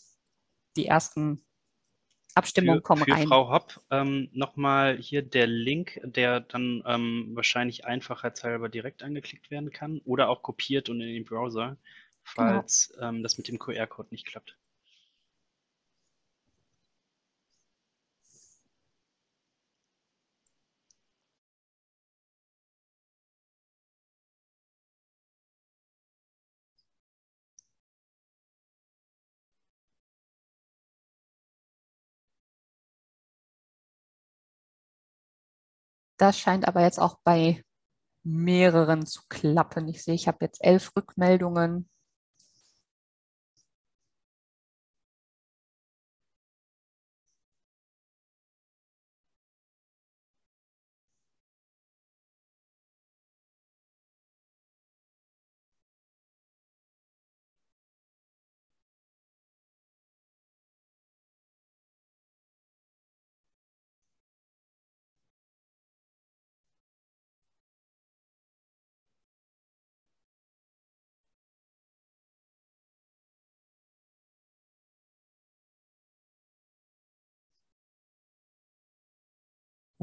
die ersten Abstimmungen für, kommen für rein. Frau Hopp ähm, nochmal hier der Link, der dann ähm, wahrscheinlich einfachheitshalber direkt angeklickt werden kann oder auch kopiert und in den Browser, falls genau. ähm, das mit dem QR-Code nicht klappt. Das scheint aber jetzt auch bei mehreren zu klappen. Ich sehe, ich habe jetzt elf Rückmeldungen.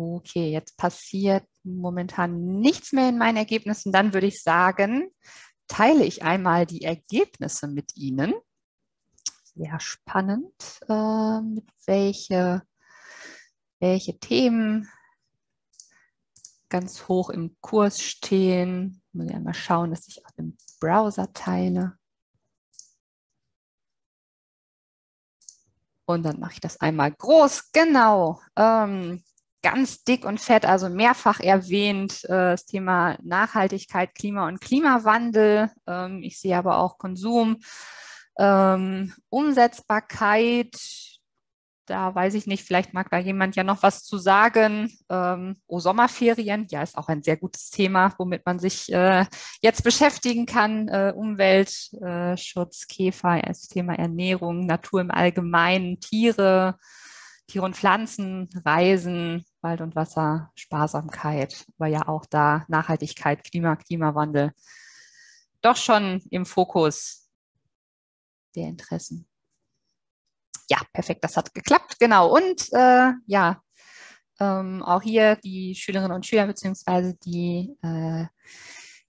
Okay, jetzt passiert momentan nichts mehr in meinen Ergebnissen. Dann würde ich sagen, teile ich einmal die Ergebnisse mit Ihnen. Sehr spannend, äh, mit welche, welche Themen ganz hoch im Kurs stehen. Ich muss ja mal schauen, dass ich auch den Browser teile. Und dann mache ich das einmal groß. Genau. Ähm, ganz dick und fett, also mehrfach erwähnt, äh, das Thema Nachhaltigkeit, Klima und Klimawandel. Ähm, ich sehe aber auch Konsum, ähm, Umsetzbarkeit. Da weiß ich nicht, vielleicht mag da jemand ja noch was zu sagen. Ähm, oh, Sommerferien, ja, ist auch ein sehr gutes Thema, womit man sich äh, jetzt beschäftigen kann. Äh, Umweltschutz, Käfer, das Thema Ernährung, Natur im Allgemeinen, Tiere, Tiere und Pflanzen, Reisen, Wald und Wasser, Sparsamkeit, aber ja auch da Nachhaltigkeit, Klima, Klimawandel doch schon im Fokus der Interessen. Ja, perfekt, das hat geklappt, genau. Und äh, ja, ähm, auch hier die Schülerinnen und Schüler beziehungsweise die äh,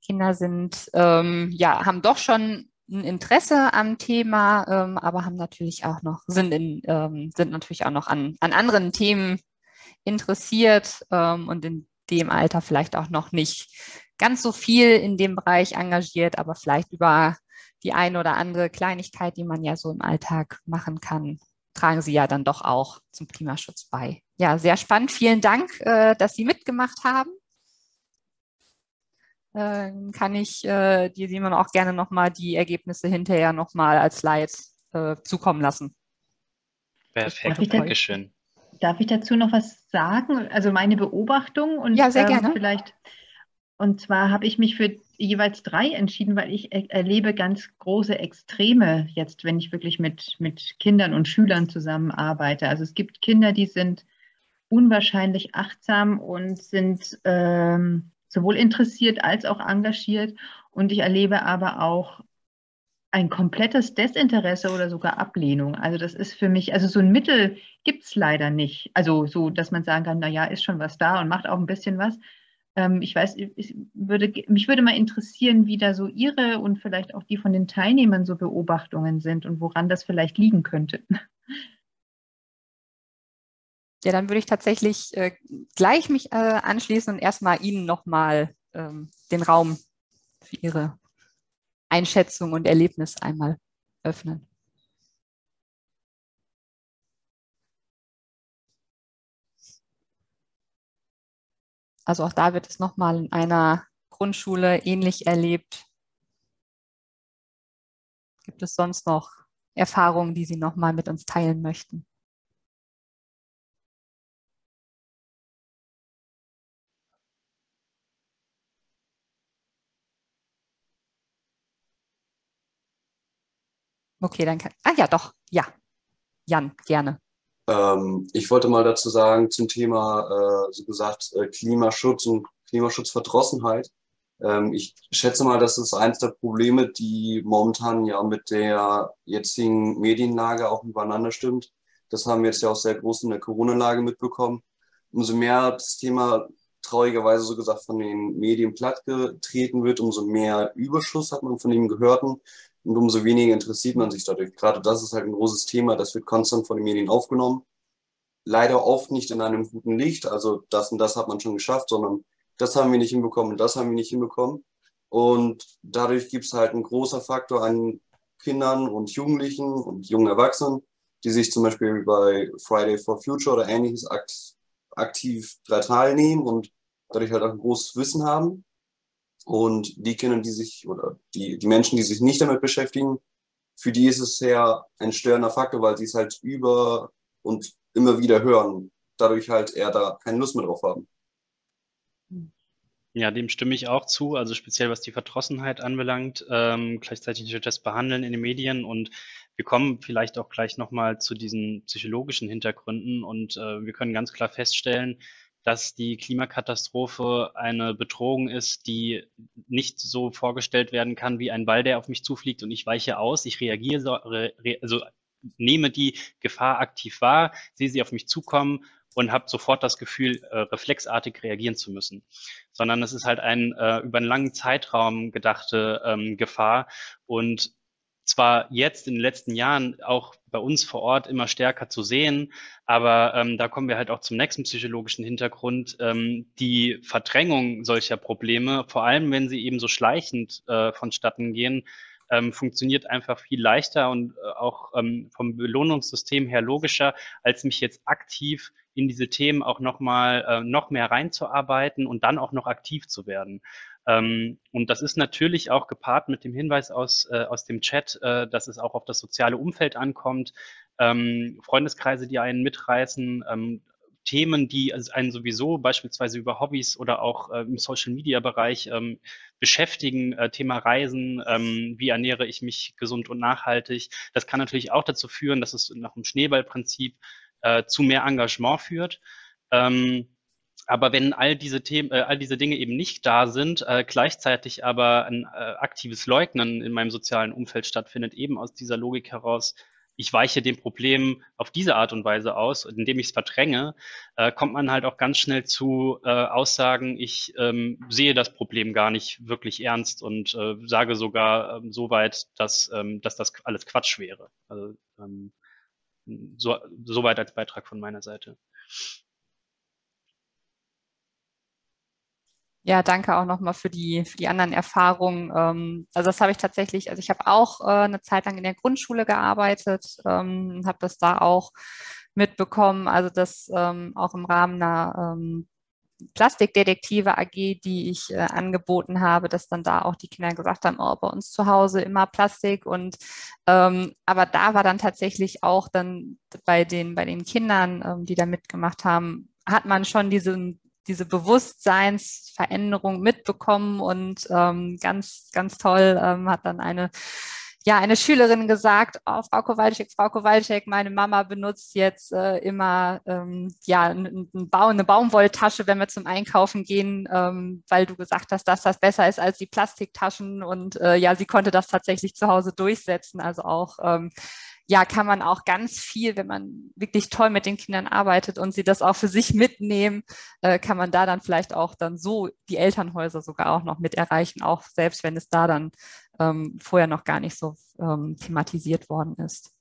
Kinder sind, ähm, ja, haben doch schon ein Interesse am Thema, ähm, aber haben natürlich auch noch, sind, in, ähm, sind natürlich auch noch an, an anderen Themen interessiert ähm, und in dem Alter vielleicht auch noch nicht ganz so viel in dem Bereich engagiert, aber vielleicht über die eine oder andere Kleinigkeit, die man ja so im Alltag machen kann, tragen Sie ja dann doch auch zum Klimaschutz bei. Ja, sehr spannend. Vielen Dank, äh, dass Sie mitgemacht haben. äh, kann ich äh, dir, Simon, auch gerne nochmal die Ergebnisse hinterher nochmal als Slide äh, zukommen lassen. Perfekt, Dankeschön. Darf ich dazu noch was sagen? Also meine Beobachtung und ja, sehr ähm, gerne. vielleicht. Und zwar habe ich mich für jeweils drei entschieden, weil ich er erlebe ganz große Extreme jetzt, wenn ich wirklich mit, mit Kindern und Schülern zusammenarbeite. Also es gibt Kinder, die sind unwahrscheinlich achtsam und sind ähm, sowohl interessiert als auch engagiert. Und ich erlebe aber auch ein komplettes Desinteresse oder sogar Ablehnung. Also das ist für mich, also so ein Mittel gibt es leider nicht. Also so, dass man sagen kann, naja, ist schon was da und macht auch ein bisschen was. Ähm, ich weiß, ich würde, mich würde mal interessieren, wie da so Ihre und vielleicht auch die von den Teilnehmern so Beobachtungen sind und woran das vielleicht liegen könnte. [LAUGHS] Ja, dann würde ich tatsächlich äh, gleich mich äh, anschließen und erstmal Ihnen nochmal ähm, den Raum für Ihre Einschätzung und Erlebnis einmal öffnen. Also auch da wird es nochmal in einer Grundschule ähnlich erlebt. Gibt es sonst noch Erfahrungen, die Sie nochmal mit uns teilen möchten? Okay, dann kann. Ah ja, doch, ja. Jan, gerne. Ähm, ich wollte mal dazu sagen zum Thema, äh, so gesagt, äh, Klimaschutz und Klimaschutzverdrossenheit. Ähm, ich schätze mal, das ist eines der Probleme, die momentan ja mit der jetzigen Medienlage auch übereinander stimmt. Das haben wir jetzt ja auch sehr groß in der Corona-Lage mitbekommen. Umso mehr das Thema traurigerweise so gesagt von den Medien plattgetreten wird, umso mehr Überschuss hat man von dem Gehörten und umso weniger interessiert man sich dadurch. Gerade das ist halt ein großes Thema, das wird konstant von den Medien aufgenommen. Leider oft nicht in einem guten Licht, also das und das hat man schon geschafft, sondern das haben wir nicht hinbekommen und das haben wir nicht hinbekommen. Und dadurch gibt es halt einen großen Faktor an Kindern und Jugendlichen und jungen Erwachsenen, die sich zum Beispiel bei Friday for Future oder ähnliches akt aktiv teilnehmen und dadurch halt auch ein großes Wissen haben. Und die Kinder, die sich, oder die, die Menschen, die sich nicht damit beschäftigen, für die ist es sehr ein störender Faktor, weil sie es halt über und immer wieder hören, dadurch halt eher da keine Lust mehr drauf haben. Ja, dem stimme ich auch zu. Also speziell was die Verdrossenheit anbelangt, ähm, gleichzeitig das Behandeln in den Medien und wir kommen vielleicht auch gleich nochmal zu diesen psychologischen Hintergründen und äh, wir können ganz klar feststellen, dass die Klimakatastrophe eine Bedrohung ist, die nicht so vorgestellt werden kann wie ein Ball, der auf mich zufliegt und ich weiche aus, ich reagiere, also nehme die Gefahr aktiv wahr, sehe sie auf mich zukommen und habe sofort das Gefühl, äh, reflexartig reagieren zu müssen, sondern es ist halt ein äh, über einen langen Zeitraum gedachte ähm, Gefahr. Und zwar jetzt in den letzten Jahren auch bei uns vor Ort immer stärker zu sehen, aber ähm, da kommen wir halt auch zum nächsten psychologischen Hintergrund, ähm, die Verdrängung solcher Probleme, vor allem wenn sie eben so schleichend äh, vonstatten gehen, ähm, funktioniert einfach viel leichter und äh, auch ähm, vom Belohnungssystem her logischer, als mich jetzt aktiv in diese Themen auch nochmal äh, noch mehr reinzuarbeiten und dann auch noch aktiv zu werden. Ähm, und das ist natürlich auch gepaart mit dem Hinweis aus, äh, aus dem Chat, äh, dass es auch auf das soziale Umfeld ankommt, ähm, Freundeskreise, die einen mitreißen, ähm, Themen, die einen sowieso beispielsweise über Hobbys oder auch äh, im Social-Media-Bereich ähm, beschäftigen, äh, Thema Reisen, ähm, wie ernähre ich mich gesund und nachhaltig. Das kann natürlich auch dazu führen, dass es nach dem Schneeballprinzip äh, zu mehr Engagement führt. Ähm, aber wenn all diese Themen, äh, all diese Dinge eben nicht da sind, äh, gleichzeitig aber ein äh, aktives Leugnen in meinem sozialen Umfeld stattfindet, eben aus dieser Logik heraus, ich weiche dem Problem auf diese Art und Weise aus, indem ich es verdränge, äh, kommt man halt auch ganz schnell zu äh, Aussagen, ich ähm, sehe das Problem gar nicht wirklich ernst und äh, sage sogar ähm, so weit, dass, ähm, dass das alles Quatsch wäre. Also, ähm, so, soweit als Beitrag von meiner Seite. Ja, danke auch nochmal für die, für die anderen Erfahrungen. Ähm, also das habe ich tatsächlich, also ich habe auch äh, eine Zeit lang in der Grundschule gearbeitet, ähm, habe das da auch mitbekommen, also dass ähm, auch im Rahmen einer Plastikdetektive AG, die ich äh, angeboten habe, dass dann da auch die Kinder gesagt haben, oh, bei uns zu Hause immer Plastik und aber da war dann tatsächlich auch dann bei den bei den Kindern, die da mitgemacht haben, hat man schon diesen diese Bewusstseinsveränderung mitbekommen und ähm, ganz, ganz toll ähm, hat dann eine ja, eine Schülerin gesagt, oh, Frau Kowalczyk, Frau Kowalczyk, meine Mama benutzt jetzt äh, immer ähm, ja, ein, ein Baum, eine Baumwolltasche, wenn wir zum Einkaufen gehen, ähm, weil du gesagt hast, dass das besser ist als die Plastiktaschen. Und äh, ja, sie konnte das tatsächlich zu Hause durchsetzen. Also auch ähm, ja, kann man auch ganz viel, wenn man wirklich toll mit den Kindern arbeitet und sie das auch für sich mitnehmen, äh, kann man da dann vielleicht auch dann so die Elternhäuser sogar auch noch mit erreichen, auch selbst wenn es da dann ähm, vorher noch gar nicht so ähm, thematisiert worden ist.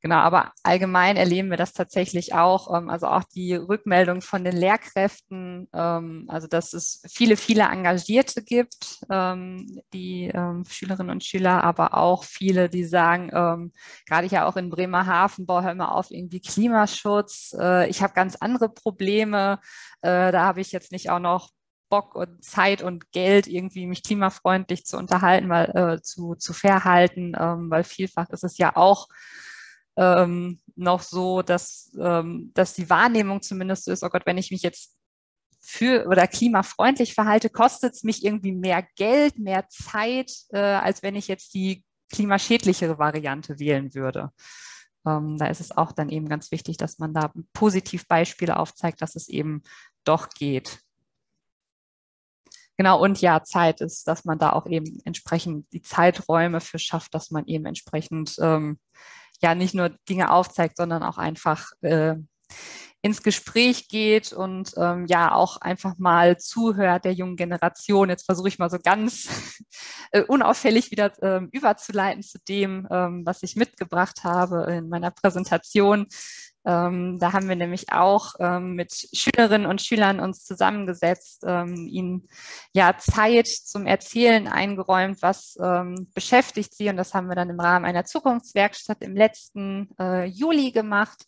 Genau, aber allgemein erleben wir das tatsächlich auch. Ähm, also auch die Rückmeldung von den Lehrkräften, ähm, also dass es viele, viele Engagierte gibt, ähm, die Schülerinnen und Schüler, aber auch viele, die sagen, gerade ja auch in Bremerhaven, boah, hör mal auf, irgendwie Klimaschutz, äh, ich habe ganz andere Probleme, äh, da habe ich jetzt nicht auch noch Bock und Zeit und Geld, irgendwie mich klimafreundlich zu unterhalten, weil äh, zu, zu verhalten, weil vielfach ist es ja auch ähm, noch so, dass, ähm, dass die Wahrnehmung zumindest so ist, oh Gott, wenn ich mich jetzt für oder klimafreundlich verhalte, kostet es mich irgendwie mehr Geld, mehr Zeit, äh, als wenn ich jetzt die klimaschädlichere Variante wählen würde. Ähm, da ist es auch dann eben ganz wichtig, dass man da positiv Beispiele aufzeigt, dass es eben doch geht. Genau, und ja, Zeit ist, dass man da auch eben entsprechend die Zeiträume für schafft, dass man eben entsprechend ähm, ja nicht nur Dinge aufzeigt, sondern auch einfach äh, ins Gespräch geht und ähm, ja auch einfach mal zuhört der jungen Generation. Jetzt versuche ich mal so ganz [LAUGHS] äh, unauffällig wieder ähm, überzuleiten zu dem, ähm, was ich mitgebracht habe in meiner Präsentation. Ähm, da haben wir nämlich auch ähm, mit Schülerinnen und Schülern uns zusammengesetzt, ähm, ihnen ja Zeit zum Erzählen eingeräumt, was ähm, beschäftigt sie. Und das haben wir dann im Rahmen einer Zukunftswerkstatt im letzten äh, Juli gemacht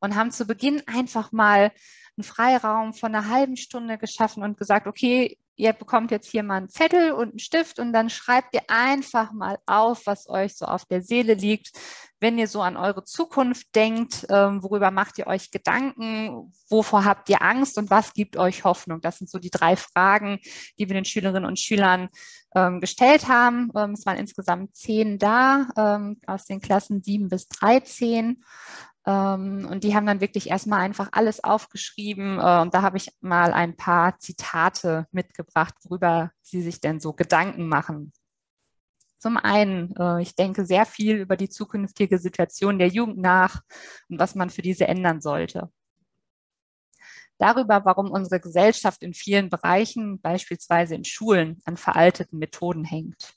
und haben zu Beginn einfach mal einen Freiraum von einer halben Stunde geschaffen und gesagt, okay, ihr bekommt jetzt hier mal einen Zettel und einen Stift und dann schreibt ihr einfach mal auf, was euch so auf der Seele liegt. Wenn ihr so an eure Zukunft denkt, ähm, worüber macht ihr euch Gedanken, wovor habt ihr Angst und was gibt euch Hoffnung? Das sind so die drei Fragen, die wir den Schülerinnen und Schülern ähm, gestellt haben. Ähm, es waren insgesamt zehn da aus den Klassen sieben bis dreizehn. Ähm, und die haben dann wirklich erstmal einfach alles aufgeschrieben. Äh, und da habe ich mal ein paar Zitate mitgebracht, worüber sie sich denn so Gedanken machen. Zum einen, äh, ich denke sehr viel über die zukünftige Situation der Jugend nach und was man für diese ändern sollte. Darüber, warum unsere Gesellschaft in vielen Bereichen, beispielsweise in Schulen, an veralteten Methoden hängt.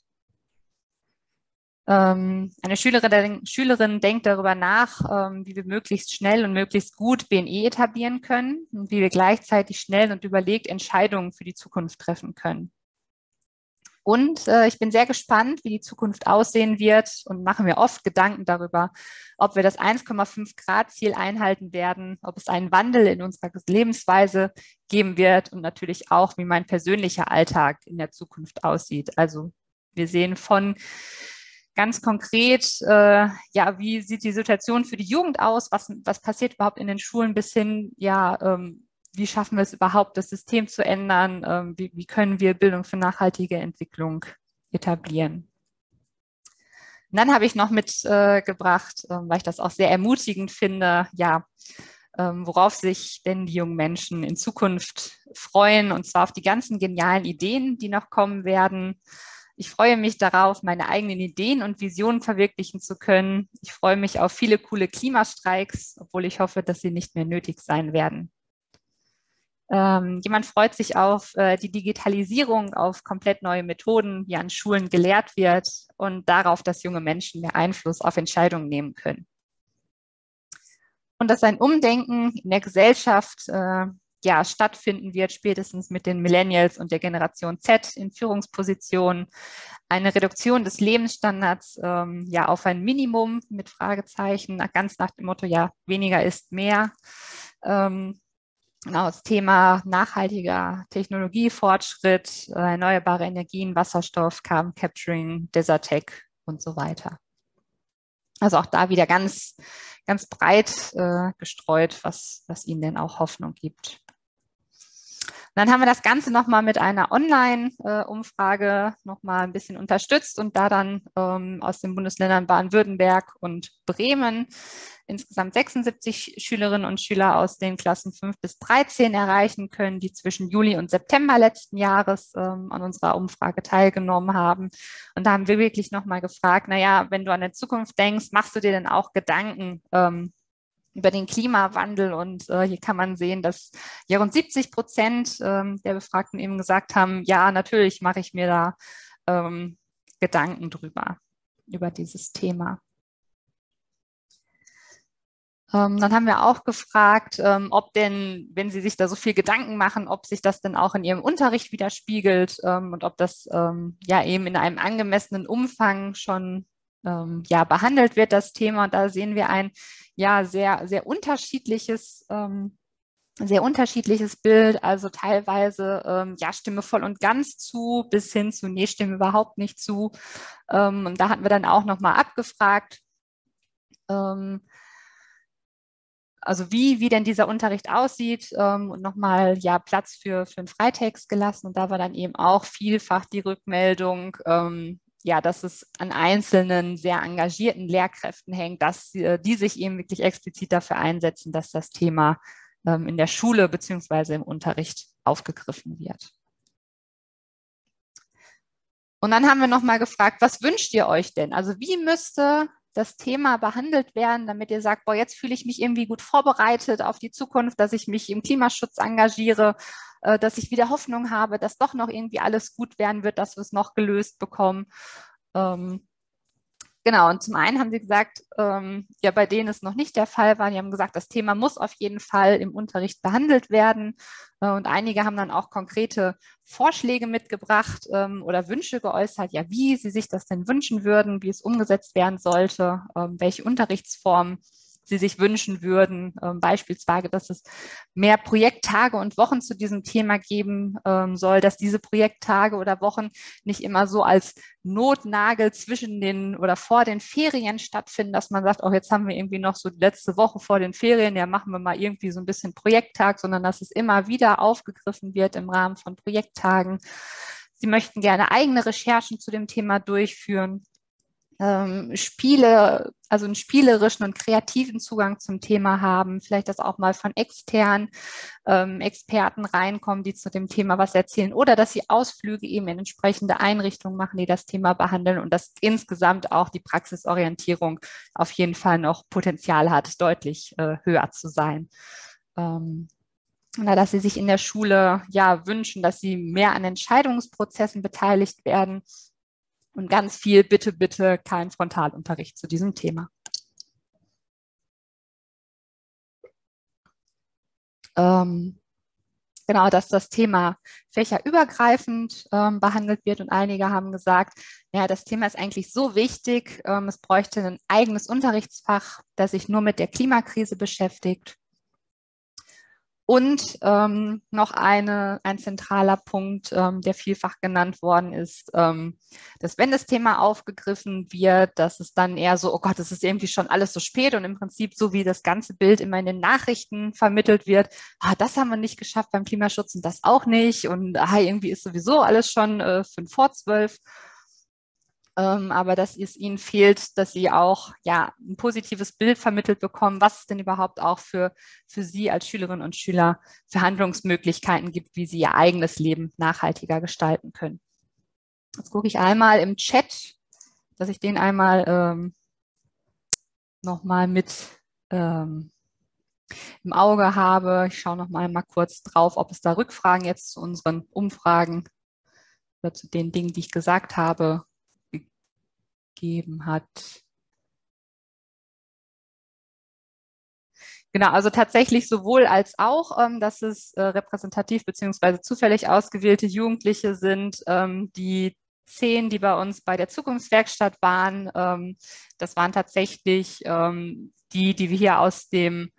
Ähm, eine Schülerin, Schülerin denkt darüber nach, ähm, wie wir möglichst schnell und möglichst gut BNE etablieren können und wie wir gleichzeitig schnell und überlegt Entscheidungen für die Zukunft treffen können. Und äh, ich bin sehr gespannt, wie die Zukunft aussehen wird und mache mir oft Gedanken darüber, ob wir das 1,5 Grad Ziel einhalten werden, ob es einen Wandel in unserer Lebensweise geben wird und natürlich auch, wie mein persönlicher Alltag in der Zukunft aussieht. Also wir sehen von ganz konkret, äh, ja, wie sieht die Situation für die Jugend aus? Was, was passiert überhaupt in den Schulen bis hin, ja, ähm, wie schaffen wir es überhaupt, das System zu ändern? Ähm, wie, wie können wir Bildung für nachhaltige Entwicklung etablieren? Und dann habe ich noch mitgebracht, äh, äh, weil ich das auch sehr ermutigend finde, ja, ähm, worauf sich denn die jungen Menschen in Zukunft freuen, und zwar auf die ganzen genialen Ideen, die noch kommen werden, ich freue mich darauf, meine eigenen Ideen und Visionen verwirklichen zu können. Ich freue mich auf viele coole Klimastreiks, obwohl ich hoffe, dass sie nicht mehr nötig sein werden. Ähm, jemand freut sich auf äh, die Digitalisierung, auf komplett neue Methoden, wie an Schulen gelehrt wird und darauf, dass junge Menschen mehr Einfluss auf Entscheidungen nehmen können. Und dass ein Umdenken in der Gesellschaft äh, ja, stattfinden wird, spätestens mit den Millennials und der Generation Z in Führungspositionen. Eine Reduktion des Lebensstandards ähm, ja auf ein Minimum mit Fragezeichen, ganz nach dem Motto, ja, weniger ist mehr. Ähm, genau, das Thema nachhaltiger Technologiefortschritt, äh, erneuerbare Energien, Wasserstoff, Carbon Capturing, Desertec und so weiter. Also auch da wieder ganz, ganz breit äh, gestreut, was, was Ihnen denn auch Hoffnung gibt. Dann haben wir das Ganze nochmal mit einer Online-Umfrage nochmal ein bisschen unterstützt und da dann ähm, aus den Bundesländern Baden-Württemberg und Bremen insgesamt 76 Schülerinnen und Schüler aus den Klassen 5 bis 13 erreichen können, die zwischen Juli und September letzten Jahres ähm, an unserer Umfrage teilgenommen haben. Und da haben wir wirklich nochmal gefragt, naja, wenn du an die Zukunft denkst, machst du dir denn auch Gedanken, ähm, über den Klimawandel. Und äh, hier kann man sehen, dass ja rund 70 Prozent ähm, der Befragten eben gesagt haben, ja, natürlich mache ich mir da ähm, Gedanken drüber, über dieses Thema. Ähm, dann haben wir auch gefragt, ähm, ob denn, wenn Sie sich da so viel Gedanken machen, ob sich das denn auch in Ihrem Unterricht widerspiegelt ähm, und ob das ähm, ja eben in einem angemessenen Umfang schon ähm, ja behandelt wird, das Thema. Und da sehen wir ein ja sehr, sehr unterschiedliches ähm, sehr unterschiedliches Bild, also teilweise ähm, ja stimme voll und ganz zu, bis hin zu nee stimme überhaupt nicht zu. Ähm, und da hatten wir dann auch noch mal abgefragt, ähm, also wie, wie denn dieser Unterricht aussieht ähm, und nochmal ja Platz für, für einen Freitext gelassen. Und da war dann eben auch vielfach die Rückmeldung, ähm, ja, dass es an einzelnen sehr engagierten Lehrkräften hängt, dass äh, die sich eben wirklich explizit dafür einsetzen, dass das Thema ähm, in der Schule beziehungsweise im Unterricht aufgegriffen wird. Und dann haben wir nochmal gefragt, was wünscht ihr euch denn? Also wie müsste das Thema behandelt werden, damit ihr sagt, boah, jetzt fühle ich mich irgendwie gut vorbereitet auf die Zukunft, dass ich mich im Klimaschutz engagiere äh, dass ich wieder Hoffnung habe, dass doch noch irgendwie alles gut werden wird, dass wir es noch gelöst bekommen. Ähm, Genau, und zum einen haben sie gesagt, ähm, ja, bei denen es noch nicht der Fall war, die haben gesagt, das Thema muss auf jeden Fall im Unterricht behandelt werden. Äh, und einige haben dann auch konkrete Vorschläge mitgebracht ähm, oder Wünsche geäußert, ja, wie sie sich das denn wünschen würden, wie es umgesetzt werden sollte, ähm, welche Unterrichtsformen Sie sich wünschen würden. Ähm, beispielsweise, dass es mehr Projekttage und Wochen zu diesem Thema geben ähm, soll, dass diese Projekttage oder Wochen nicht immer so als Notnagel zwischen den oder vor den Ferien stattfinden, dass man sagt, oh, jetzt haben wir irgendwie noch so die letzte Woche vor den Ferien, ja, machen wir mal irgendwie so ein bisschen Projekttag, sondern dass es immer wieder aufgegriffen wird im Rahmen von Projekttagen. Sie möchten gerne eigene Recherchen zu dem Thema durchführen ähm, Spiele, also einen spielerischen und kreativen Zugang zum Thema haben, vielleicht das auch mal von externen ähm, Experten reinkommen, die zu dem Thema was erzählen oder dass sie Ausflüge eben in entsprechende Einrichtungen machen, die das Thema behandeln und dass insgesamt auch die Praxisorientierung auf jeden Fall noch Potenzial hat, deutlich äh, höher zu sein. Ähm, dass sie sich in der Schule ja wünschen, dass sie mehr an Entscheidungsprozessen beteiligt werden, und ganz viel bitte, bitte kein Frontalunterricht zu diesem Thema. Ähm, genau, dass das Thema fächerübergreifend ähm, behandelt wird. Und einige haben gesagt, ja, das Thema ist eigentlich so wichtig, ähm, es bräuchte ein eigenes Unterrichtsfach, das sich nur mit der Klimakrise beschäftigt. Und ähm, noch eine, ein zentraler Punkt, ähm, der vielfach genannt worden ist, ähm, dass wenn das Thema aufgegriffen wird, dass es dann eher so, oh Gott, es ist irgendwie schon alles so spät und im Prinzip so wie das ganze Bild immer in den Nachrichten vermittelt wird, ah, das haben wir nicht geschafft beim Klimaschutz und das auch nicht und ah, irgendwie ist sowieso alles schon äh, fünf vor zwölf ähm, aber dass es ihnen fehlt, dass sie auch ja ein positives Bild vermittelt bekommen, was es denn überhaupt auch für, für sie als Schülerinnen und Schüler für Handlungsmöglichkeiten gibt, wie sie ihr eigenes Leben nachhaltiger gestalten können. Jetzt gucke ich einmal im Chat, dass ich den einmal ähm, nochmal mit ähm, im Auge habe. Ich schaue noch mal, mal kurz drauf, ob es da Rückfragen jetzt zu unseren Umfragen oder zu den Dingen, die ich gesagt habe, gegeben hat. Genau, also tatsächlich sowohl als auch, ähm, dass es äh, repräsentativ beziehungsweise zufällig ausgewählte Jugendliche sind, ähm, die zehn, die bei uns bei der Zukunftswerkstatt waren. Ähm, das waren tatsächlich ähm, die, die wir hier aus dem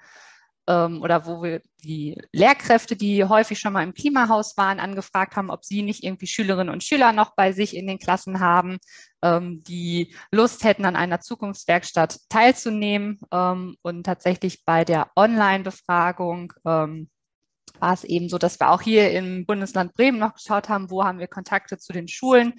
ähm, oder wo wir die Lehrkräfte, die häufig schon mal im Klimahaus waren, angefragt haben, ob sie nicht irgendwie Schülerinnen und Schüler noch bei sich in den Klassen haben, ähm, die Lust hätten, an einer Zukunftswerkstatt teilzunehmen. Ähm, und tatsächlich bei der Online-Befragung ähm, war es eben so, dass wir auch hier im Bundesland Bremen noch geschaut haben, wo haben wir Kontakte zu den Schulen,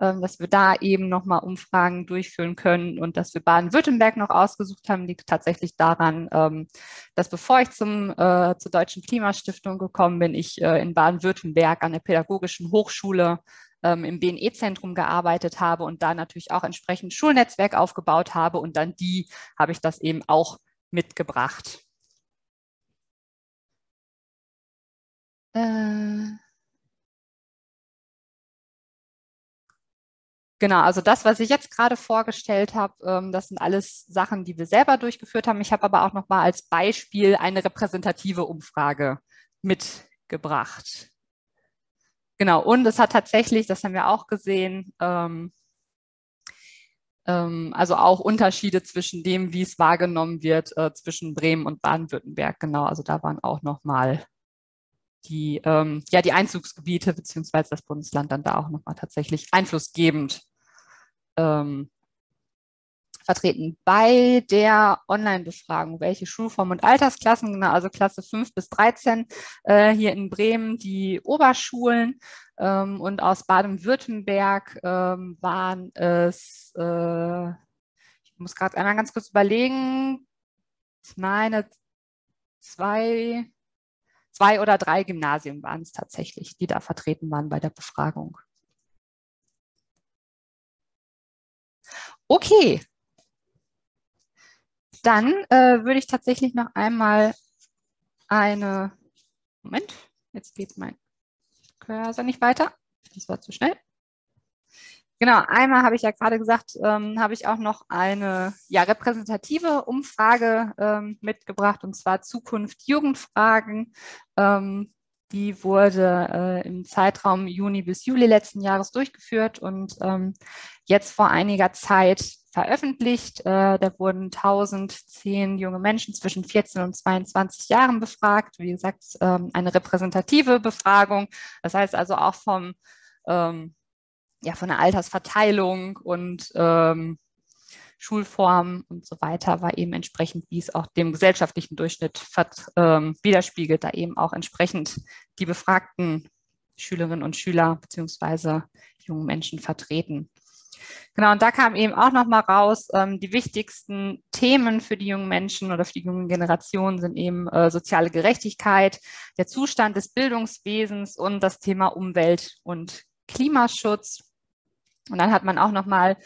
ähm, dass wir da eben nochmal Umfragen durchführen können und dass wir Baden-Württemberg noch ausgesucht haben, liegt tatsächlich daran, ähm, dass bevor ich zum, äh, zur Deutschen Klimastiftung gekommen bin, ich äh, in Baden-Württemberg an der Pädagogischen Hochschule ähm, im BNE-Zentrum gearbeitet habe und da natürlich auch entsprechend Schulnetzwerk aufgebaut habe und dann die habe ich das eben auch mitgebracht. Äh, Genau, also das, was ich jetzt gerade vorgestellt habe, ähm, das sind alles Sachen, die wir selber durchgeführt haben. Ich habe aber auch noch mal als Beispiel eine repräsentative Umfrage mitgebracht. Genau, und es hat tatsächlich, das haben wir auch gesehen, ähm, ähm, also auch Unterschiede zwischen dem, wie es wahrgenommen wird, äh, zwischen Bremen und Baden-Württemberg. Genau, also da waren auch noch mal die, ähm, ja, die Einzugsgebiete beziehungsweise das Bundesland dann da auch nochmal tatsächlich einflussgebend ähm, vertreten. Bei der Online-Befragung, welche Schulform und Altersklassen, genau, also Klasse 5 bis 13 äh, hier in Bremen, die Oberschulen ähm, und aus Baden-Württemberg ähm, waren es, äh, ich muss gerade einmal ganz kurz überlegen, ich meine zwei, zwei oder drei Gymnasien waren es tatsächlich, die da vertreten waren bei der Befragung. Okay. Dann äh, würde ich tatsächlich noch einmal eine, Moment, jetzt geht mein Cursor nicht weiter. Das war zu schnell. Genau, einmal habe ich ja gerade gesagt, ähm, habe ich auch noch eine ja, repräsentative Umfrage ähm, mitgebracht, und zwar Zukunft Jugendfragen. Ähm, die wurde äh, im Zeitraum Juni bis Juli letzten Jahres durchgeführt und ähm, jetzt vor einiger Zeit veröffentlicht. Äh, da wurden 1010 junge Menschen zwischen 14 und 22 Jahren befragt. Wie gesagt, ähm, eine repräsentative Befragung. Das heißt also auch vom, ähm, ja, von der Altersverteilung und ähm, Schulform und so weiter war eben entsprechend, wie es auch dem gesellschaftlichen Durchschnitt ähm, widerspiegelt, da eben auch entsprechend die befragten Schülerinnen und Schüler beziehungsweise jungen Menschen vertreten. Genau, und da kam eben auch nochmal raus, ähm, die wichtigsten Themen für die jungen Menschen oder für die jungen Generationen sind eben äh, soziale Gerechtigkeit, der Zustand des Bildungswesens und das Thema Umwelt und Klimaschutz. Und dann hat man auch nochmal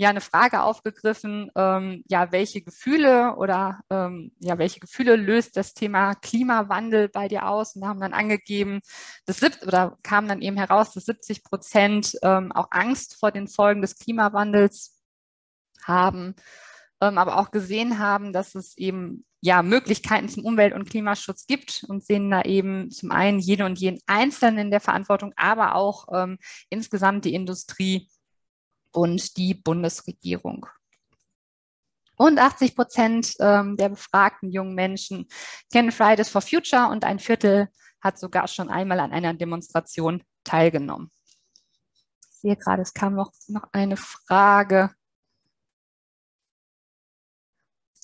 ja eine Frage aufgegriffen, ähm, ja, welche Gefühle oder ähm, ja, welche Gefühle löst das Thema Klimawandel bei dir aus? Und haben dann angegeben, das oder kam dann eben heraus, dass 70 Prozent ähm, auch Angst vor den Folgen des Klimawandels haben, ähm, aber auch gesehen haben, dass es eben ja, Möglichkeiten zum Umwelt- und Klimaschutz gibt und sehen da eben zum einen jede und jeden Einzelnen in der Verantwortung, aber auch ähm, insgesamt die Industrie und die Bundesregierung. Und 80 Prozent ähm, der befragten jungen Menschen kennen Fridays for Future und ein Viertel hat sogar schon einmal an einer Demonstration teilgenommen. Ich sehe gerade, es kam noch, noch eine Frage.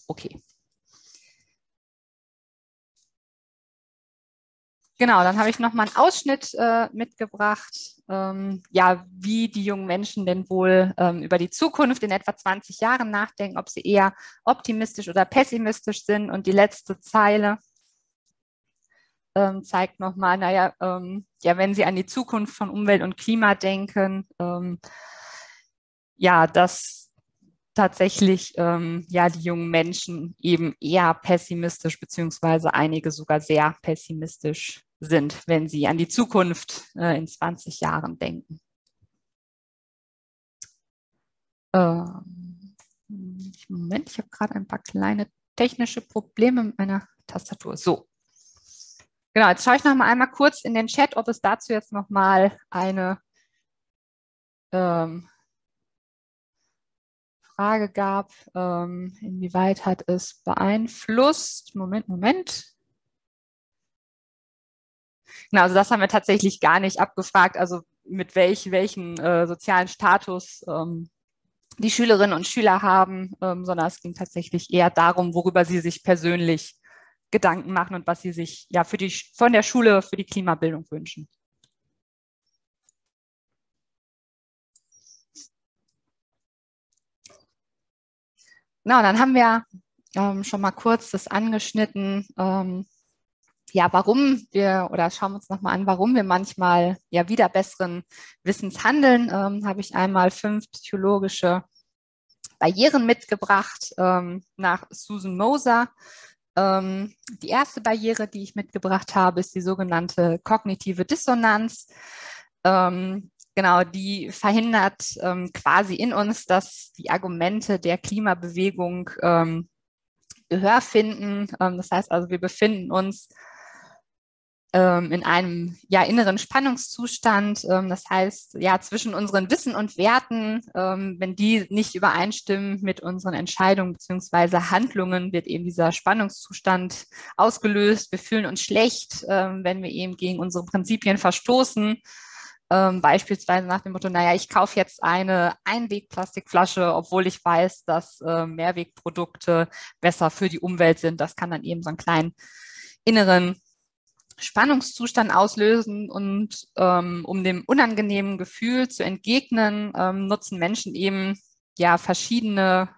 Okay. Genau, dann habe ich noch mal einen Ausschnitt äh, mitgebracht, ähm, ja, wie die jungen Menschen denn wohl ähm, über die Zukunft in etwa 20 Jahren nachdenken, ob sie eher optimistisch oder pessimistisch sind. Und die letzte Zeile ähm, zeigt nochmal, naja, ähm, ja, wenn sie an die Zukunft von Umwelt und Klima denken, ähm, ja, dass tatsächlich ähm, ja die jungen Menschen eben eher pessimistisch beziehungsweise einige sogar sehr pessimistisch sind, wenn sie an die Zukunft äh, in 20 Jahren denken. Ähm, Moment, ich habe gerade ein paar kleine technische Probleme mit meiner Tastatur. So. Genau, jetzt schaue ich noch mal einmal kurz in den Chat, ob es dazu jetzt noch mal eine ähm, Frage gab. Ähm, inwieweit hat es beeinflusst? Moment, Moment. Genau, also das haben wir tatsächlich gar nicht abgefragt, also mit welch, welchem äh, sozialen Status ähm, die Schülerinnen und Schüler haben, ähm, sondern es ging tatsächlich eher darum, worüber sie sich persönlich Gedanken machen und was sie sich ja für die, von der Schule für die Klimabildung wünschen. Na, dann haben wir ähm, schon mal kurz das angeschnitten, ähm, ja, warum wir, oder schauen wir uns nochmal an, warum wir manchmal ja wieder besseren Wissens handeln, ähm, habe ich einmal fünf psychologische Barrieren mitgebracht ähm, nach Susan Moser. Ähm, die erste Barriere, die ich mitgebracht habe, ist die sogenannte kognitive Dissonanz. Ähm, genau, die verhindert ähm, quasi in uns, dass die Argumente der Klimabewegung ähm, Gehör finden. das heißt also, wir befinden uns ähm, in einem ja, inneren Spannungszustand. Ähm, das heißt, ja, zwischen unseren Wissen und Werten, ähm, wenn die nicht übereinstimmen mit unseren Entscheidungen beziehungsweise Handlungen, wird eben dieser Spannungszustand ausgelöst. Wir fühlen uns schlecht, ähm, wenn wir eben gegen unsere Prinzipien verstoßen. Ähm, beispielsweise nach dem Motto, naja, ich kaufe jetzt eine Einwegplastikflasche, obwohl ich weiß, dass äh, Mehrwegprodukte besser für die Umwelt sind. Das kann dann eben so einen kleinen inneren Spannungszustand auslösen und ähm, um dem unangenehmen Gefühl zu entgegnen, ähm, nutzen Menschen eben ja verschiedene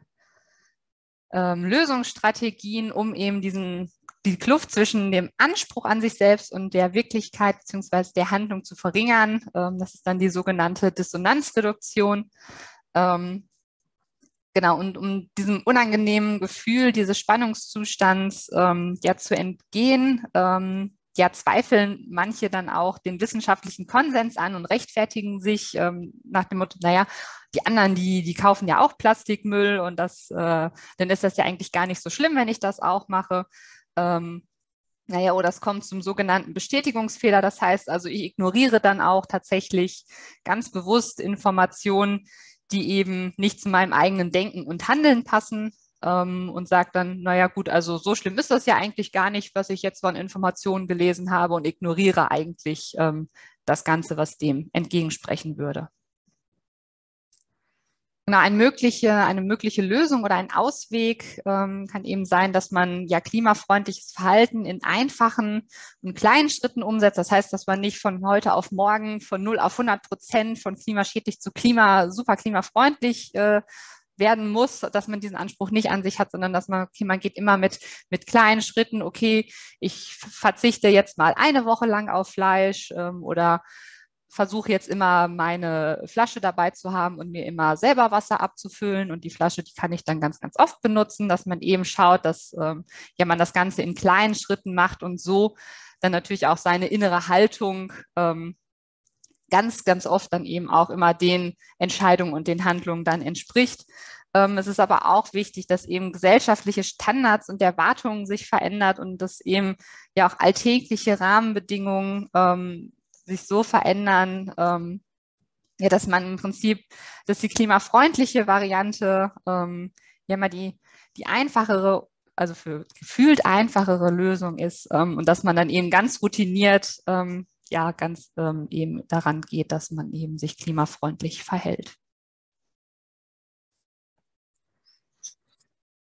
ähm, Lösungsstrategien, um eben diesen die Kluft zwischen dem Anspruch an sich selbst und der Wirklichkeit bzw. der Handlung zu verringern. Ähm, das ist dann die sogenannte Dissonanzreduktion. Ähm, genau, und um diesem unangenehmen Gefühl dieses Spannungszustands ähm, ja zu entgehen, ja, zweifeln manche dann auch den wissenschaftlichen Konsens an und rechtfertigen sich ähm, nach dem Motto, naja, die anderen, die, die kaufen ja auch Plastikmüll und das, äh, dann ist das ja eigentlich gar nicht so schlimm, wenn ich das auch mache. Ähm, naja, oder es kommt zum sogenannten Bestätigungsfehler. Das heißt also, ich ignoriere dann auch tatsächlich ganz bewusst Informationen, die eben nicht zu meinem eigenen Denken und Handeln passen ähm, und sagt dann, naja gut, also so schlimm ist das ja eigentlich gar nicht, was ich jetzt von Informationen gelesen habe und ignoriere eigentlich ähm, das Ganze, was dem entgegensprechen würde. Genau, eine mögliche, eine mögliche Lösung oder ein Ausweg ähm, kann eben sein, dass man ja klimafreundliches Verhalten in einfachen und kleinen Schritten umsetzt. Das heißt, dass man nicht von heute auf morgen von 0 auf 100 Prozent von klimaschädlich zu klima, super klimafreundlich äh, werden muss, dass man diesen Anspruch nicht an sich hat, sondern dass man, okay, man geht immer mit, mit kleinen Schritten, okay, ich verzichte jetzt mal eine Woche lang auf Fleisch ähm, oder versuche jetzt immer meine Flasche dabei zu haben und mir immer selber Wasser abzufüllen. Und die Flasche, die kann ich dann ganz, ganz oft benutzen, dass man eben schaut, dass ähm, ja man das Ganze in kleinen Schritten macht und so dann natürlich auch seine innere Haltung ähm, ganz, ganz oft dann eben auch immer den Entscheidungen und den Handlungen dann entspricht. Ähm, es ist aber auch wichtig, dass eben gesellschaftliche Standards und Erwartungen sich verändert und dass eben ja auch alltägliche Rahmenbedingungen ähm, sich so verändern, ähm, ja, dass man im Prinzip, dass die klimafreundliche Variante ähm, ja mal die, die einfachere also für gefühlt einfachere Lösung ist ähm, und dass man dann eben ganz routiniert ähm, ja ganz ähm, eben daran geht, dass man eben sich klimafreundlich verhält.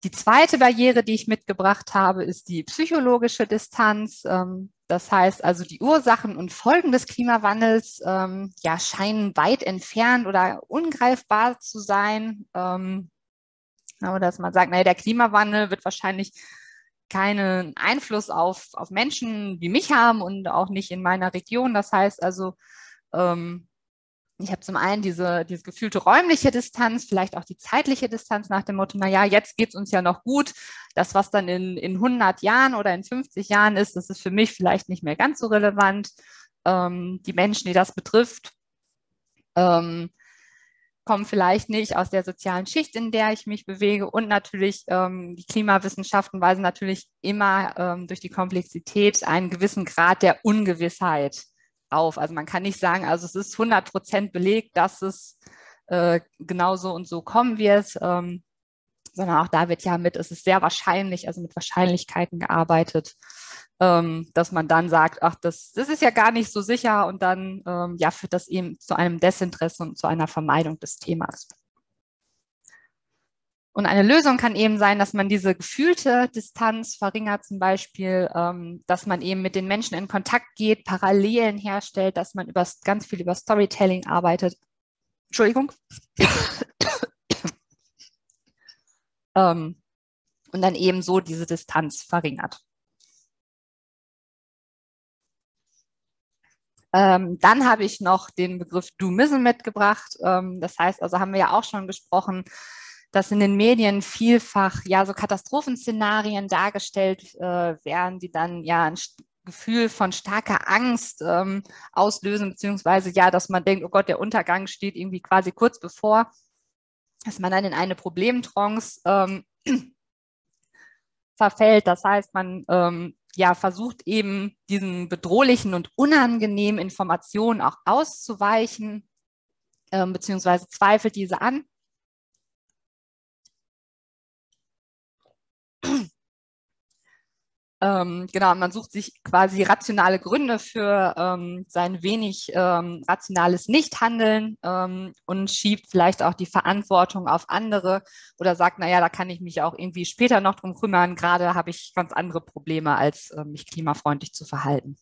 Die zweite Barriere, die ich mitgebracht habe, ist die psychologische Distanz. Ähm, das heißt also, die Ursachen und Folgen des Klimawandels ähm, ja, scheinen weit entfernt oder ungreifbar zu sein. Ähm, aber dass man sagt, naja, der Klimawandel wird wahrscheinlich keinen Einfluss auf, auf Menschen wie mich haben und auch nicht in meiner Region. Das heißt also, ähm, ich habe zum einen diese, diese gefühlte räumliche Distanz, vielleicht auch die zeitliche Distanz nach dem Motto, na ja, jetzt geht's uns ja noch gut. Das, was dann in, in 100 Jahren oder in 50 Jahren ist, das ist für mich vielleicht nicht mehr ganz so relevant. Ähm, die Menschen, die das betrifft, ähm, komme vielleicht nicht aus der sozialen Schicht, in der ich mich bewege. Und natürlich ähm, die Klimawissenschaften weisen natürlich immer ähm, durch die Komplexität einen gewissen Grad der Ungewissheit auf. Also man kann nicht sagen, also es ist 100 Prozent belegt, dass es äh, genau so und so kommen wird, ähm, sondern auch da wird ja mit, es ist sehr wahrscheinlich, also mit Wahrscheinlichkeiten gearbeitet ähm, dass man dann sagt, ach, das, das ist ja gar nicht so sicher und dann ähm, ja, führt das eben zu einem Desinteresse und zu einer Vermeidung des Themas. Und eine Lösung kann eben sein, dass man diese gefühlte Distanz verringert, zum Beispiel, ähm, dass man eben mit den Menschen in Kontakt geht, Parallelen herstellt, dass man über, ganz viel über Storytelling arbeitet. Entschuldigung. [COUGHS] ähm, und dann eben so diese Distanz verringert. Ähm, dann habe ich noch den Begriff Doomism mitgebracht. Ähm, das heißt, also haben wir ja auch schon gesprochen, dass in den Medien vielfach ja so Katastrophenszenarien dargestellt äh, werden, die dann ja ein Gefühl von starker Angst ähm, auslösen, beziehungsweise ja, dass man denkt, oh Gott, der Untergang steht irgendwie quasi kurz bevor, dass man dann in eine Problemtrance ähm, [CLEARS THROAT] verfällt. Das heißt, man ähm, ja versucht eben diesen bedrohlichen und unangenehmen Informationen auch auszuweichen, ähm, beziehungsweise zweifelt diese an. Ähm, genau, man sucht sich quasi rationale Gründe für ähm, sein wenig ähm, rationales Nichthandeln ähm, und schiebt vielleicht auch die Verantwortung auf andere oder sagt, naja, da kann ich mich auch irgendwie später noch drum kümmern. Gerade habe ich ganz andere Probleme, als äh, mich klimafreundlich zu verhalten.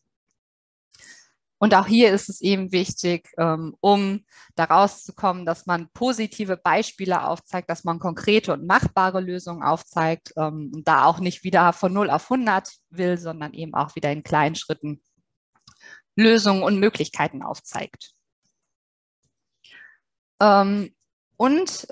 Und auch hier ist es eben wichtig, ähm, um daraus zu kommen, dass man positive Beispiele aufzeigt, dass man konkrete und machbare Lösungen aufzeigt ähm, und da auch nicht wieder von 0 auf 100 will, sondern eben auch wieder in kleinen Schritten Lösungen und Möglichkeiten aufzeigt. Ähm, und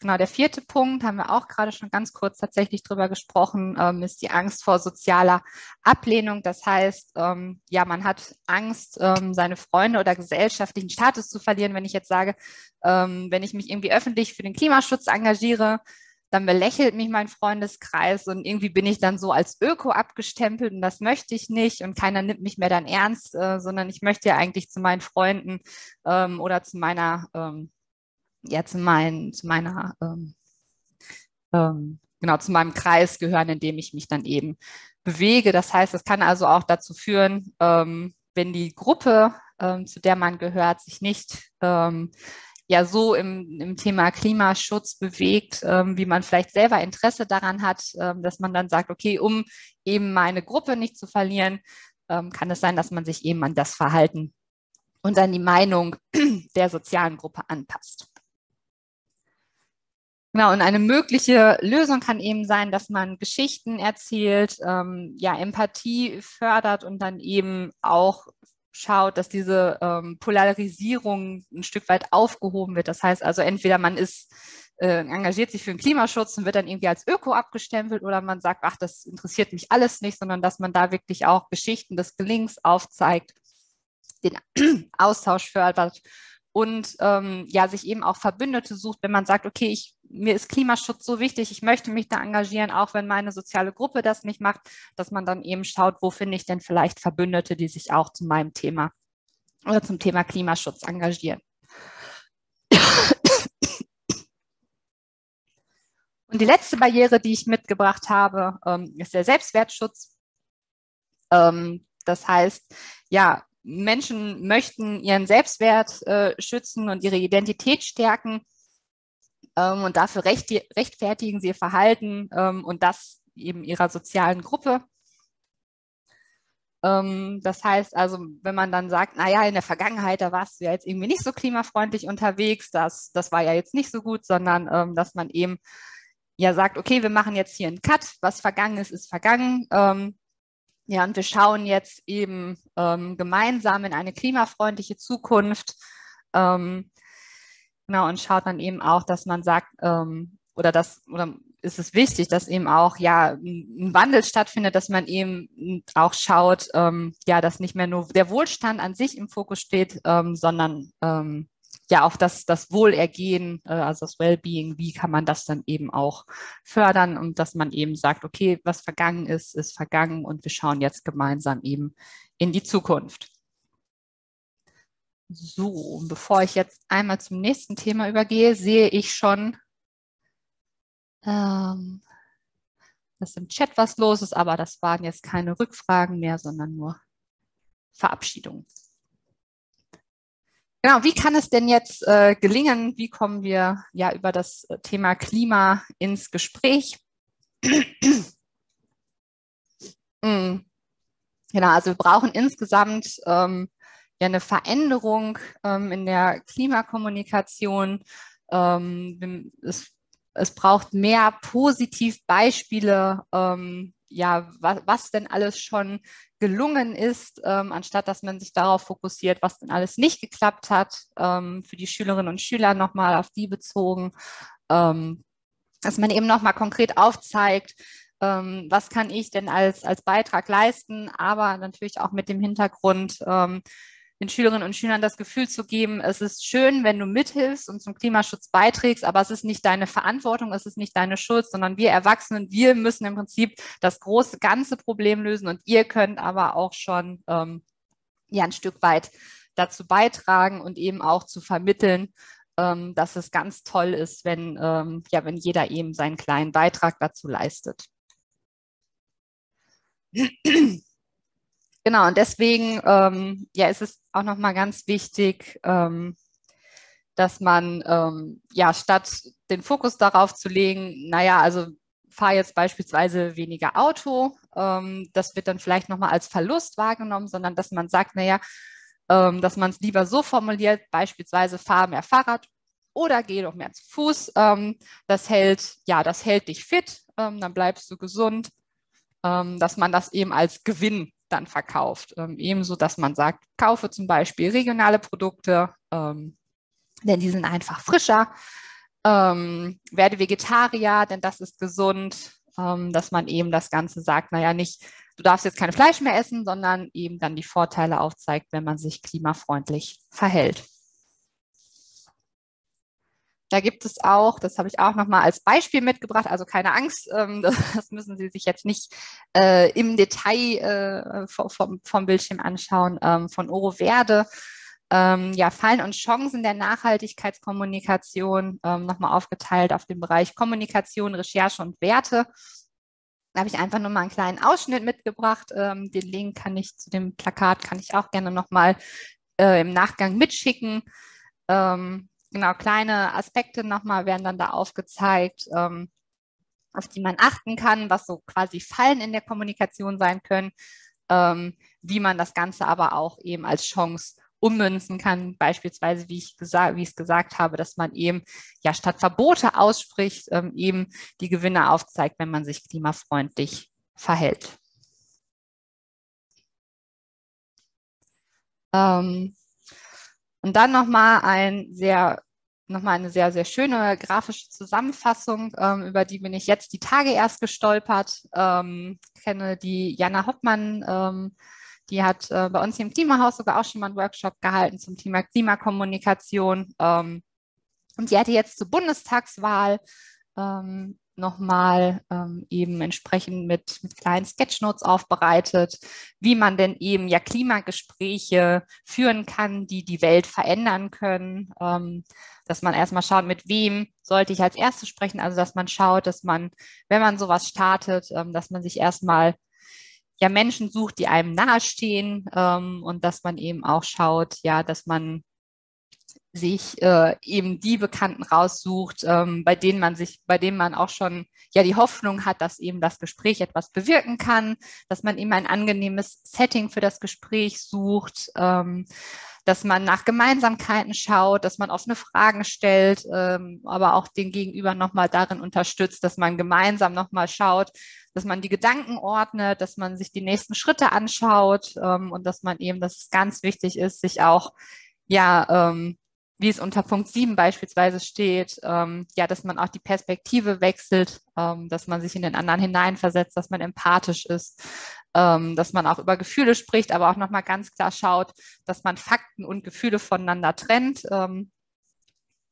Genau, der vierte Punkt, haben wir auch gerade schon ganz kurz tatsächlich drüber gesprochen, ähm, ist die Angst vor sozialer Ablehnung. Das heißt, ähm, ja, man hat Angst, ähm, seine Freunde oder gesellschaftlichen Status zu verlieren. Wenn ich jetzt sage, ähm, wenn ich mich irgendwie öffentlich für den Klimaschutz engagiere, dann belächelt mich mein Freundeskreis und irgendwie bin ich dann so als Öko abgestempelt und das möchte ich nicht und keiner nimmt mich mehr dann ernst, äh, sondern ich möchte ja eigentlich zu meinen Freunden ähm, oder zu meiner ähm, ja zu, mein, zu meiner, ähm, ähm, genau, zu meinem Kreis gehören, in dem ich mich dann eben bewege. Das heißt, es kann also auch dazu führen, ähm, wenn die Gruppe, ähm, zu der man gehört, sich nicht ähm, ja so im, im Thema Klimaschutz bewegt, ähm, wie man vielleicht selber Interesse daran hat, ähm, dass man dann sagt, okay, um eben meine Gruppe nicht zu verlieren, ähm, kann es sein, dass man sich eben an das Verhalten und an die Meinung [CLEARS THROAT] der sozialen Gruppe anpasst. Genau, und eine mögliche Lösung kann eben sein, dass man Geschichten erzählt, ähm, ja, Empathie fördert und dann eben auch schaut, dass diese ähm, Polarisierung ein Stück weit aufgehoben wird. Das heißt also, entweder man ist, äh, engagiert sich für den Klimaschutz und wird dann irgendwie als Öko abgestempelt oder man sagt, ach, das interessiert mich alles nicht, sondern dass man da wirklich auch Geschichten des Gelings aufzeigt, den [CLEARS THROAT] Austausch fördert und ähm, ja, sich eben auch Verbündete sucht, wenn man sagt, okay, ich, mir ist Klimaschutz so wichtig, ich möchte mich da engagieren, auch wenn meine soziale Gruppe das nicht macht, dass man dann eben schaut, wo finde ich denn vielleicht Verbündete, die sich auch zu meinem Thema oder zum Thema Klimaschutz engagieren. Und die letzte Barriere, die ich mitgebracht habe, ähm, ist der Selbstwertschutz. Ähm, das heißt, ja, Menschen möchten ihren Selbstwert äh, schützen und ihre Identität stärken ähm, und dafür recht, rechtfertigen sie ihr Verhalten ähm, und das eben ihrer sozialen Gruppe. Ähm, das heißt also, wenn man dann sagt, naja, in der Vergangenheit, da warst du ja jetzt irgendwie nicht so klimafreundlich unterwegs, das, das war ja jetzt nicht so gut, sondern ähm, dass man eben ja sagt, okay, wir machen jetzt hier einen Cut, was vergangen ist, ist vergangen. Ähm, ja, und wir schauen jetzt eben ähm, gemeinsam in eine klimafreundliche Zukunft. Ähm, genau, und schaut dann eben auch, dass man sagt, ähm, oder das, oder ist es wichtig, dass eben auch ja ein Wandel stattfindet, dass man eben auch schaut, ähm, ja, dass nicht mehr nur der Wohlstand an sich im Fokus steht, ähm, sondern ähm, ja auch das, das Wohlergehen, äh, also das Wellbeing, wie kann man das dann eben auch fördern und dass man eben sagt, okay, was vergangen ist, ist vergangen und wir schauen jetzt gemeinsam eben in die Zukunft. So, bevor ich jetzt einmal zum nächsten Thema übergehe, sehe ich schon, ähm, dass im Chat was los ist, aber das waren jetzt keine Rückfragen mehr, sondern nur Verabschiedungen. Genau, wie kann es denn jetzt äh, gelingen? Wie kommen wir ja über das äh, Thema Klima ins Gespräch? [CLEARS THROAT] mm. Genau, also wir brauchen insgesamt ähm, ja eine Veränderung ähm, in der Klimakommunikation. Ähm, es, es, braucht mehr Positivbeispiele, ähm, ja, was, was denn alles schon gelungen ist, ähm, anstatt dass man sich darauf fokussiert, was denn alles nicht geklappt hat, ähm, für die Schülerinnen und Schüler nochmal auf die bezogen, ähm, dass man eben nochmal konkret aufzeigt, ähm, was kann ich denn als, als Beitrag leisten, aber natürlich auch mit dem Hintergrund, ähm, den Schülerinnen und Schülern das Gefühl zu geben, es ist schön, wenn du mithilfst und zum Klimaschutz beiträgst, aber es ist nicht deine Verantwortung, es ist nicht deine Schuld, sondern wir Erwachsenen, wir müssen im Prinzip das große ganze Problem lösen und ihr könnt aber auch schon ähm, ja ein Stück weit dazu beitragen und eben auch zu vermitteln, ähm, dass es ganz toll ist, wenn ähm, ja wenn jeder eben seinen kleinen Beitrag dazu leistet. [CLEARS THROAT] Genau, und deswegen ähm, ja, ist es auch nochmal ganz wichtig, ähm, dass man ähm, ja statt den Fokus darauf zu legen, naja, also fahre jetzt beispielsweise weniger Auto, ähm, das wird dann vielleicht nochmal als Verlust wahrgenommen, sondern dass man sagt, naja, ähm, dass man es lieber so formuliert, beispielsweise fahre mehr Fahrrad oder gehe doch mehr zu Fuß. Ähm, das hält, ja, das hält dich fit, dann bleibst du gesund, dass man das eben als Gewinn dann verkauft. Ähm, ebenso, dass man sagt, kaufe zum Beispiel regionale Produkte, ähm, denn die sind einfach frischer. Ähm, werde Vegetarier, denn das ist gesund. Ähm, dass man eben das Ganze sagt, naja, nicht, du darfst jetzt kein Fleisch mehr essen, sondern eben dann die Vorteile aufzeigt, wenn man sich klimafreundlich verhält. Da gibt es auch, das habe ich auch nochmal als Beispiel mitgebracht, also keine Angst, ähm, [LAUGHS] das, müssen Sie sich jetzt nicht äh, im Detail äh, vom, Bildschirm anschauen, ähm, von Oro Verde. Ähm, ja, Fallen und Chancen der Nachhaltigkeitskommunikation ähm, nochmal aufgeteilt auf den Bereich Kommunikation, Recherche und Werte. Da habe ich einfach nur mal einen kleinen Ausschnitt mitgebracht. Den Link kann ich zu dem Plakat, kann ich auch gerne nochmal äh, im Nachgang mitschicken. Ähm, genau, kleine Aspekte nochmal werden dann da aufgezeigt, ähm, auf die man achten kann, was so quasi Fallen in der Kommunikation sein können, ähm, wie man das Ganze aber auch eben als Chance ummünzen kann, beispielsweise, wie ich, gesagt, wie ich es gesagt habe, dass man eben ja statt Verbote ausspricht, ähm, eben die Gewinne aufzeigt, wenn man sich klimafreundlich verhält. Ähm, und dann nochmal ein sehr, nochmal eine sehr, sehr schöne grafische Zusammenfassung, ähm, über die bin ich jetzt die Tage erst gestolpert. Ähm, kenne die Jana Hoppmann, ähm, die hat äh, bei uns hier im Klimahaus sogar auch schon mal einen Workshop gehalten zum Thema Klimakommunikation. Ähm, und die hatte jetzt zur Bundestagswahl ähm, nochmal ähm, eben entsprechend mit, mit kleinen Sketchnotes aufbereitet, wie man denn eben ja Klimagespräche führen kann, die die Welt verändern können. Ähm, dass man erstmal schaut, mit wem sollte ich als erstes sprechen. Also dass man schaut, dass man, wenn man sowas startet, ähm, dass man sich erstmal ja Menschen sucht, die einem nahestehen ähm, und dass man eben auch schaut, ja, dass man sich äh, eben die Bekannten raussucht, ähm, bei denen man sich, bei denen man auch schon ja die Hoffnung hat, dass eben das Gespräch etwas bewirken kann, dass man eben ein angenehmes Setting für das Gespräch sucht, ähm, dass man nach Gemeinsamkeiten schaut, dass man offene Fragen stellt, ähm, aber auch den Gegenüber nochmal darin unterstützt, dass man gemeinsam nochmal schaut, dass man die Gedanken ordnet, dass man sich die nächsten Schritte anschaut ähm, und dass man eben, dass es ganz wichtig ist, sich auch ja ähm, wie es unter Punkt 7 beispielsweise steht, ähm, ja, dass man auch die Perspektive wechselt, ähm, dass man sich in den anderen hineinversetzt, dass man empathisch ist, ähm, dass man auch über Gefühle spricht, aber auch nochmal ganz klar schaut, dass man Fakten und Gefühle voneinander trennt. Ähm,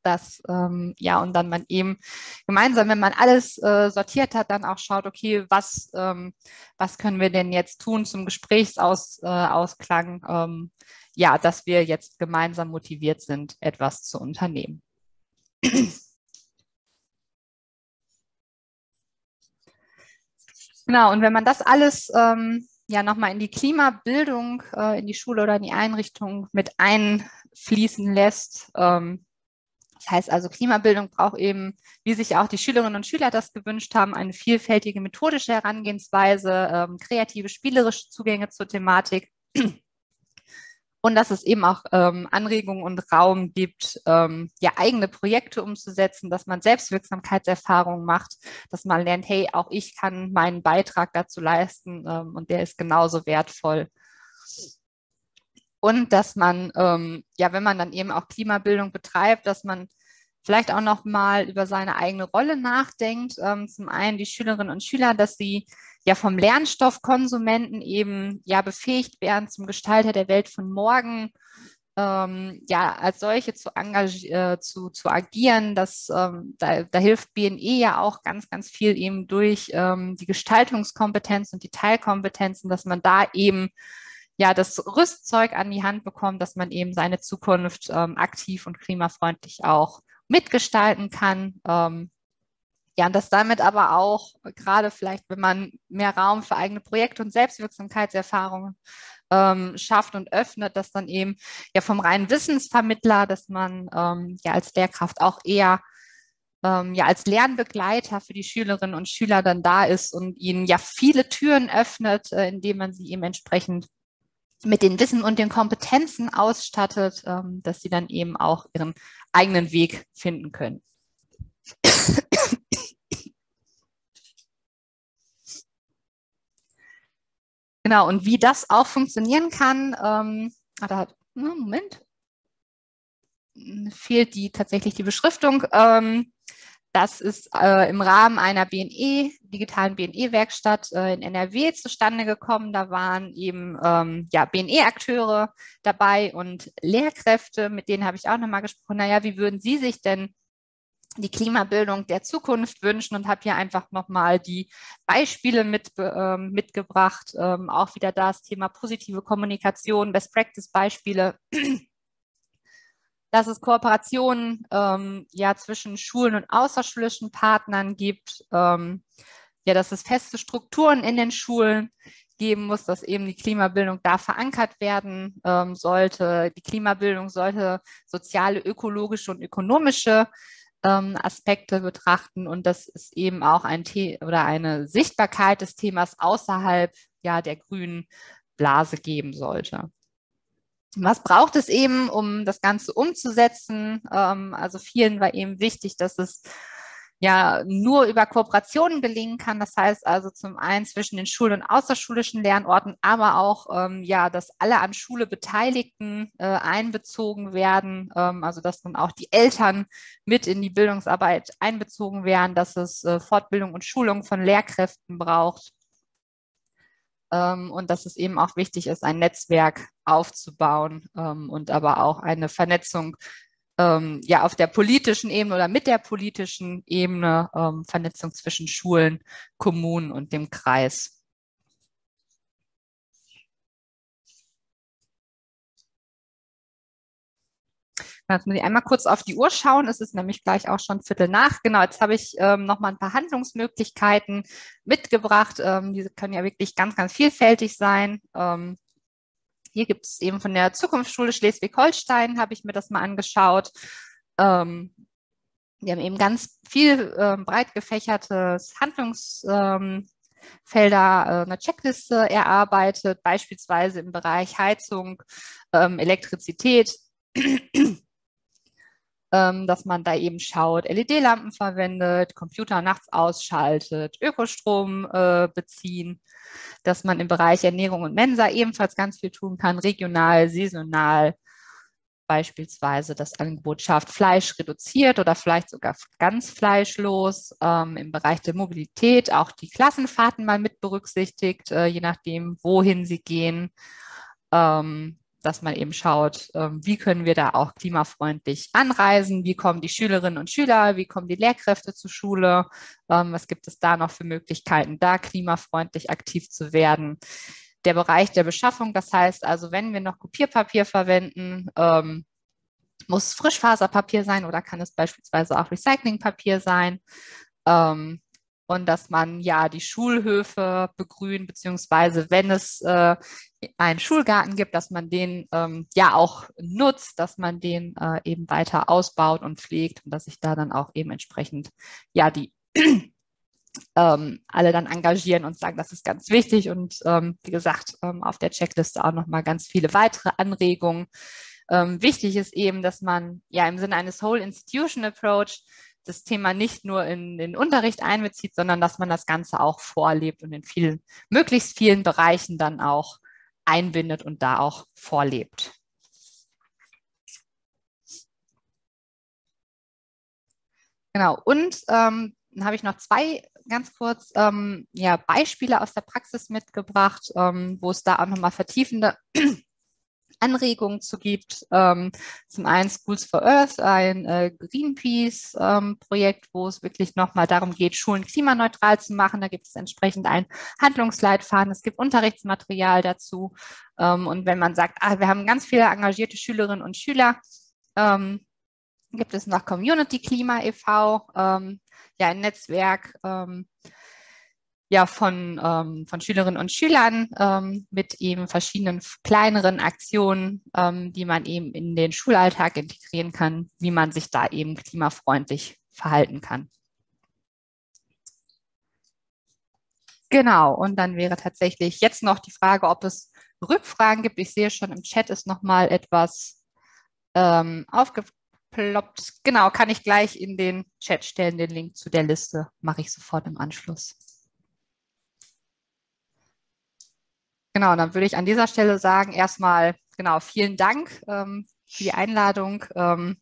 Das, ähm, ja, und dann man eben gemeinsam, wenn man alles äh, sortiert hat, dann auch schaut, okay, was, ähm, was können wir denn jetzt tun zum Gesprächsausklang, äh, ähm, ja, dass wir jetzt gemeinsam motiviert sind, etwas zu unternehmen. Genau, und wenn man das alles ähm, ja nochmal in die Klimabildung, äh, in die Schule oder in die Einrichtung mit einfließen lässt, ähm, das heißt also, Klimabildung braucht eben, wie sich auch die Schülerinnen und Schüler das gewünscht haben, eine vielfältige methodische Herangehensweise, ähm, kreative, spielerische Zugänge zur Thematik und dass es eben auch ähm, Anregungen und Raum gibt, ähm, ja, eigene Projekte umzusetzen, dass man Selbstwirksamkeitserfahrungen macht, dass man lernt, hey, auch ich kann meinen Beitrag dazu leisten ähm, und der ist genauso wertvoll. Und dass man, ähm, ja, wenn man dann eben auch Klimabildung betreibt, dass man vielleicht auch noch mal über seine eigene Rolle nachdenkt. Ähm, zum einen die Schülerinnen und Schüler, dass sie ja vom Lernstoffkonsumenten eben ja befähigt werden zum Gestalter der Welt von morgen, ähm, ja als solche zu, äh, zu, zu agieren. Das, ähm, da, da, hilft BNE ja auch ganz, ganz viel eben durch ähm, die Gestaltungskompetenz und die Teilkompetenzen, dass man da eben ja das Rüstzeug an die Hand bekommt, dass man eben seine Zukunft ähm, aktiv und klimafreundlich auch mitgestalten kann. Ähm, ja, und dass damit aber auch, gerade vielleicht, wenn man mehr Raum für eigene Projekte und Selbstwirksamkeitserfahrungen ähm, schafft und öffnet, dass dann eben ja vom reinen Wissensvermittler, dass man ähm, ja als Lehrkraft auch eher ähm, ja als Lernbegleiter für die Schülerinnen und Schüler dann da ist und ihnen ja viele Türen öffnet, äh, indem man sie eben entsprechend mit den Wissen und den Kompetenzen ausstattet, ähm, dass sie dann eben auch ihren eigenen Weg finden können. Genau, und wie das auch funktionieren kann, ähm, ah, da hat, Moment, fehlt die tatsächlich die Beschriftung. Ähm, das ist äh, im Rahmen einer BNE, digitalen BNE-Werkstatt äh, in NRW zustande gekommen. Da waren eben ähm, ja, BNE-Akteure dabei und Lehrkräfte, mit denen habe ich auch nochmal gesprochen. Naja, wie würden Sie sich denn die Klimabildung der Zukunft wünschen und habe hier einfach nochmal die Beispiele mit, ähm, mitgebracht. Ähm, auch wieder das Thema positive Kommunikation, Best Practice Beispiele. Dass es Kooperationen ähm, ja zwischen Schulen und außerschulischen Partnern gibt, ähm, ja, dass es feste Strukturen in den Schulen geben muss, dass eben die Klimabildung da verankert werden ähm, sollte. Die Klimabildung sollte soziale, ökologische und ökonomische ähm, Aspekte betrachten und dass es eben auch ein The oder eine Sichtbarkeit des Themas außerhalb ja, der grünen Blase geben sollte. Was braucht es eben, um das Ganze umzusetzen? Ähm, also vielen war eben wichtig, dass es ja nur über Kooperationen gelingen kann. Das heißt also zum einen zwischen den Schul- und außerschulischen Lernorten, aber auch ähm, ja, dass alle an Schule Beteiligten äh, einbezogen werden, ähm, also dass dann auch die Eltern mit in die Bildungsarbeit einbezogen werden, dass es äh, Fortbildung und Schulung von Lehrkräften braucht. Ähm, und dass es eben auch wichtig ist, ein Netzwerk aufzubauen ähm, und aber auch eine Vernetzung ähm, ja auf der politischen Ebene oder mit der politischen Ebene Vernetzung zwischen Schulen, Kommunen und dem Kreis. Jetzt muss ich einmal kurz auf die Uhr schauen. Es ist nämlich gleich auch schon Viertel nach. Genau, jetzt habe ich ähm, noch mal ein paar Handlungsmöglichkeiten mitgebracht. Ähm, diese können ja wirklich ganz, ganz vielfältig sein. Ähm, hier gibt es eben von der Zukunftsschule Schleswig-Holstein, habe ich mir das mal angeschaut. Ähm, wir haben eben ganz viel äh, breit gefächertes Handlungsfelder, ähm, äh, eine Checkliste erarbeitet, beispielsweise im Bereich Heizung, ähm, Elektrizität, dass man da eben schaut, LED-Lampen verwendet, Computer nachts ausschaltet, Ökostrom äh, beziehen, dass man im Bereich Ernährung und Mensa ebenfalls ganz viel tun kann, regional, saisonal, beispielsweise das Angebot schafft Fleisch reduziert oder vielleicht sogar ganz fleischlos. Ähm, Im Bereich der Mobilität auch die Klassenfahrten mal mit berücksichtigt, äh, je nachdem, wohin sie gehen. Ähm, dass man eben schaut, ähm, wie können wir da auch klimafreundlich anreisen, wie kommen die Schülerinnen und Schüler, wie kommen die Lehrkräfte zur Schule, ähm, was gibt es da noch für Möglichkeiten, da klimafreundlich aktiv zu werden. Der Bereich der Beschaffung, das heißt also, wenn wir noch Kopierpapier verwenden, ähm, muss Frischfaserpapier sein oder kann es beispielsweise auch Recyclingpapier sein und dass man ja die Schulhöfe begrünt, beziehungsweise wenn es äh, einen Schulgarten gibt, dass man den ähm, ja auch nutzt, dass man den äh, eben weiter ausbaut und pflegt und dass sich da dann auch eben entsprechend ja die [CLEARS THROAT] ähm, alle dann engagieren und sagen, das ist ganz wichtig und ähm, wie gesagt ähm, auf der Checkliste auch noch mal ganz viele weitere Anregungen. Ähm, wichtig ist eben, dass man ja im Sinne eines Whole Institution Approach das Thema nicht nur in den Unterricht einbezieht, sondern dass man das Ganze auch vorlebt und in vielen, möglichst vielen Bereichen dann auch einbindet und da auch vorlebt. Genau, und ähm, dann habe ich noch zwei ganz kurz ähm, ja, Beispiele aus der Praxis mitgebracht, ähm, wo es da auch nochmal vertiefende Anregungen zu gibt. Ähm, zum einen Schools for Earth, ein äh, Greenpeace-Projekt, ähm, wo es wirklich nochmal darum geht, Schulen klimaneutral zu machen. Da gibt es entsprechend ein Handlungsleitfaden, es gibt Unterrichtsmaterial dazu. Ähm, und wenn man sagt, ah, wir haben ganz viele engagierte Schülerinnen und Schüler, ähm, gibt es noch Community Klima e.V., ähm, ja ein Netzwerk, ähm, ja von, ähm, von Schülerinnen und Schülern ähm, mit eben verschiedenen kleineren Aktionen, ähm, die man eben in den Schulalltag integrieren kann, wie man sich da eben klimafreundlich verhalten kann. Genau, und dann wäre tatsächlich jetzt noch die Frage, ob es Rückfragen gibt. Ich sehe schon im Chat ist nochmal etwas ähm, aufgeploppt. Genau, kann ich gleich in den Chat stellen, den Link zu der Liste mache ich sofort im Anschluss. Genau, dann würde ich an dieser Stelle sagen, erstmal, genau, vielen Dank ähm, für die Einladung. Ähm,